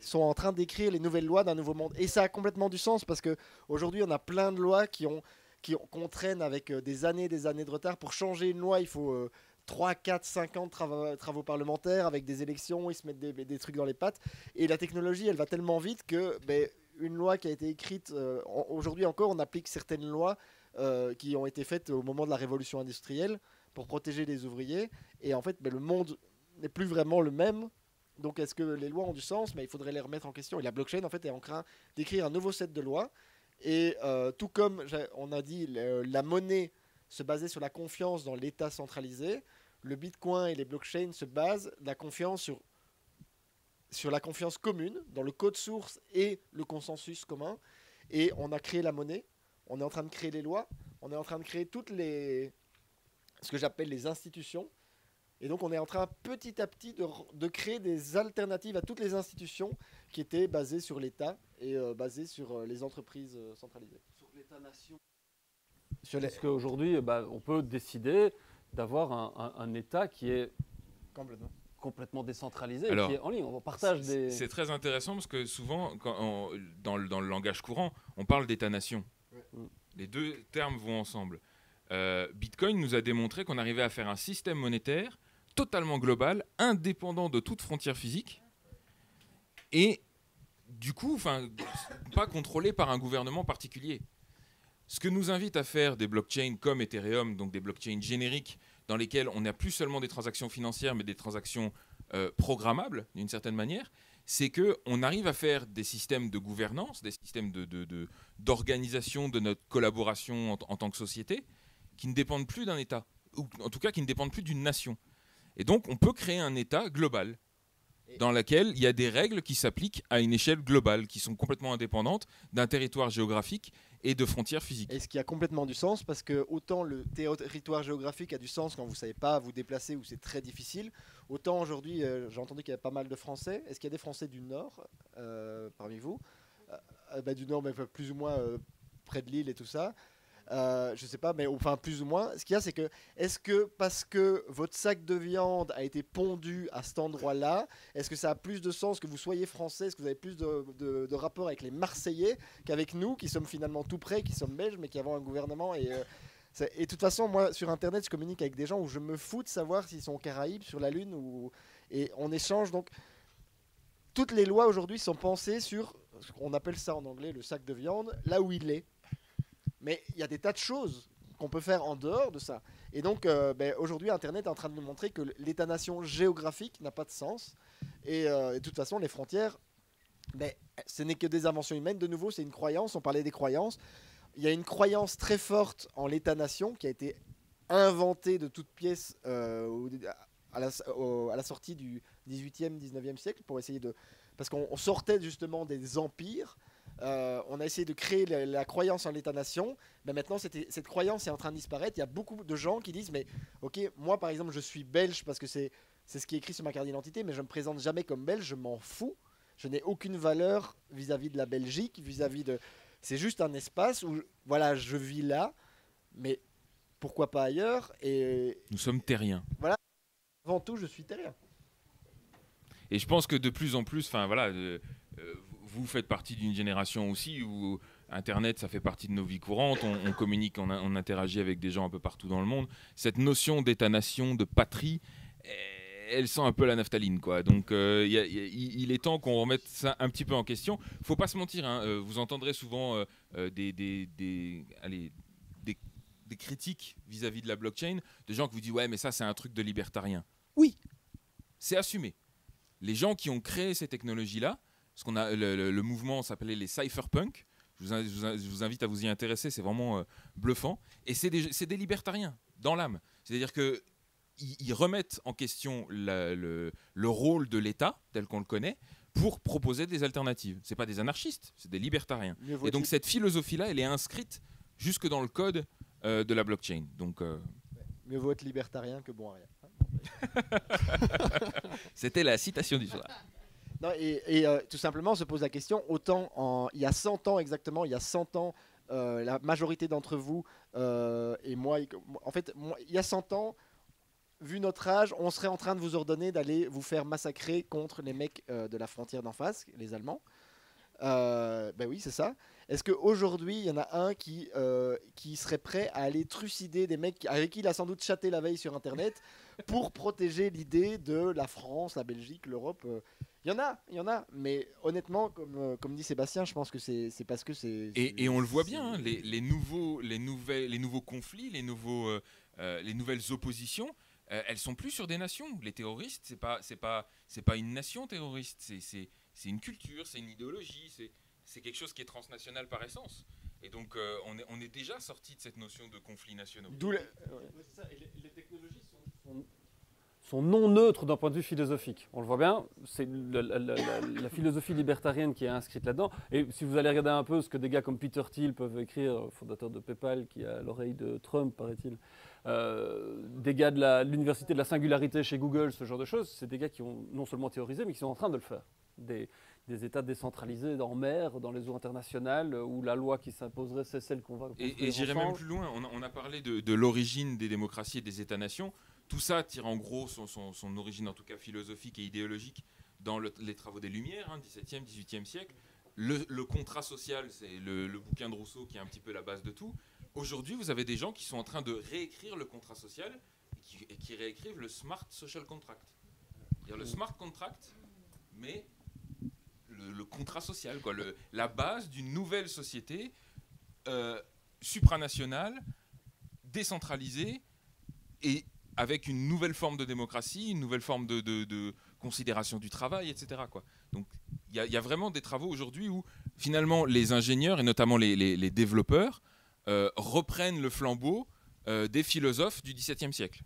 Ils sont en train d'écrire les nouvelles lois d'un nouveau monde. Et ça a complètement du sens parce que aujourd'hui, on a plein de lois qui ont qui ont- qu'on traîne avec euh, des années, des années de retard. Pour changer une loi, il faut euh, 3, 4, 5 ans de trava- travaux parlementaires avec des élections, ils se mettent des, trucs dans les pattes. Et la technologie, elle va tellement vite que ben, une loi qui a été écrite, euh, aujourd'hui encore, on applique certaines lois euh, qui ont été faites au moment de la révolution industrielle pour protéger les ouvriers. Et en fait, ben, le monde n'est plus vraiment le même. Donc est-ce que les lois ont du sens? Mais il faudrait les remettre en question. Et la blockchain, en fait, est en train d'écrire un nouveau set de lois. Et euh, tout comme on a dit, la monnaie se basait sur la confiance dans l'État centralisé, le Bitcoin et les blockchains se basent la confiance sur, la confiance commune, dans le code source et le consensus commun. Et on a créé la monnaie, on est en train de créer les lois, on est en train de créer toutes les ce que j'appelle les institutions. Et donc on est en train petit à petit de créer des alternatives à toutes les institutions qui étaient basées sur l'État et euh, basées sur euh, les entreprises euh, centralisées. Sur l'État-nation. Sur les... Parce qu'aujourd'hui, bah, on peut décider d'avoir un, un- un État qui est Complètement. complètement décentralisé, Alors, qui est en ligne. On partage C'est des. c'est très intéressant parce que souvent, quand on- dans, le, dans le langage courant, on parle d'État-nation. Ouais. Mm. Les deux termes vont ensemble. Euh, Bitcoin nous a démontré qu'on arrivait à faire un système monétaire totalement global, indépendant de toute frontière physique, et du coup, enfin, pas contrôlé par un gouvernement particulier. Ce que nous invite à faire des blockchains comme Ethereum, donc des blockchains génériques, dans lesquels on n'a plus seulement des transactions financières, mais des transactions euh, programmables d'une certaine manière, c'est que on arrive à faire des systèmes de gouvernance, des systèmes d'organisation de notre collaboration en tant que société, qui ne dépendent plus d'un État, ou en tout cas qui ne dépendent plus d'une nation. Et donc on peut créer un État global dans lequel il y a des règles qui s'appliquent à une échelle globale, qui sont complètement indépendantes d'un territoire géographique et de frontières physiques. Et ce qui a complètement du sens, parce que autant le territoire géographique a du sens quand vous ne savez pas vous déplacer ou c'est très difficile, autant aujourd'hui, euh, j'ai entendu qu'il y avait pas mal de Français. Est-ce qu'il y a des Français du Nord euh, parmi vous? Euh, bah, Du Nord, mais plus ou moins près de Lille et tout ça. Euh, je sais pas, mais enfin plus ou moins. Ce qu'il y a, c'est que est-ce que parce que votre sac de viande a été pondu à cet endroit-là, est-ce que ça a plus de sens que vous soyez français Est-ce que vous avez plus de, de- rapport avec les Marseillais qu'avec nous, qui sommes finalement tout près, qui sommes belges, mais qui avons un gouvernement et euh, de toute façon, moi, sur Internet, je communique avec des gens où je me fous de savoir s'ils sont aux Caraïbes, sur la Lune, et on échange. Donc, toutes les lois aujourd'hui sont pensées sur ce qu'on appelle ça en anglais le sac de viande, là où il est. Mais il y a des tas de choses qu'on peut faire en dehors de ça. Et donc, euh, ben, aujourd'hui, Internet est en train de nous montrer que l'État-nation géographique n'a pas de sens. Et, euh, et de toute façon, les frontières, ben, ce n'est que des inventions humaines. De nouveau, c'est une croyance. On parlait des croyances. Il y a une croyance très forte en l'État-nation qui a été inventée de toutes pièces euh, à, la, sortie du 18e, 19e siècle pour essayer de... Parce qu'on on sortait justement des empires. Euh, on a essayé de créer la, la croyance en l'État-nation. Mais maintenant, cette croyance est en train de disparaître. Il y a beaucoup de gens qui disent, mais ok, moi par exemple, je suis belge parce que c'est c'est ce qui est écrit sur ma carte d'identité, mais je me présente jamais comme belge, je m'en fous. Je n'ai aucune valeur vis-à-vis de la Belgique, vis-à-vis de... C'est juste un espace où, voilà, je vis là, mais pourquoi pas ailleurs Et Nous sommes terriens. avant tout, je suis terrien. Et je pense que de plus en plus, enfin voilà, euh, euh, vous faites partie d'une génération aussi où Internet, ça fait partie de nos vies courantes. On, communique, on, interagit avec des gens un peu partout dans le monde. Cette notion d'État-nation, de patrie, eh, elles sont un peu la naphtaline, quoi. Donc, euh, il est temps qu'on remette ça un petit peu en question. Faut pas se mentir, hein, euh, vous entendrez souvent euh, des critiques vis-à-vis de la blockchain, de gens qui vous disent ouais, mais ça c'est un truc de libertarien. Oui, c'est assumé. Les gens qui ont créé ces technologies-là, ce qu'on a, le, mouvement s'appelait les cypherpunks. Je vous, je invite à vous y intéresser, c'est vraiment euh, bluffant. Et c'est des, libertariens dans l'âme. C'est-à-dire que ils, ils remettent en question la- le, le rôle de l'État tel qu'on le connaît pour proposer des alternatives. C'est pas des anarchistes, c'est des libertariens. Et donc cette philosophie-là, elle est inscrite jusque dans le code euh, de la blockchain. Donc euh, mieux vaut être libertarien que bon à rien. (laughs) c'était la citation du soir. Et, euh, tout simplement, on se pose la question, autant en, il y a 100 ans exactement, il y a 100 ans, euh, la majorité d'entre vous euh, et moi, en fait, il y a 100 ans, vu notre âge, on serait en train de vous ordonner d'aller vous faire massacrer contre les mecs de la frontière d'en face, les Allemands. Ben oui, c'est ça. Est-ce qu'aujourd'hui, il y en a un qui, qui serait prêt à aller trucider des mecs avec qui il a sans doute chatté la veille sur Internet pour protéger l'idée de la France, la Belgique, l'Europe Il y en a, il y en a. Mais honnêtement, comme, euh, comme dit Sébastien, je pense que c'est c'est parce que c'est... Et, et on le voit bien, hein, les, les nouveaux, les, nouvelles, les nouveaux conflits, les, nouveaux, euh, euh, les nouvelles oppositions, euh, elles sont plus sur des nations. Les terroristes, c'est pas, c'est pas, c'est pas une nation terroriste, c'est, c'est, c'est une culture, c'est une idéologie, c'est, c'est quelque chose qui est transnational par essence. Et donc, euh, on, est, on est déjà sorti de cette notion de conflits nationaux. D'où le- Ouais, c'est ça, et les, les technologies sont, sont- sont non neutres d'un point de vue philosophique. On le voit bien, c'est la, la- la- la- la philosophie libertarienne qui est inscrite là-dedans. Et si vous allez regarder un peu ce que des gars comme Peter Thiel peuvent écrire, fondateur de PayPal, qui a l'oreille de Trump, paraît-il, euh, des gars de l'université de la singularité chez Google, ce genre de choses, c'est des gars qui ont non seulement théorisé, mais qui sont en train de le faire. Des, des États décentralisés en mer, dans les eaux internationales, où la loi qui s'imposerait, c'est celle qu'on va Et, et j'irai même plus loin. On a, on a parlé de, de l'origine des démocraties et des États-nations. Tout ça tire en gros son, origine, en tout cas philosophique et idéologique, dans le- les travaux des Lumières, hein, 17e, 18e siècle. Le, contrat social, c'est le, bouquin de Rousseau qui est un petit peu la base de tout. Aujourd'hui, vous avez des gens qui sont en train de réécrire le contrat social et qui, réécrivent le smart social contract. C'est-à-dire le smart contract, mais le, contrat social, quoi, la base d'une nouvelle société euh, supranationale, décentralisée et avec une nouvelle forme de démocratie, une nouvelle forme de, de- considération du travail, etc. Donc il y, a- vraiment des travaux aujourd'hui où finalement les ingénieurs et notamment les, développeurs euh, reprennent le flambeau euh, des philosophes du XVIIe siècle.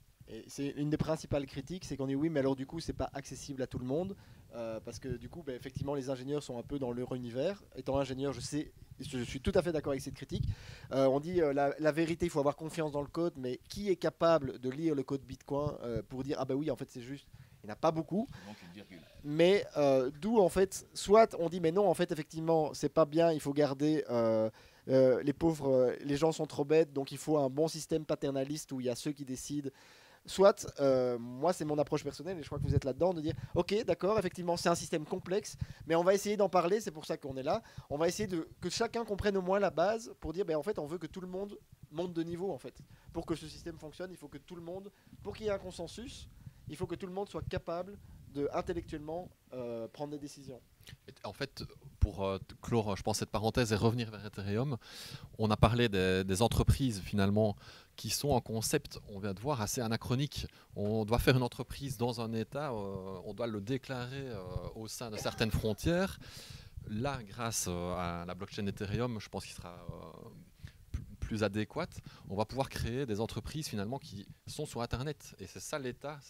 C'est une des principales critiques, c'est qu'on dit oui, mais alors du coup, c'est pas accessible à tout le monde, euh, parce que du coup, ben, effectivement, les ingénieurs sont un peu dans leur univers. Étant ingénieur, je sais, je suis tout à fait d'accord avec cette critique. Euh, on dit euh, la, la vérité, il faut avoir confiance dans le code, mais qui est capable de lire le code Bitcoin euh, pour dire ah bah oui, en fait, c'est juste. Il n'y en a pas beaucoup. Mais d'où en fait, soit on dit mais non, en fait, effectivement, c'est pas bien, il faut garder. les pauvres, les gens sont trop bêtes, donc il faut un bon système paternaliste où il y a ceux qui décident. Soit, euh, moi c'est mon approche personnelle et je crois que vous êtes là-dedans, de dire ok d'accord, effectivement c'est un système complexe, mais on va essayer d'en parler, c'est pour ça qu'on est là. On va essayer de que chacun comprenne au moins la base pour dire ben en fait on veut que tout le monde monte de niveau en fait. Pour que ce système fonctionne, il faut que tout le monde, pour qu'il y ait un consensus, il faut que tout le monde soit capable de intellectuellement euh, prendre des décisions. En fait, pour euh, clore, je pense, cette parenthèse et revenir vers Ethereum, on a parlé des, entreprises finalement qui sont en concept, on vient de voir, assez anachronique. On doit faire une entreprise dans un État, euh, on doit le déclarer euh, au sein de certaines frontières. Là, grâce à la blockchain Ethereum, je pense qu'il sera plus- adéquate. On va pouvoir créer des entreprises finalement qui sont sur Internet. Et c'est ça l'État,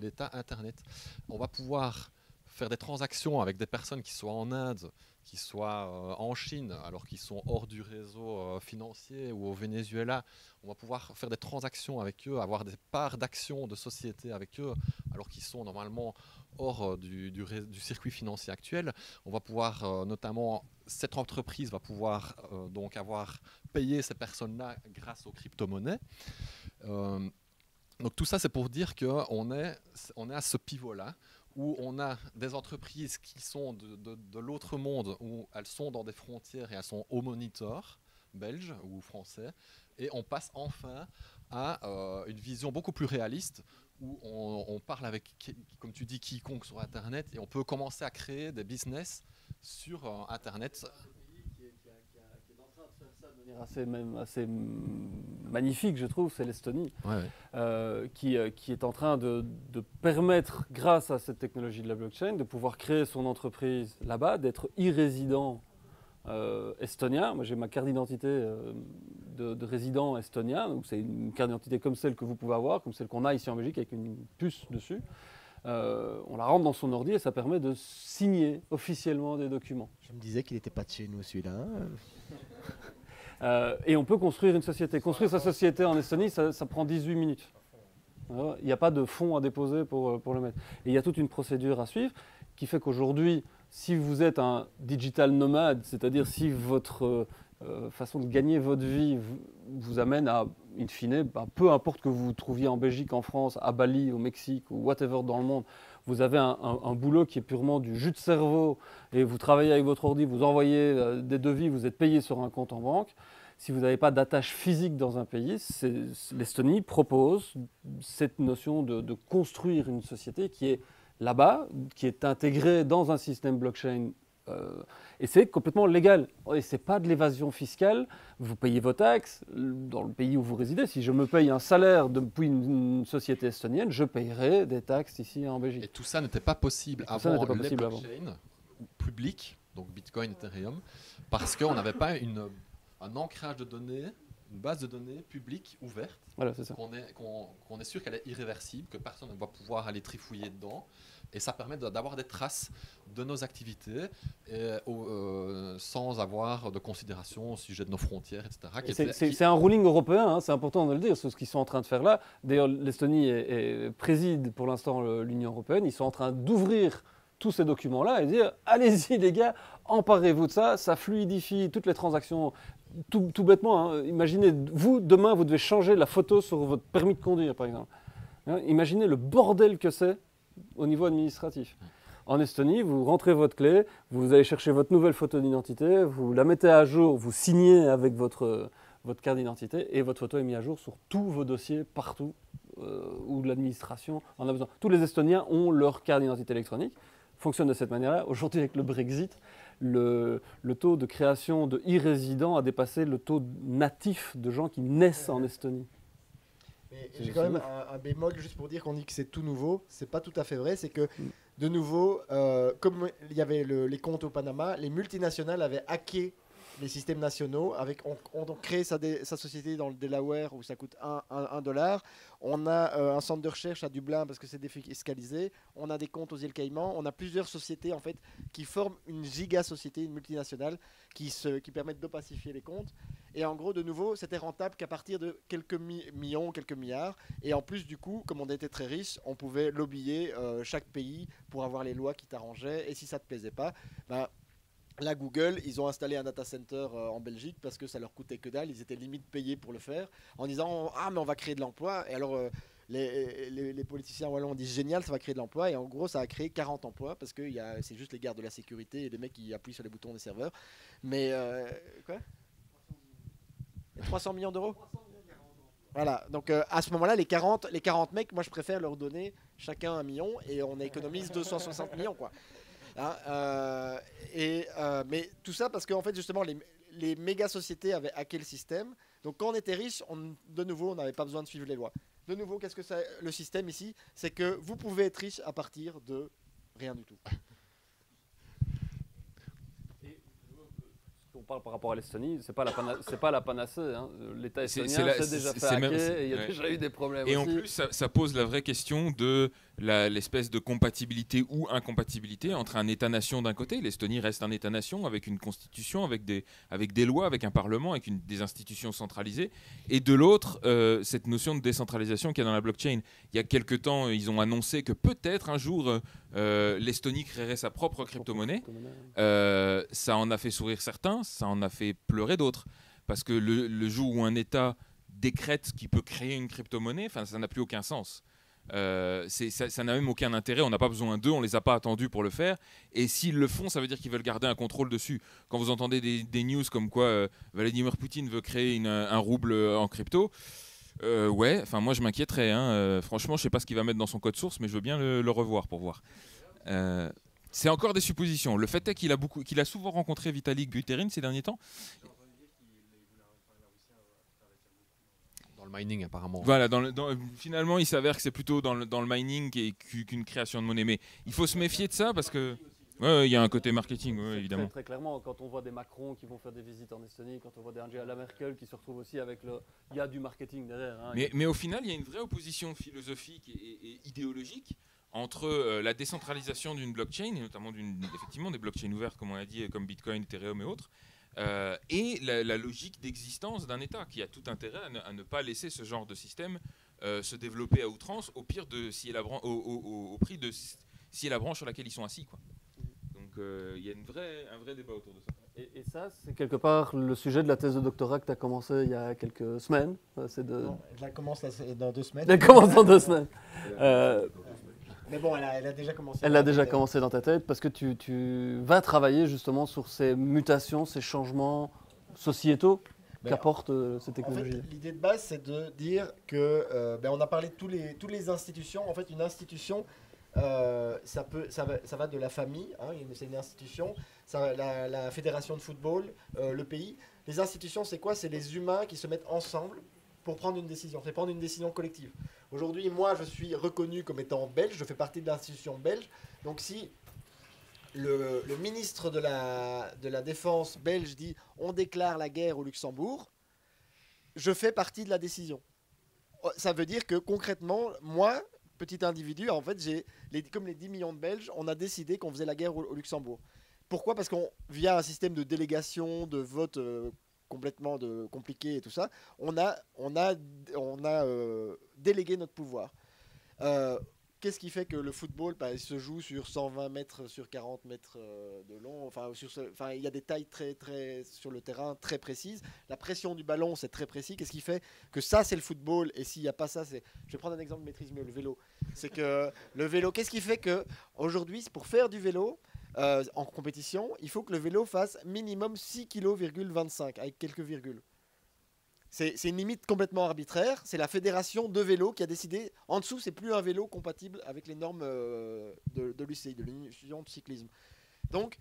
l'État Internet. On va pouvoir faire des transactions avec des personnes qui soient en Inde, qui soient euh, en Chine, alors qu'ils sont hors du réseau euh, financier, ou au Venezuela. On va pouvoir faire des transactions avec eux, avoir des parts d'actions de société avec eux, alors qu'ils sont normalement hors euh, du, circuit financier actuel. On va pouvoir notamment, cette entreprise va pouvoir donc avoir payé ces personnes-là grâce aux crypto-monnaies. Donc tout ça, c'est pour dire qu'on est, on est à ce pivot-là où on a des entreprises qui sont de, l'autre monde, où elles sont dans des frontières et elles sont au monitor, belge ou français, et on passe enfin à euh, une vision beaucoup plus réaliste, où on, parle avec, comme tu dis, quiconque sur Internet et on peut commencer à créer des business sur euh, Internet. Assez, même, assez magnifique, je trouve, c'est l'Estonie, Ouais, ouais. euh, qui, euh, qui est en train de, de permettre, grâce à cette technologie de la blockchain, de pouvoir créer son entreprise là-bas, d'être e-résident euh, estonien. Moi, j'ai ma carte d'identité euh, de, de résident estonien, donc c'est une carte d'identité comme celle que vous pouvez avoir, comme celle qu'on a ici en Belgique avec une puce dessus. Euh, on la rentre dans son ordi et ça permet de signer officiellement des documents. Je me disais qu'il n'était pas de chez nous celui-là. (laughs) Euh, et on peut construire une société. Construire sa société en Estonie, ça, ça prend 18 minutes. Il n'y a pas de fonds à déposer pour, euh, pour le mettre. Et il y a toute une procédure à suivre qui fait qu'aujourd'hui, si vous êtes un digital nomade, c'est-à-dire si votre euh, euh, façon de gagner votre vie vous, vous amène à, in fine, bah, peu importe que vous vous trouviez en Belgique, en France, à Bali, au Mexique ou whatever dans le monde, vous avez un, boulot qui est purement du jus de cerveau et vous travaillez avec votre ordi, vous envoyez euh, des devis, vous êtes payé sur un compte en banque. Si vous n'avez pas d'attache physique dans un pays, l'Estonie propose cette notion de construire une société qui est là-bas, qui est intégrée dans un système blockchain. Euh, et c'est complètement légal. Et ce n'est pas de l'évasion fiscale. Vous payez vos taxes dans le pays où vous résidez. Si je me paye un salaire depuis une, société estonienne, je payerai des taxes ici en Et Belgique. tout ça n'était pas possible ça avant n'était pas les possible avant. publics, donc Bitcoin, Ethereum, parce qu'on n'avait pas une, un ancrage de données, une base de données publique ouverte, Voilà, c'est ça. qu'on est, qu'on- qu'on est sûr qu'elle est irréversible, que personne ne va pouvoir aller trifouiller dedans. Et ça permet d'avoir des traces de nos activités et, euh, sans avoir de considération au sujet de nos frontières, etc. Et C'est qui- un ruling européen, hein, c'est important de le dire, c'est ce qu'ils sont en train de faire là. D'ailleurs, l'Estonie est- est- préside pour l'instant l'Union européenne. Ils sont en train d'ouvrir tous ces documents-là et dire (laughs) allez-y les gars, emparez-vous de ça, ça fluidifie toutes les transactions. Tout, tout bêtement, hein. imaginez, vous, demain, vous devez changer la photo sur votre permis de conduire, par exemple. Hein, imaginez le bordel que c'est au niveau administratif. En Estonie, vous rentrez votre clé, vous allez chercher votre nouvelle photo d'identité, vous la mettez à jour, vous signez avec votre, votre carte d'identité et votre photo est mise à jour sur tous vos dossiers partout euh, où l'administration en a besoin. Tous les Estoniens ont leur carte d'identité électronique, fonctionne de cette manière-là. Aujourd'hui, avec le Brexit, le, le taux de création de e-résidents a dépassé le taux natif de gens qui naissent en Estonie. Mais j'ai quand même un, un bémol juste pour dire qu'on dit que c'est tout nouveau. C'est pas tout à fait vrai. C'est que Mm. de nouveau, euh, comme il y avait le- les comptes au Panama, les multinationales avaient hacké les systèmes nationaux. On, on crée sa, société dans le Delaware où ça coûte 1 dollar. On a euh, un centre de recherche à Dublin parce que c'est défiscalisé. On a des comptes aux îles Caïmans. On a plusieurs sociétés en fait qui forment une giga société, une multinationale qui, se, qui permettent d'opacifier les comptes. Et en gros, de nouveau, c'était rentable qu'à partir de quelques mi- millions, quelques milliards. Et en plus, du coup, comme on était très riche, on pouvait lobbyer euh, chaque pays pour avoir les lois qui t'arrangeaient. Et si ça te plaisait pas, ben, là, Google, ils ont installé un data center euh, en Belgique parce que ça leur coûtait que dalle. Ils étaient limite payés pour le faire en disant Ah, mais on va créer de l'emploi. Et alors. euh, les, politiciens wallons ont dit génial, ça va créer de l'emploi. Et en gros, ça a créé 40 emplois parce que c'est juste les gardes de la sécurité et les mecs qui appuient sur les boutons des serveurs. Mais euh, quoi? 300 millions d'euros? Voilà, donc euh, à ce moment-là, les 40, les 40 mecs, moi je préfère leur donner chacun un million et on économise 260 millions, quoi. Hein, euh, et, euh, mais tout ça parce qu'en fait, justement, les, les méga sociétés avaient hacké le système. Donc quand on était riche, on, de nouveau, on n'avait pas besoin de suivre les lois. De nouveau, qu'est-ce que c'est le système ici? C'est que vous pouvez être riche à partir de rien du tout. On parle par rapport à l'Estonie, c'est pas la c'est pas la panacée. hein. L'État estonien s'est déjà fait hacker il y a ouais. déjà eu des problèmes Et en plus, ça, ça pose la vraie question de l'espèce de compatibilité ou incompatibilité entre un État-nation d'un côté, l'Estonie reste un État-nation avec une constitution, avec des, avec des lois, avec un parlement, avec une, des institutions centralisées, et de l'autre, euh, cette notion de décentralisation qu'il y a dans la blockchain. Il y a quelque temps, ils ont annoncé que peut-être un jour, euh, euh, l'Estonie créerait sa propre crypto-monnaie. Ça en a fait sourire certains, ça en a fait pleurer d'autres. Parce que le, le jour où un État décrète qu'il peut créer une crypto-monnaie, ça n'a plus aucun sens. Euh, ça n'a même aucun intérêt, on n'a pas besoin d'eux, on les a pas attendus pour le faire. Et s'ils le font, ça veut dire qu'ils veulent garder un contrôle dessus. Quand vous entendez des, news comme quoi euh, Vladimir Poutine veut créer un rouble en crypto, Euh, ouais, enfin moi je m'inquiéterais. hein. Euh, franchement, je sais pas ce qu'il va mettre dans son code source, mais je veux bien le, le revoir pour voir. C'est encore des suppositions. Le fait est qu'il a beaucoup, a souvent rencontré Vitalik Buterin ces derniers temps. Le mining, apparemment. Voilà, dans le- dans- finalement, il s'avère que c'est plutôt dans le, dans le mining qu'une création de monnaie. Mais il faut se méfier de ça parce que, ouais, il y a un côté marketing, ouais, évidemment. très clairement, quand on voit des Macron qui vont faire des visites en Estonie, quand on voit des Angela Merkel qui se retrouvent aussi avec le. Il y a du marketing derrière. hein. Mais, mais au final, il y a une vraie opposition philosophique et, idéologique entre euh, la décentralisation d'une blockchain, et notamment d'une, effectivement des blockchains ouvertes, comme on a dit, comme Bitcoin, Ethereum et autres, euh, et la, la logique d'existence d'un État qui a tout intérêt à ne, à ne pas laisser ce genre de système euh, se développer à outrance, au pire de scier la au, au- au- au prix de scier la branche sur laquelle ils sont assis. Quoi. Donc euh, il y a une vraie, un vrai débat autour de ça. Et, et ça, c'est quelque part le sujet de la thèse de doctorat que tu as commencé il y a quelques semaines. C'est de. Non, elle commence dans deux semaines. Elle commence dans deux semaines. Mais bon, elle a, elle a déjà commencé. elle a déjà commencé dans ta tête parce que tu, tu vas travailler justement sur ces mutations, ces changements sociétaux Ben, qu'apporte euh, cette En fait, technologie. l'idée de base, c'est de dire que, euh, ben, on a parlé de tous les, toutes les institutions. En fait, une institution, euh, ça, peut, ça, va, ça va de la famille, hein, c'est une institution, ça, la, la fédération de football, euh, le pays. Les institutions, c'est quoi? C'est les humains qui se mettent ensemble pour prendre une décision. C'est prendre une décision collective. Aujourd'hui, moi, je suis reconnu comme étant belge, je fais partie de l'institution belge. Donc, si le, ministre de la, de la Défense belge dit on déclare la guerre au Luxembourg, je fais partie de la décision. Oh, Ça veut dire que concrètement, moi, petit individu, en fait, j'ai les, comme les 10 millions de Belges, on a décidé qu'on faisait la guerre au, au Luxembourg. Pourquoi? Parce qu'on via un système de délégation, de vote euh, complètement de, compliqué et tout ça, on a, on a, on a euh, délégué notre pouvoir. Euh, Qu'est-ce qui fait que le football bah, se joue sur 120 mètres sur 40 mètres euh, de long Enfin, il y a des tailles très, très sur le terrain très précises. La pression du ballon, c'est très précis. Qu'est-ce qui fait que ça, c'est le football Et s'il n'y a pas ça, c'est. Je vais prendre un exemple maîtrise mieux le vélo. C'est que le vélo, qu'est-ce qui fait que aujourd'hui, pour faire du vélo euh, en compétition, il faut que le vélo fasse minimum 6 kg,25 avec quelques virgules. C'est une limite complètement arbitraire. C'est la fédération de vélo qui a décidé. En dessous, c'est plus un vélo compatible avec les normes euh, de, de l'UCI, de l'Union de cyclisme. Donc,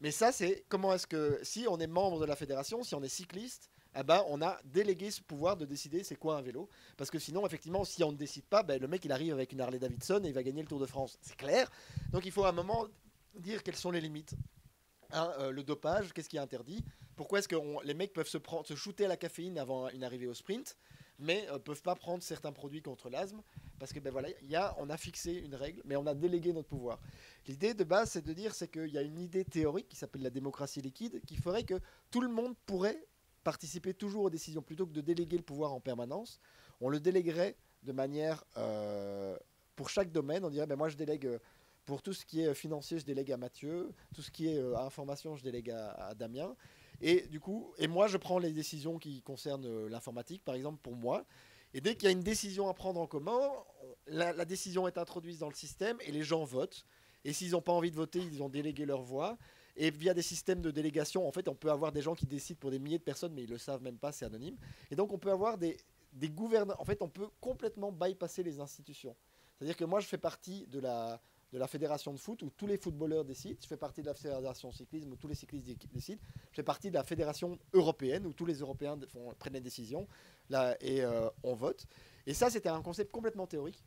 mais ça, c'est comment est-ce que si on est membre de la fédération, si on est cycliste, eh ben, on a délégué ce pouvoir de décider c'est quoi un vélo. Parce que sinon, effectivement, si on ne décide pas, ben, le mec il arrive avec une Harley Davidson et il va gagner le Tour de France. C'est clair. Donc il faut à un moment dire quelles sont les limites. Hein, euh, le dopage, qu'est-ce qui est interdit Pourquoi est-ce que les mecs peuvent se, shooter à la caféine avant une arrivée au sprint, mais ne peuvent pas prendre certains produits contre l'asthme Parce que ben voilà, il y a, on a fixé une règle, mais on a délégué notre pouvoir. L'idée de base, c'est de dire c'est qu'il y a une idée théorique qui s'appelle la démocratie liquide, qui ferait que tout le monde pourrait participer toujours aux décisions plutôt que de déléguer le pouvoir en permanence. On le déléguerait de manière euh, pour chaque domaine. On dirait ben moi je délègue euh, pour tout ce qui est euh, financier, je délègue à Mathieu. Tout ce qui est euh, information, je délègue à, Damien. Et du coup, et moi je prends les décisions qui concernent euh, l'informatique, par exemple pour moi. Et dès qu'il y a une décision à prendre en commun, la, décision est introduite dans le système et les gens votent. Et s'ils n'ont pas envie de voter, ils ont délégué leur voix. Et via des systèmes de délégation, en fait, on peut avoir des gens qui décident pour des milliers de personnes, mais ils le savent même pas, c'est anonyme. Et donc, on peut avoir des, des gouvernants. En fait, on peut complètement bypasser les institutions. C'est-à-dire que moi, je fais partie de la, de la fédération de foot où tous les footballeurs décident. Je fais partie de la fédération cyclisme où tous les cyclistes dé- décident. Je fais partie de la fédération européenne où tous les Européens font- prennent des décisions là, et euh, on vote. Et ça, c'était un concept complètement théorique.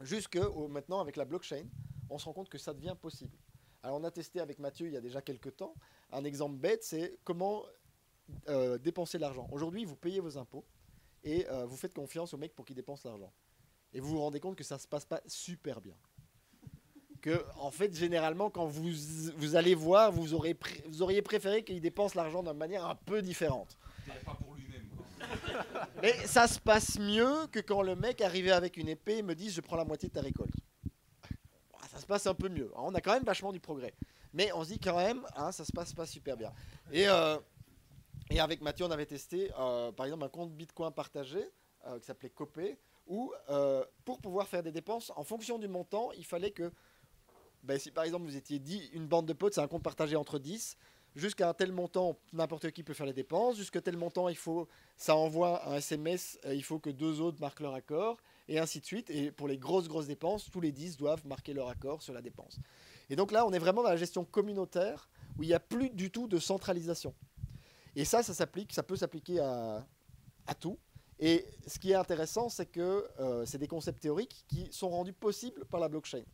Jusque maintenant, avec la blockchain, on se rend compte que ça devient possible. Alors, on a testé avec Mathieu il y a déjà quelques temps. Un exemple bête, c'est comment euh, dépenser l'argent. Aujourd'hui, vous payez vos impôts et euh, vous faites confiance au mec pour qu'il dépense l'argent. Et vous vous rendez compte que ça se passe pas super bien. Que, en fait, généralement, quand vous, vous allez voir, vous, aurez vous auriez préféré qu'il dépense l'argent d'une manière un peu différente. Pas pour lui-même. (laughs) Mais ça se passe mieux que quand le mec arrivait avec une épée et me dit je prends la moitié de ta récolte. Ah, Ça se passe un peu mieux. Alors, on a quand même vachement du progrès. Mais on se dit quand même, hein, ça se passe pas super bien. Et, euh, et avec Mathieu, on avait testé euh, par exemple un compte Bitcoin partagé euh, qui s'appelait Copé, où pour pouvoir faire des dépenses, en fonction du montant, il fallait que, ben, si par exemple vous étiez 10, une bande de potes, c'est un compte partagé entre 10, jusqu'à un tel montant, n'importe qui peut faire les dépenses, jusqu'à tel montant, il faut, ça envoie un SMS, euh, il faut que deux autres marquent leur accord, et ainsi de suite. Et pour les grosses, grosses dépenses, tous les 10 doivent marquer leur accord sur la dépense. Et donc là, on est vraiment dans la gestion communautaire, où il n'y a plus du tout de centralisation. Et ça, ça s'applique, ça peut s'appliquer à, à tout. Et ce qui est intéressant, c'est que euh, c'est des concepts théoriques qui sont rendus possibles par la blockchain.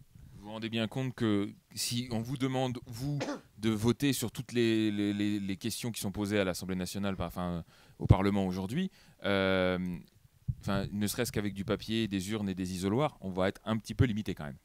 Vous vous rendez bien compte que si on vous demande, vous, de voter sur toutes les, les- les- les questions qui sont posées à l'Assemblée nationale, enfin au Parlement aujourd'hui, euh, enfin, ne serait-ce qu'avec du papier, des urnes et des isoloirs, on va être un petit peu limité quand même.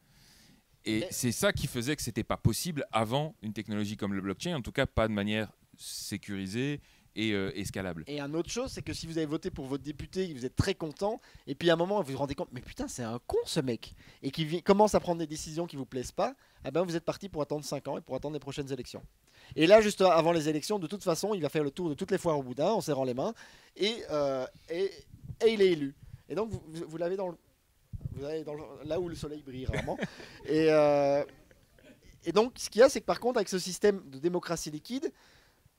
Et Mais- c'est ça qui faisait que c'était pas possible avant une technologie comme le blockchain, en tout cas pas de manière sécurisée et euh, escalable. Et un autre chose, c'est que si vous avez voté pour votre député, vous êtes très content, et puis à un moment vous vous rendez compte, mais putain, c'est un con ce mec, et qui commence à prendre des décisions qui vous plaisent pas, eh ben vous êtes parti pour attendre 5 ans et pour attendre les prochaines élections. Et là, juste avant les élections, de toute façon, il va faire le tour de toutes les foires au boudin en serrant les mains, et, euh, et, et il est élu. Et donc vous l'avez dans le- là où le soleil brille rarement. et, euh, et donc ce qu'il y a, c'est que par contre, avec ce système de démocratie liquide,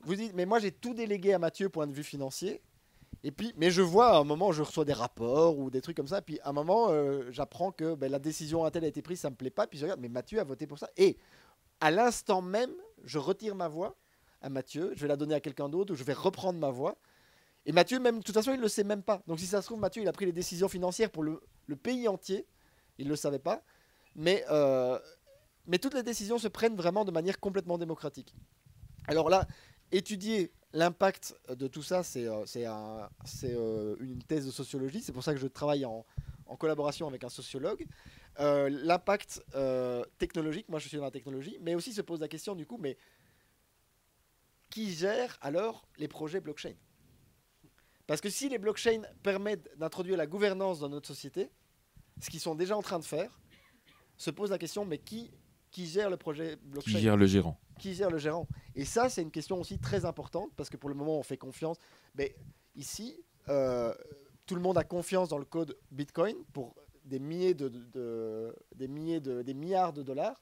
vous dites, mais moi j'ai tout délégué à Mathieu point de vue financier. Et puis, mais je vois à un moment, je reçois des rapports ou des trucs comme ça. Puis à un moment, euh, j'apprends que ben, la décision à telle a été prise, ça me plaît pas. Puis je regarde, mais Mathieu a voté pour ça. Et à l'instant même, je retire ma voix à Mathieu. Je vais la donner à quelqu'un d'autre ou je vais reprendre ma voix. Et Mathieu, même, de toute façon, il le sait même pas. Donc si ça se trouve, Mathieu, il a pris les décisions financières pour le, pays entier. Il le savait pas. Euh, mais toutes les décisions se prennent vraiment de manière complètement démocratique. Alors là, étudier l'impact de tout ça, c'est euh, euh, une thèse de sociologie. C'est pour ça que je travaille en, collaboration avec un sociologue. Euh, l'impact technologique, moi je suis dans la technologie, mais aussi se pose la question du coup, mais qui gère alors les projets blockchain? Parce que si les blockchains permettent d'introduire la gouvernance dans notre société, ce qu'ils sont déjà en train de faire, se pose la question, mais qui, qui gère le projet blockchain Qui gère le gérant qui gère le gérant Et ça, c'est une question aussi très importante parce que pour le moment, on fait confiance. Mais ici, euh, tout le monde a confiance dans le code Bitcoin pour des milliers de, de- de- des milliers de, des milliards de dollars.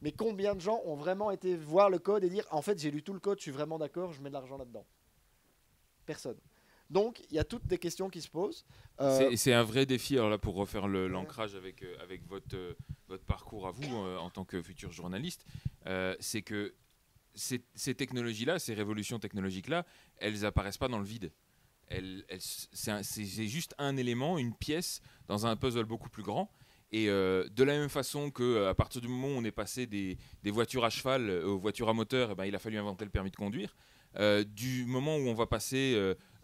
Mais combien de gens ont vraiment été voir le code et dire en fait j'ai lu tout le code, je suis vraiment d'accord, je mets de l'argent là-dedans? Personne. Donc il y a toutes des questions qui se posent. Euh, C'est- un vrai défi, alors là, pour refaire l'ancrage avec, euh, avec votre, euh, votre parcours à vous en tant que futur journaliste, c'est que ces, ces technologies-là, ces révolutions technologiques-là, elles apparaissent pas dans le vide. Elles- elles- c'est juste un élément, une pièce dans un puzzle beaucoup plus grand. Et euh, de la même façon que à partir du moment où on est passé des, des voitures à cheval aux voitures à moteur, eh ben, il a fallu inventer le permis de conduire. Euh, du moment où on va passer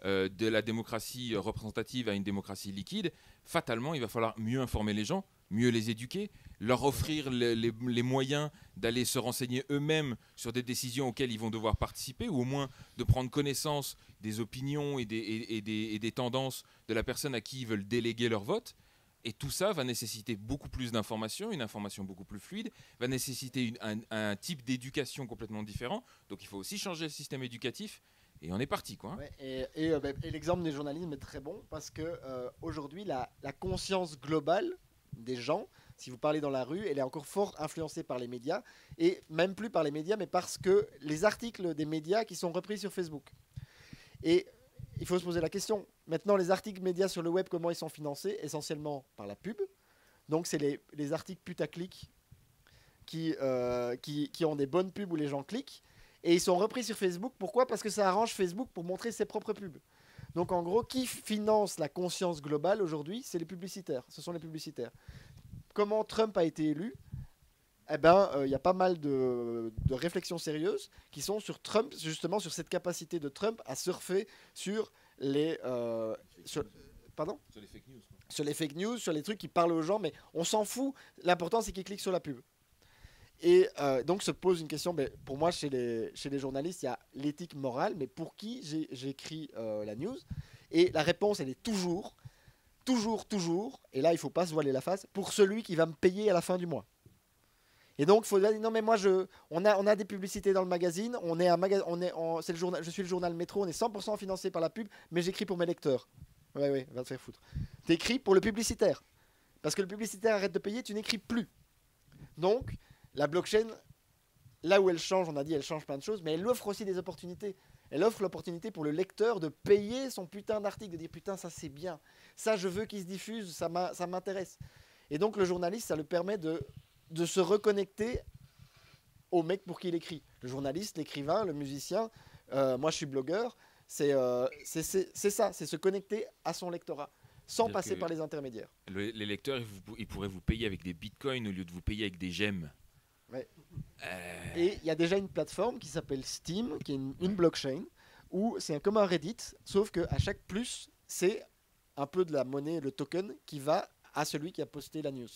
euh, de la démocratie représentative à une démocratie liquide, fatalement, il va falloir mieux informer les gens, mieux les éduquer, leur offrir les, moyens d'aller se renseigner eux-mêmes sur des décisions auxquelles ils vont devoir participer, ou au moins de prendre connaissance des opinions et des, tendances de la personne à qui ils veulent déléguer leur vote. Et tout ça va nécessiter beaucoup plus d'informations, une information beaucoup plus fluide, va nécessiter un type d'éducation complètement différent. Donc il faut aussi changer le système éducatif. Et on est parti, quoi. hein. Euh, ben, et l'exemple des journalisme est très bon parce que euh, aujourd'hui, la, conscience globale des gens, si vous parlez dans la rue, elle est encore fort influencée par les médias et même plus par les médias, mais parce que les articles des médias qui sont repris sur Facebook. Et il faut se poser la question. Maintenant, les articles médias sur le web, comment ils sont financés? Essentiellement par la pub. Donc, c'est les, les articles putaclic qui, euh, qui, qui ont des bonnes pubs où les gens cliquent. Et ils sont repris sur Facebook. Pourquoi? Parce que ça arrange Facebook pour montrer ses propres pubs. Donc en gros, qui finance la conscience globale aujourd'hui? C'est les publicitaires. Ce sont les publicitaires. Comment Trump a été élu? Eh ben, euh, il y a pas mal de, de réflexions sérieuses qui sont sur Trump, justement sur cette capacité de Trump à surfer sur les, euh, sur- pardon? Sur les fake news. sur les fake news, sur les trucs qui parlent aux gens, mais on s'en fout. L'important, c'est qu'ils cliquent sur la pub. Et euh, donc se pose une question, mais pour moi, chez les, chez les journalistes, il y a l'éthique morale, mais pour qui j'écris euh, la news? Et la réponse, elle est toujours, toujours, toujours, et là, il faut pas se voiler la face, pour celui qui va me payer à la fin du mois. Et donc, il faut dire, non, mais moi, je, on, a, on a des publicités dans le magazine, on est un maga- on est c'est le journal, je suis le journal Métro, on est 100% financé par la pub, mais j'écris pour mes lecteurs. Ouais, ouais, va te faire foutre. T'écris pour le publicitaire. Parce que le publicitaire arrête de payer, tu n'écris plus. Donc, la blockchain là où elle change, on a dit, elle change plein de choses, mais elle offre aussi des opportunités. Elle offre l'opportunité pour le lecteur de payer son putain d'article, de dire putain, ça c'est bien, ça je veux qu'il se diffuse, ça m'intéresse. Et donc le journaliste, ça le permet de, de se reconnecter au mec pour qui il écrit. Le journaliste, l'écrivain, le musicien, euh, moi je suis blogueur, c'est euh, c'est- ça, c'est se connecter à son lectorat, sans passer par les intermédiaires. Le- les lecteurs, ils, vous- ils pourraient vous payer avec des bitcoins au lieu de vous payer avec des gemmes. Ouais. Euh, Et il y a déjà une plateforme qui s'appelle Steam, qui est une, une blockchain, où c'est un- comme un Reddit, sauf qu'à chaque plus, c'est un peu de la monnaie, le token, qui va à celui qui a posté la news.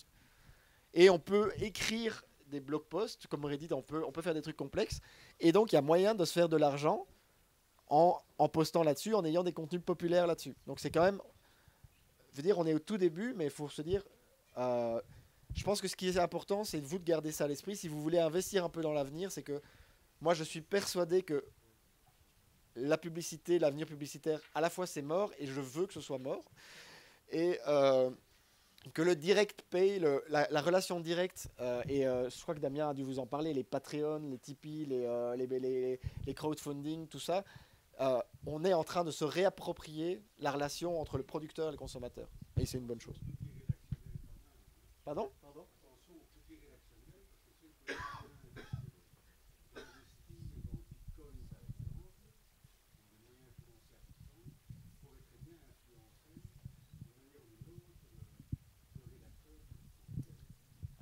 Et on peut écrire des blog posts, comme Reddit, on peut, on peut faire des trucs complexes. Et donc, il y a moyen de se faire de l'argent en, en postant là-dessus, en ayant des contenus populaires là-dessus. Donc, c'est quand même. Je veux dire, on est au tout début, mais il faut se dire. euh, je pense que ce qui est important, c'est de vous de garder ça à l'esprit. Si vous voulez investir un peu dans l'avenir, c'est que moi, je suis persuadé que la publicité, l'avenir publicitaire, à la fois c'est mort et je veux que ce soit mort. Et euh, que le direct pay, la, la relation directe, euh, et euh, je crois que Damien a dû vous en parler, les Patreon, les Tipeee, les, les, les, les crowdfunding, tout ça, on est en train de se réapproprier la relation entre le producteur et le consommateur. Et c'est une bonne chose. Pardon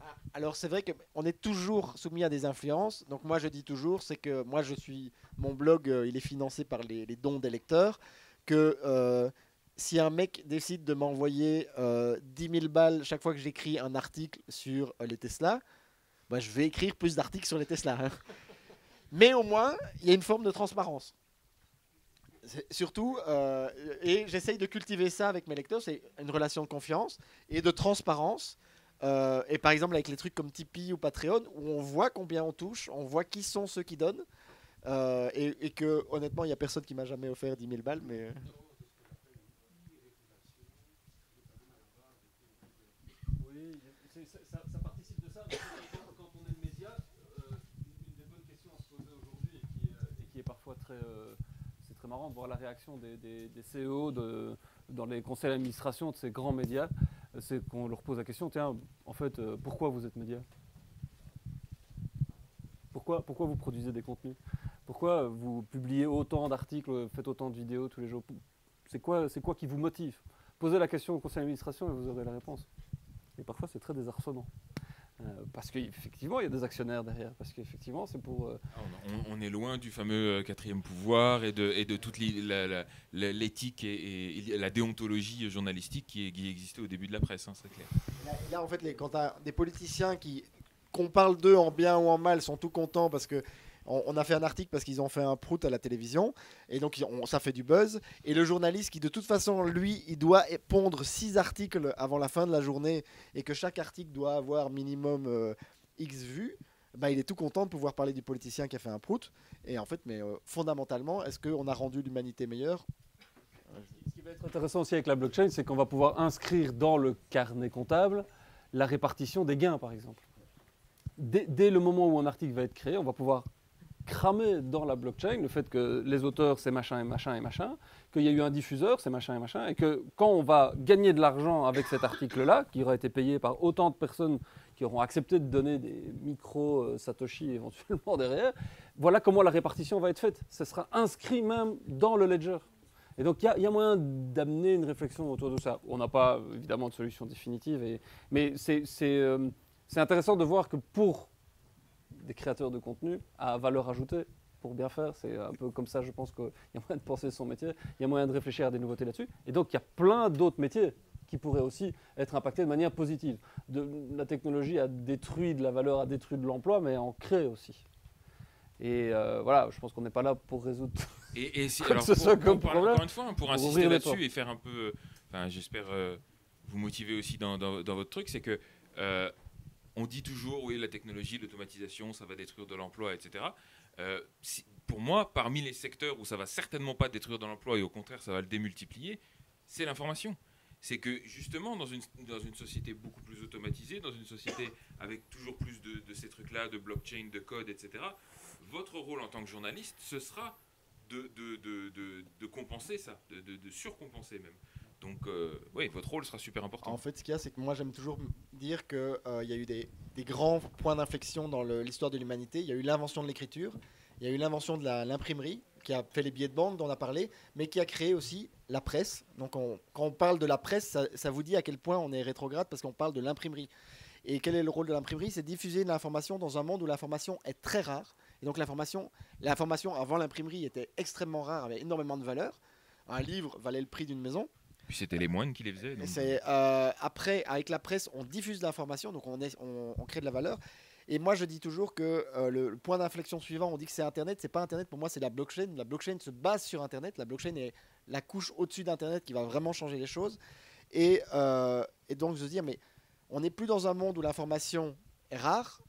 Ah, Alors c'est vrai qu'on est toujours soumis à des influences. Donc moi je dis toujours, c'est que moi je suis, mon blog euh, il est financé par les, dons des lecteurs, que euh, si un mec décide de m'envoyer euh, 10 000 balles chaque fois que j'écris un article sur euh, les Tesla, bah, je vais écrire plus d'articles sur les Tesla. hein. (laughs) Mais au moins il y a une forme de transparence. Surtout, euh, et j'essaye de cultiver ça avec mes lecteurs, c'est une relation de confiance et de transparence. Euh, et par exemple avec les trucs comme Tipeee ou Patreon, où on voit combien on touche, on voit qui sont ceux qui donnent, euh, et, et que honnêtement, il n'y a personne qui m'a jamais offert 10 000 balles, mais... Oui, c'est- c'est- ça, participe de ça. quand, on est média, euh, une des bonnes questions à se poser aujourd'hui et, qui euh, est parfois très, euh, c'est très marrant de voir la réaction des, des- des CEO de, dans les conseils d'administration de ces grands médias, euh, c'est qu'on leur pose la question, tiens, en fait, euh, pourquoi vous êtes média? Pourquoi, vous produisez des contenus? Pourquoi vous publiez autant d'articles, faites autant de vidéos tous les jours? C'est quoi, c'est quoi qui vous motive? Posez la question au conseil d'administration et vous aurez la réponse. Et parfois, c'est très désarçonnant. Euh, parce qu'effectivement, il y a des actionnaires derrière. Parce qu'effectivement, c'est pour. euh, Ah, on, on est loin du fameux euh, quatrième pouvoir et de, et de toute l'éthique et, et la déontologie journalistique qui, qui existait au début de la presse, hein, c'est clair. Là, là, en fait, les, quand t'as des politiciens qui, qu'on parle d'eux en bien ou en mal, sont tout contents parce que on, a fait un article parce qu'ils ont fait un prout à la télévision et donc ça fait du buzz. Et le journaliste qui, de toute façon, lui, il doit pondre six articles avant la fin de la journée et que chaque article doit avoir minimum euh, X vues. Bah, il est tout content de pouvoir parler du politicien qui a fait un prout. Et en fait, mais euh, fondamentalement, est-ce qu'on a rendu l'humanité meilleure? Ce qui va être intéressant aussi avec la blockchain, c'est qu'on va pouvoir inscrire dans le carnet comptable la répartition des gains, par exemple. Dès le moment où un article va être créé, on va pouvoir cramer dans la blockchain le fait que les auteurs, c'est machin et machin et machin, qu'il y a eu un diffuseur, c'est machin et machin, et que quand on va gagner de l'argent avec cet article-là, qui aura été payé par autant de personnes qui auront accepté de donner des micros euh, Satoshi (laughs) éventuellement derrière, voilà comment la répartition va être faite. Ce sera inscrit même dans le ledger. Et donc il y a- moyen d'amener une réflexion autour de ça. On n'a pas évidemment de solution définitive, mais c'est euh, intéressant de voir que pour des créateurs de contenu à valeur ajoutée, pour bien faire, c'est un peu comme ça, je pense qu'il y a moyen de penser son métier, il y a moyen de réfléchir à des nouveautés là-dessus. Et donc il y a plein d'autres métiers qui pourraient aussi être impactés de manière positive. De, la technologie a détruit de la valeur, a détruit de l'emploi, mais en crée aussi. Et euh, voilà, je pense qu'on n'est pas là pour résoudre (laughs) Et, et si, alors, ce pour, soit comme problème, encore une fois, hein, pour, insister là-dessus et faire un peu, euh, enfin, j'espère euh, vous motiver aussi dans, dans- dans votre truc, c'est que euh, on dit toujours, oui, la technologie, l'automatisation, ça va détruire de l'emploi, etc. Euh, pour moi, parmi les secteurs où ça va certainement pas détruire de l'emploi et au contraire, ça va le démultiplier, c'est l'information. c'est que justement, dans une, dans une société beaucoup plus automatisée, dans une société avec toujours plus de, ces trucs-là, de blockchain, de code, etc., votre rôle en tant que journaliste, ce sera de, de, de, de- compenser ça, de surcompenser même. Donc, euh, oui, votre rôle sera super important. En fait, ce qu'il y a, c'est que moi, j'aime toujours dire qu'il y a eu des, grands points d'inflexion dans l'histoire de l'humanité. Il y a eu l'invention de l'écriture, il y a eu l'invention de l'imprimerie, qui a fait les billets de banque dont on a parlé, mais qui a créé aussi la presse. Donc, on- quand on parle de la presse, ça, ça vous dit à quel point on est rétrograde parce qu'on parle de l'imprimerie. Et quel est le rôle de l'imprimerie? C'est diffuser l'information dans un monde où l'information est très rare. Et donc, l'information, l'information avant l'imprimerie était extrêmement rare, avait énormément de valeur. Un livre valait le prix d'une maison. Puis c'était les moines qui les faisaient. donc- euh, après avec la presse, on diffuse l'information, donc on, est, on, on crée de la valeur. Et moi, je dis toujours que euh, le, le point d'inflexion suivant, on dit que c'est Internet. C'est pas Internet. Pour moi, c'est la blockchain. La blockchain se base sur Internet. La blockchain est la couche au-dessus d'Internet qui va vraiment changer les choses. Et, euh, et donc, je veux dire, mais on n'est plus dans un monde où l'information est rare.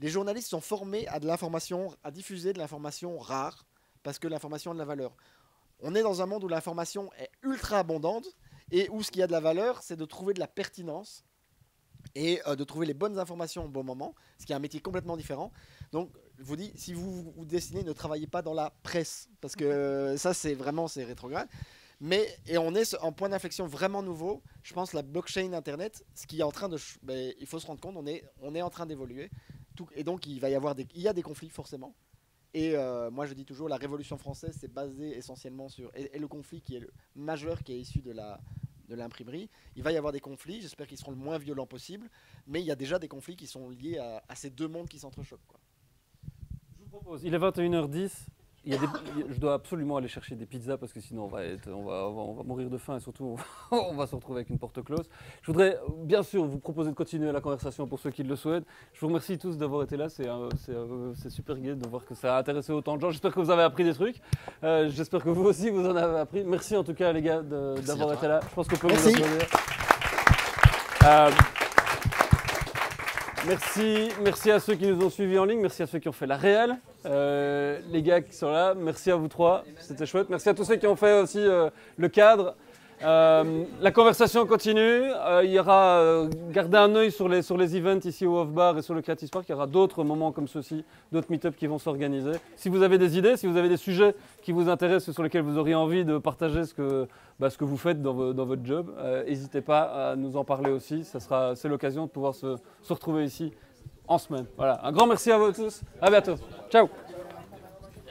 Les journalistes sont formés à de l'information, à diffuser de l'information rare, parce que l'information a de la valeur. On est dans un monde où l'information est ultra abondante et où ce qui a de la valeur, c'est de trouver de la pertinence et euh, de trouver les bonnes informations au bon moment, ce qui est un métier complètement différent. Donc, je vous dis, si vous vous dessinez, ne travaillez pas dans la presse, parce que euh, ça, c'est vraiment c'est rétrograde. Mais et on est en point d'inflexion vraiment nouveau. Je pense la blockchain Internet, ce qui est en train de, ben, il faut se rendre compte, on est on est en train d'évoluer. Et donc, il va y avoir des, il y a des conflits forcément. Et euh, moi, je dis toujours, la Révolution française, c'est basé essentiellement sur et, et le conflit qui est majeur, qui est issu de la de l'imprimerie. Il va y avoir des conflits, j'espère qu'ils seront le moins violents possible, mais il y a déjà des conflits qui sont liés à, à ces deux mondes qui s'entrechoquent. Je vous propose, il est 21h10. Il y a des- il y a- je dois absolument aller chercher des pizzas parce que sinon on va, être- on va, on va- on va mourir de faim et surtout on va, (laughs) on va se retrouver avec une porte close. Je voudrais bien sûr vous proposer de continuer la conversation pour ceux qui le souhaitent. Je vous remercie tous d'avoir été là. C'est euh, c'est, super gai de voir que ça a intéressé autant de gens. J'espère que vous avez appris des trucs. Euh, J'espère que vous aussi vous en avez appris. Merci en tout cas les gars d'avoir été là. Je pense qu'on peut Merci. vous applaudir. Euh, Merci, à ceux qui nous ont suivis en ligne, merci à ceux qui ont fait la réelle, euh, les gars qui sont là, merci à vous trois, c'était chouette. Merci à tous ceux qui ont fait aussi euh, le cadre. Euh, la conversation continue, euh, il y aura, euh, gardez un œil sur les, sur les events ici au Off Bar et sur le Creative Park, il y aura d'autres moments comme ceux-ci, d'autres meet-ups qui vont s'organiser. Si vous avez des idées, si vous avez des sujets qui vous intéressent, sur lesquels vous auriez envie de partager ce que, bah, ce que vous faites dans, dans votre job, euh, n'hésitez pas à nous en parler aussi, c'est l'occasion de pouvoir se, se retrouver ici en semaine. Voilà, un grand merci à vous tous, à bientôt, ciao